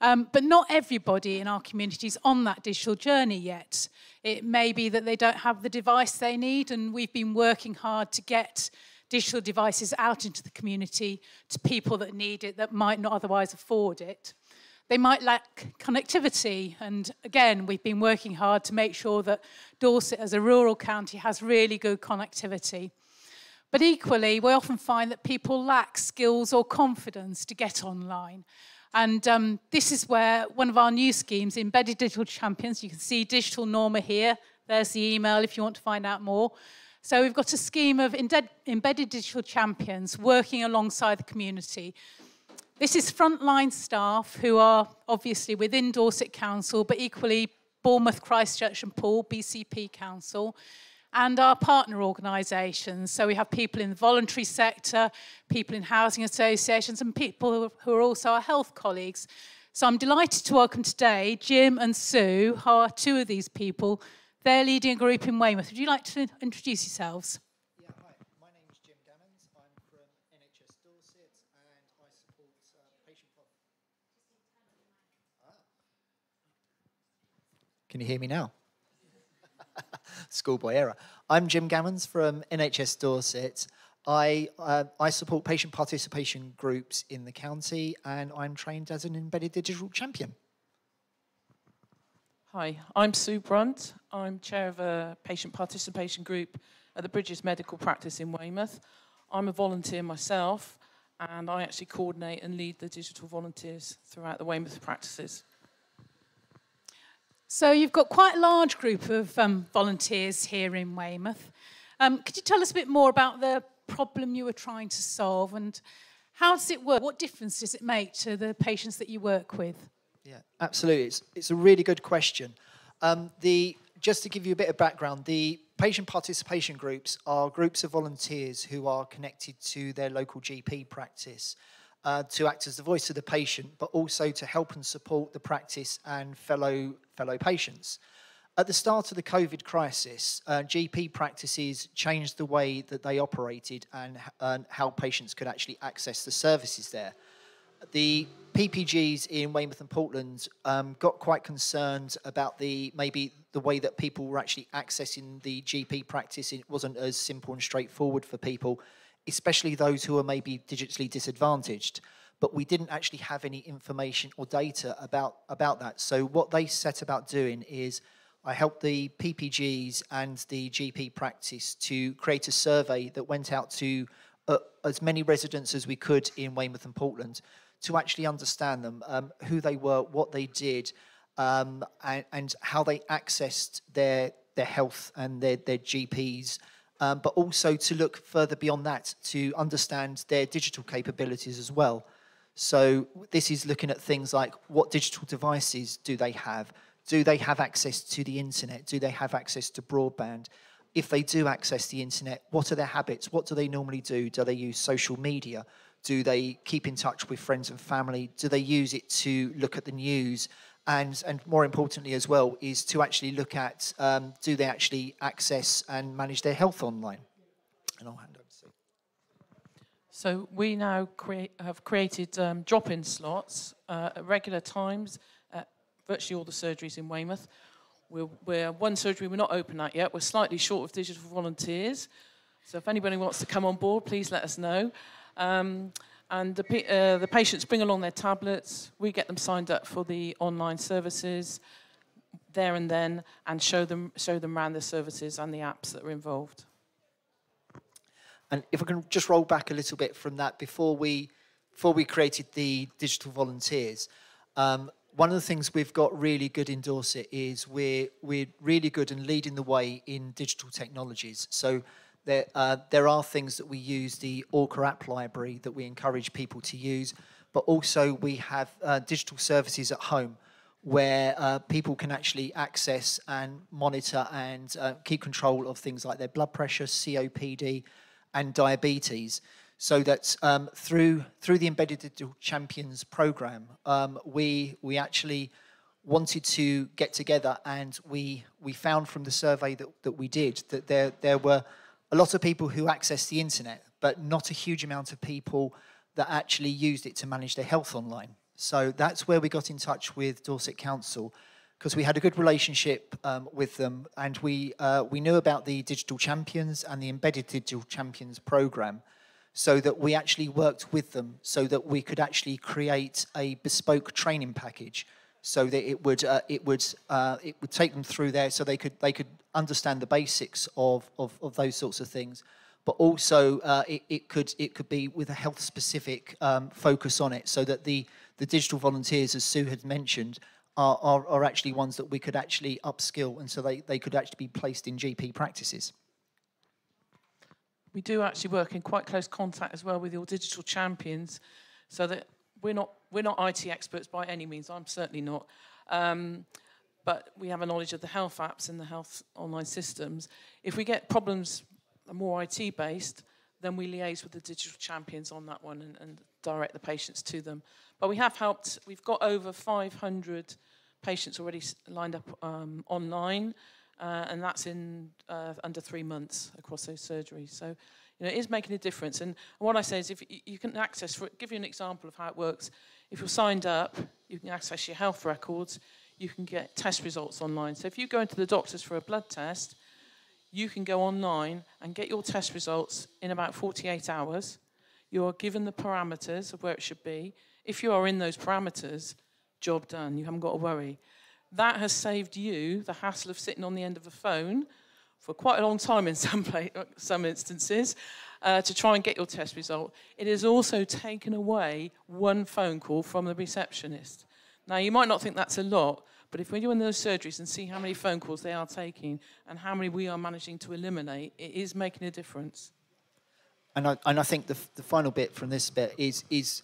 [SPEAKER 4] Um, but not everybody in our community is on that digital journey yet. It may be that they don't have the device they need, and we've been working hard to get digital devices out into the community to people that need it that might not otherwise afford it. They might lack connectivity, and again, we've been working hard to make sure that Dorset, as a rural county, has really good connectivity. But equally, we often find that people lack skills or confidence to get online. And um, this is where one of our new schemes, Embedded Digital Champions, you can see Digital Norma here. There's the email if you want to find out more. So we've got a scheme of embedded digital champions working alongside the community. This is frontline staff who are obviously within Dorset Council, but equally Bournemouth, Christchurch and Poole, BCP Council, and our partner organisations. So we have people in the voluntary sector, people in housing associations, and people who are also our health colleagues. So I'm delighted to welcome today Jim and Sue, who are two of these people. They're leading a group in Weymouth. Would you like to introduce yourselves?
[SPEAKER 36] Can you hear me now? (laughs) Schoolboy era. I'm Jim Gammons from NHS Dorset. I, uh, I support patient participation groups in the county and I'm trained as an embedded digital champion.
[SPEAKER 37] Hi, I'm Sue Brunt. I'm chair of a patient participation group at the Bridges Medical Practice in Weymouth. I'm a volunteer myself and I actually coordinate and lead the digital volunteers throughout the Weymouth practices.
[SPEAKER 4] So you've got quite a large group of um, volunteers here in Weymouth. Um, could you tell us a bit more about the problem you were trying to solve and how does it work? What difference does it make to the patients that you work with?
[SPEAKER 36] Yeah, absolutely. It's, it's a really good question. Um, the, just to give you a bit of background, the patient participation groups are groups of volunteers who are connected to their local GP practice uh, to act as the voice of the patient, but also to help and support the practice and fellow, fellow patients. At the start of the COVID crisis, uh, GP practices changed the way that they operated and, how patients could actually access the services there. The PPGs in Weymouth and Portland um, got quite concerned about the maybe the way that people were actually accessing the GP practice. It wasn't as simple and straightforward for people especially those who are maybe digitally disadvantaged. But we didn't actually have any information or data about, about that. So what they set about doing is I helped the PPGs and the GP practice to create a survey that went out to uh, as many residents as we could in Weymouth and Portland to actually understand them, um, who they were, what they did, um, and, and, how they accessed their their health and their their GPs um, but also to look further beyond that to understand their digital capabilities as well. So this is looking at things like what digital devices do they have? Do they have access to the internet? Do they have access to broadband? If they do access the internet, what are their habits? What do they normally do? Do they use social media? Do they keep in touch with friends and family? Do they use it to look at the news? And and more importantly as well is to actually look at um, do they actually access and manage their health online and I'll hand over to.
[SPEAKER 37] So we now create, have created um, drop-in slots uh, at regular times at virtually all the surgeries in Weymouth. We're, we're one surgery we're not open at yet. We're slightly short of digital volunteers. So if anybody wants to come on board, please let us know. Um, and the, uh, the patients bring along their tablets. We get them signed up for the online services there and then and show them, show them around the services and the apps that are involved.
[SPEAKER 36] And if I can just roll back a little bit from that, before we, before we created the digital volunteers, um, one of the things we've got really good in Dorset is we're, we're really good in leading the way in digital technologies. So there, uh, there are things that we use, the ORCHA app library that we encourage people to use, but also we have uh, digital services at home where uh, people can actually access and monitor and uh, keep control of things like their blood pressure, COPD, and diabetes. So that um, through through the Embedded Digital Champions program, um, we we actually wanted to get together and we we found from the survey that, that we did that there there were a lot of people who access the internet, but not a huge amount of people that actually used it to manage their health online. So that's where we got in touch with Dorset Council because we had a good relationship um, with them and we, uh, we knew about the Digital Champions and the Embedded Digital Champions program so that we actually worked with them so that we could actually create a bespoke training package so that it would uh, it would uh, it would take them through there so they could they could understand the basics of of, of those sorts of things but also uh, it, it could it could be with a health specific um, focus on it so that the the digital volunteers as Sue had mentioned are, are, are actually ones that we could actually upskill and so they, they could actually be placed in GP practices.
[SPEAKER 37] We do actually work in quite close contact as well with your digital champions so that we're not we're not IT experts by any means. I'm certainly not. Um, but we have a knowledge of the health apps and the health online systems. If we get problems more IT based, then we liaise with the digital champions on that one and, and direct the patients to them. But we have helped, we've got over 500 patients already lined up um, online, uh, and that's in uh, under three months across those surgeries. So you know, it is making a difference. And what I say is if you can access, for, give you an example of how it works. If you're signed up, you can access your health records, you can get test results online. So if you go into the doctors for a blood test, you can go online and get your test results in about 48 hours. You are given the parameters of where it should be. If you are in those parameters, job done. You haven't got to worry. That has saved you the hassle of sitting on the end of a phone for quite a long time in (laughs) some, some instances uh, to try and get your test result. It has also taken away one phone call from the receptionist. Now, you might not think that's a lot, but if we're doing those surgeries and see how many phone calls they are taking and how many we are managing to eliminate, it is making a difference.
[SPEAKER 36] And I, and I think the, the final bit from this bit is, is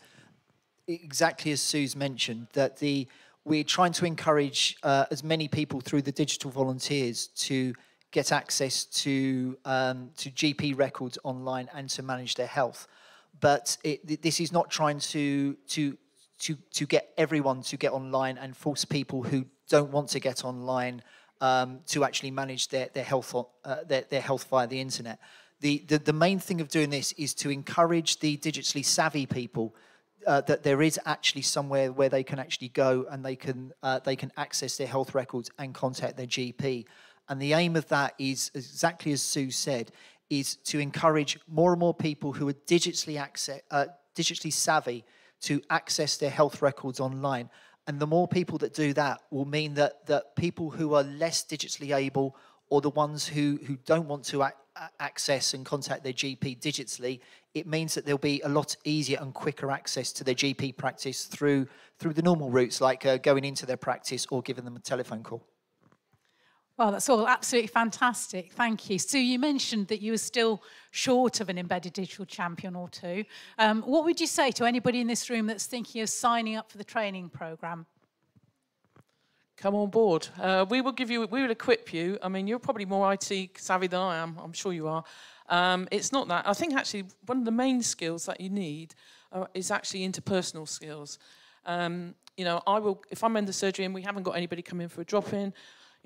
[SPEAKER 36] exactly as Sue's mentioned, that the, we're trying to encourage uh, as many people through the digital volunteers to get access to, um, to GP records online and to manage their health. But it, this is not trying to, to, to, to get everyone to get online and force people who don't want to get online um, to actually manage their, their, health, uh, their, their health via the internet. The, the, the main thing of doing this is to encourage the digitally savvy people uh, that there is actually somewhere where they can actually go and they can uh, they can access their health records and contact their GP. And the aim of that is exactly as Sue said, is to encourage more and more people who are digitally access, uh, digitally savvy to access their health records online. And the more people that do that will mean that that people who are less digitally able or the ones who who don't want to access and contact their GP digitally, it means that there'll be a lot easier and quicker access to their GP practice through through the normal routes, like uh, going into their practice or giving them a telephone call.
[SPEAKER 4] Well, that's all absolutely fantastic. Thank you. Sue, you mentioned that you were still short of an embedded digital champion or two. Um, what would you say to anybody in this room that's thinking of signing up for the training program?
[SPEAKER 37] come on board. Uh, we will give you, we will equip you. I mean, you're probably more IT savvy than I am. I'm sure you are. Um, it's not that. I think actually one of the main skills that you need uh, is actually interpersonal skills. Um, you know, I will, if I'm in the surgery and we haven't got anybody coming for a drop-in,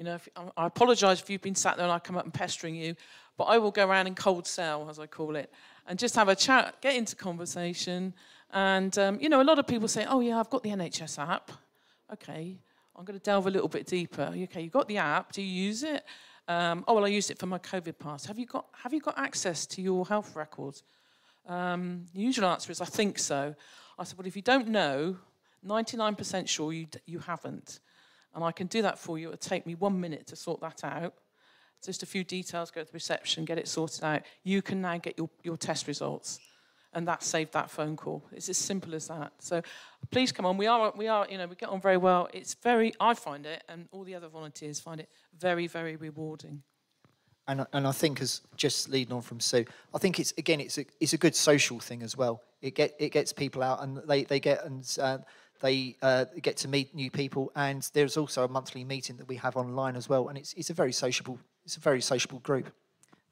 [SPEAKER 37] you know, if, I apologise if you've been sat there and I come up and pestering you, but I will go around and cold sell, as I call it, and just have a chat, get into conversation. And, um, you know, a lot of people say, oh, yeah, I've got the NHS app. Okay, I'm going to delve a little bit deeper. Okay, you've got the app. Do you use it? Um, oh, well, I used it for my COVID pass. Have you got, have you got access to your health records? Um, the usual answer is, I think so. I said, well, if you don't know, 99% sure you, you haven't. And I can do that for you. It'll take me one minute to sort that out. Just a few details, go to the reception, get it sorted out. You can now get your, your test results and that saved that phone call. It's as simple as that. So please come on. We are, we are, you know, we get on very well. It's very, I find it, and all the other volunteers find it very, very rewarding.
[SPEAKER 36] And, and I think, as just leading on from Sue, I think it's again, it's a, it's a good social thing as well. It get it gets people out, and they, they get and uh, they uh, get to meet new people. And there's also a monthly meeting that we have online as well, and it's it's a very sociable it's a very sociable group.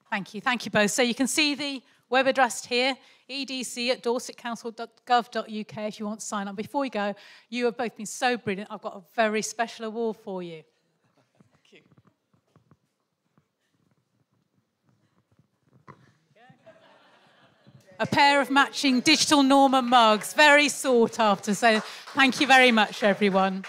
[SPEAKER 4] Thank you, thank you both. So you can see the web address here, edc at dorsetcouncil.gov.uk if you want to sign up. Before we go, you have both been so brilliant. I've got a very special award for you.
[SPEAKER 37] You.
[SPEAKER 4] A pair of matching digital Norma mugs, very sought after. So thank you very much, everyone.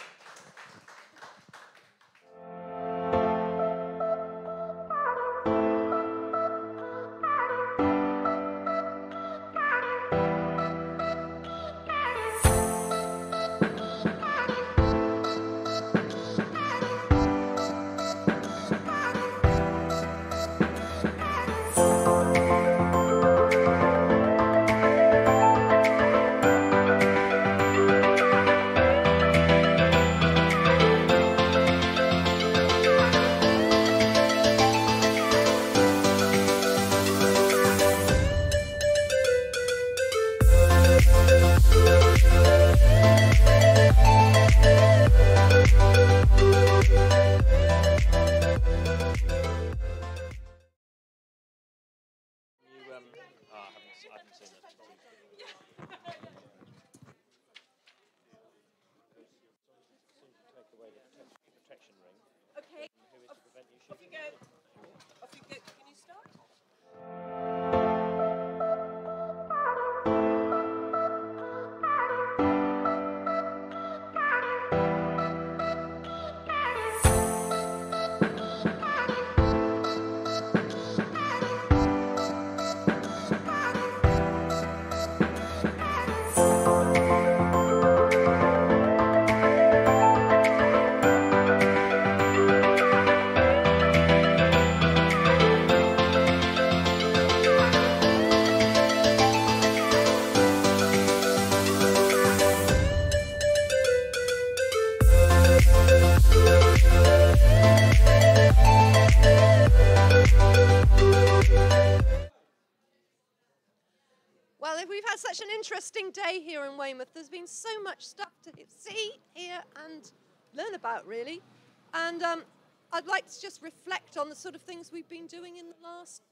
[SPEAKER 1] Day here in Weymouth. There's been so much stuff to see, hear, and learn about, really. And um, I'd like to just reflect on the sort of things we've been doing in the last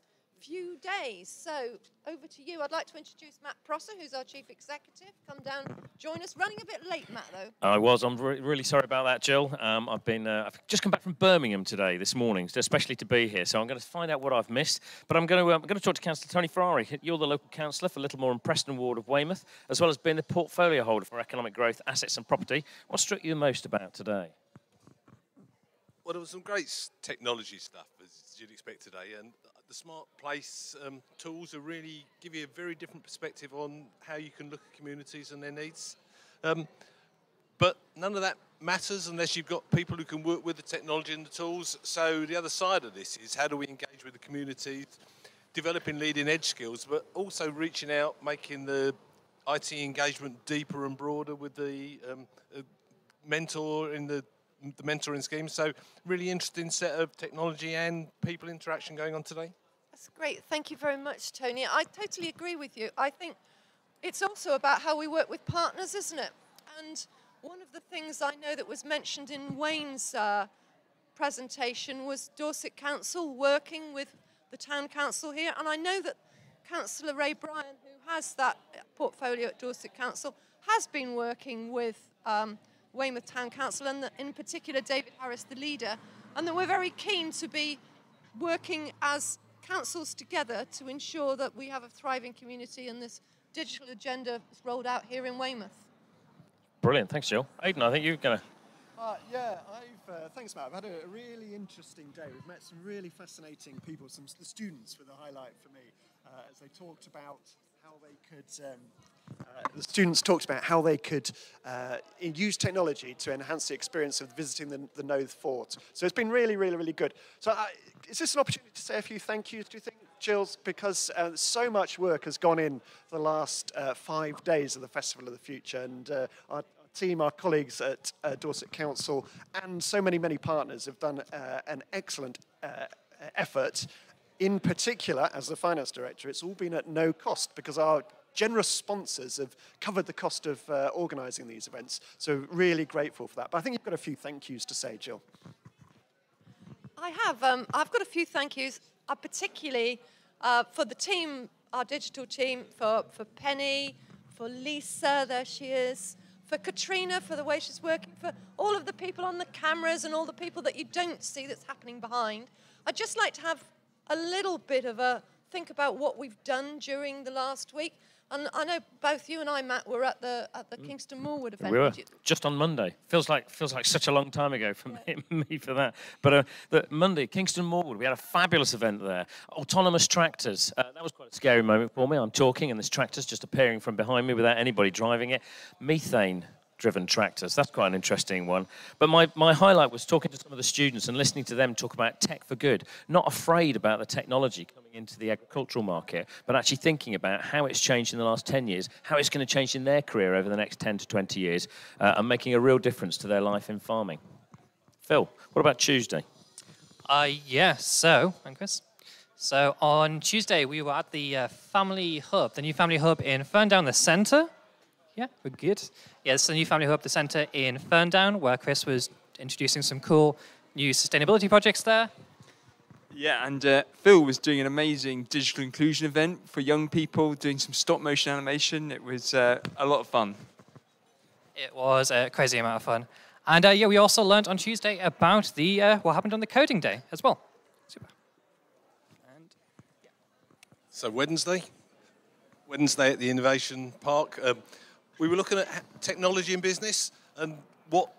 [SPEAKER 1] few days. So over to you. I'd like to introduce Matt Prosser, who's our chief executive. Come down, join us. Running a bit late, Matt, though.
[SPEAKER 38] I was. I'm re- really sorry about that, Jill. Um, I've been. Uh, I've just come back from Birmingham today, this morning, especially to be here. So I'm going to find out what I've missed. But I'm going to. Um, I'm going to talk to Councillor Tony Ferrari. You're the local councillor for Littlemoor and Preston Ward of Weymouth, as well as being the portfolio holder for economic growth, assets, and property. What struck you the most about today?
[SPEAKER 39] Well, there was some great technology stuff, as you'd expect today, and the smart place um, tools are really give you a very different perspective on how you can look at communities and their needs. Um, but none of that matters unless you've got people who can work with the technology and the tools. So the other side of this is how do we engage with the communities, developing leading edge skills, but also reaching out, making the IT engagement deeper and broader with the um, uh, mentor in the the mentoring scheme. So really interesting set of technology and people interaction going on today.
[SPEAKER 1] That's great. Thank you very much, Tony. I totally agree with you. I think it's also about how we work with partners, isn't it? And one of the things I know that was mentioned in Wayne's uh, presentation was Dorset Council working with the town council here. And I know that Councillor Ray Bryan, who has that portfolio at Dorset Council, has been working with um, Weymouth Town Council and the, in particular David Harris, the leader, and that we're very keen to be working as councils together to ensure that we have a thriving community and this digital agenda is rolled out here in Weymouth.
[SPEAKER 38] Brilliant. Thanks, Jill. Aidan, I think you're going to.
[SPEAKER 3] Uh, yeah, I've, uh, thanks, Matt. I've had a, a really interesting day. We've met some really fascinating people. Some the students were the highlight for me uh, as they talked about how they could. Um, the students talked about how they could uh, use technology to enhance the experience of visiting the, the Nothe Fort. So it's been really, really, really good. So uh, is this an opportunity to say a few thank yous, do you think, Jills? Because uh, so much work has gone in the last uh, five days of the Festival of the Future, and uh, our, team, our colleagues at uh, Dorset Council, and so many, many partners have done uh, an excellent uh, effort. In particular, as the finance director, it's all been at no cost because our generous sponsors have covered the cost of uh, organising these events. So really grateful for that. But I think you've got a few thank yous to say, Jill.
[SPEAKER 1] I have. Um, I've got a few thank yous, uh, particularly uh, for the team, our digital team, for, for Penny, for Lisa, there she is, for Katrina, for the way she's working, for all of the people on the cameras and all the people that you don't see that's happening behind. I'd just like to have a little bit of a think about what we've done during the last week. And I know both you and I, Matt, were at the at the Kingston Maurward event.
[SPEAKER 38] We were just on Monday. Feels like feels like such a long time ago for me, (laughs) me for that. But uh, the Monday, Kingston Maurward, we had a fabulous event there. Autonomous tractors. Uh, that was quite a scary moment for me. I'm talking, and this tractor's just appearing from behind me without anybody driving it. Methane. Driven tractors. That's quite an interesting one. But my, my highlight was talking to some of the students and listening to them talk about tech for good. Not afraid about the technology coming into the agricultural market, but actually thinking about how it's changed in the last 10 years, how it's going to change in their career over the next 10 to 20 years, uh, and making a real difference to their life in farming. Phil, what about Tuesday?
[SPEAKER 32] Uh, yeah, so, and Chris. So on Tuesday, we were at the uh, Family Hub, the new Family Hub in Ferndown, the centre. Yeah, we're good. Yeah, it's the new Family Hub, the centre in Ferndown, where Chris was introducing some cool new sustainability projects there.
[SPEAKER 37] Yeah, and uh, Phil was doing an amazing digital inclusion event for young people, doing some stop motion animation. It was uh, a lot of fun.
[SPEAKER 32] It was a crazy amount of fun. And uh, yeah, we also learned on Tuesday about the uh, what happened on the coding day as well. Super. And, yeah.
[SPEAKER 39] So Wednesday, Wednesday at the Innovation Park, um, we were looking at technology in business and what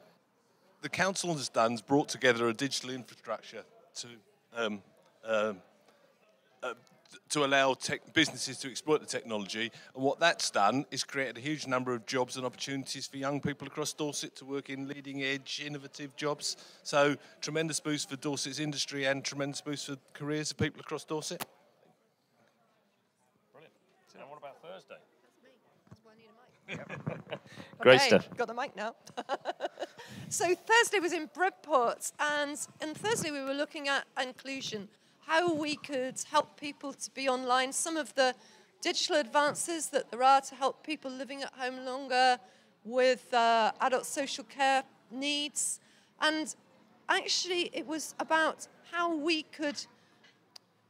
[SPEAKER 39] the council has done is brought together a digital infrastructure to um, um, uh, to allow tech businesses to exploit the technology. And what that's done is created a huge number of jobs and opportunities for young people across Dorset to work in leading edge, innovative jobs. So tremendous boost for Dorset's industry and tremendous boost for careers of people across Dorset.
[SPEAKER 38] Brilliant. So what about Thursday? Great
[SPEAKER 1] Okay,
[SPEAKER 38] stuff.
[SPEAKER 1] Got the mic now. (laughs) so Thursday was in Bridport, and on Thursday we were looking at inclusion, how we could help people to be online. Some of the digital advances that there are to help people living at home longer with uh, adult social care needs. And actually, it was about how we could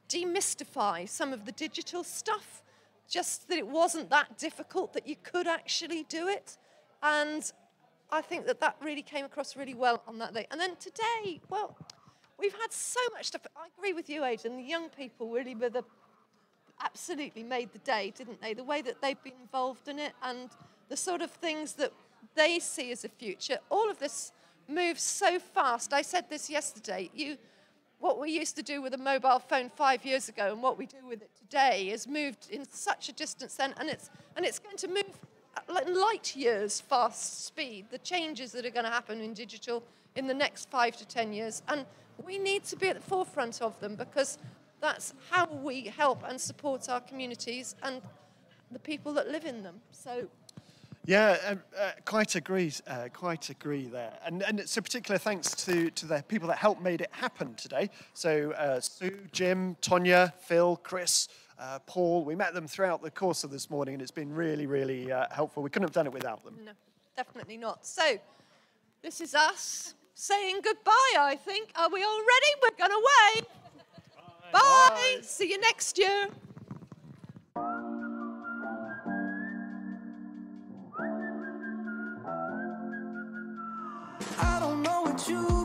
[SPEAKER 1] demystify some of the digital stuff, just that it wasn't that difficult, that you could actually do it. And I think that that really came across really well on that day. And then today, well, we've had so much stuff. I agree with you, Aidan. The young people really were the absolutely made the day, didn't they? The way that they've been involved in it and the sort of things that they see as a future. All of this moves so fast. I said this yesterday. You, what we used to do with a mobile phone five years ago and what we do with it today has moved in such a distance then, and it's and it's going to move in light years fast speed. The changes that are going to happen in digital in the next five to ten years, and we need to be at the forefront of them because that's how we help and support our communities and the people that live in them. So
[SPEAKER 3] yeah, uh, uh, quite agree. Uh, quite agree there, and and it's a particular thanks to to the people that helped made it happen today. So uh, Sue, Jim, Tonya, Phil, Chris, uh, Paul. We met them throughout the course of this morning, and it's been really, really uh, helpful. We couldn't have done it without them.
[SPEAKER 1] No, definitely not. So this is us saying goodbye. I think. Are we all ready? We're going away. Bye. Bye. See you next year.
[SPEAKER 40] I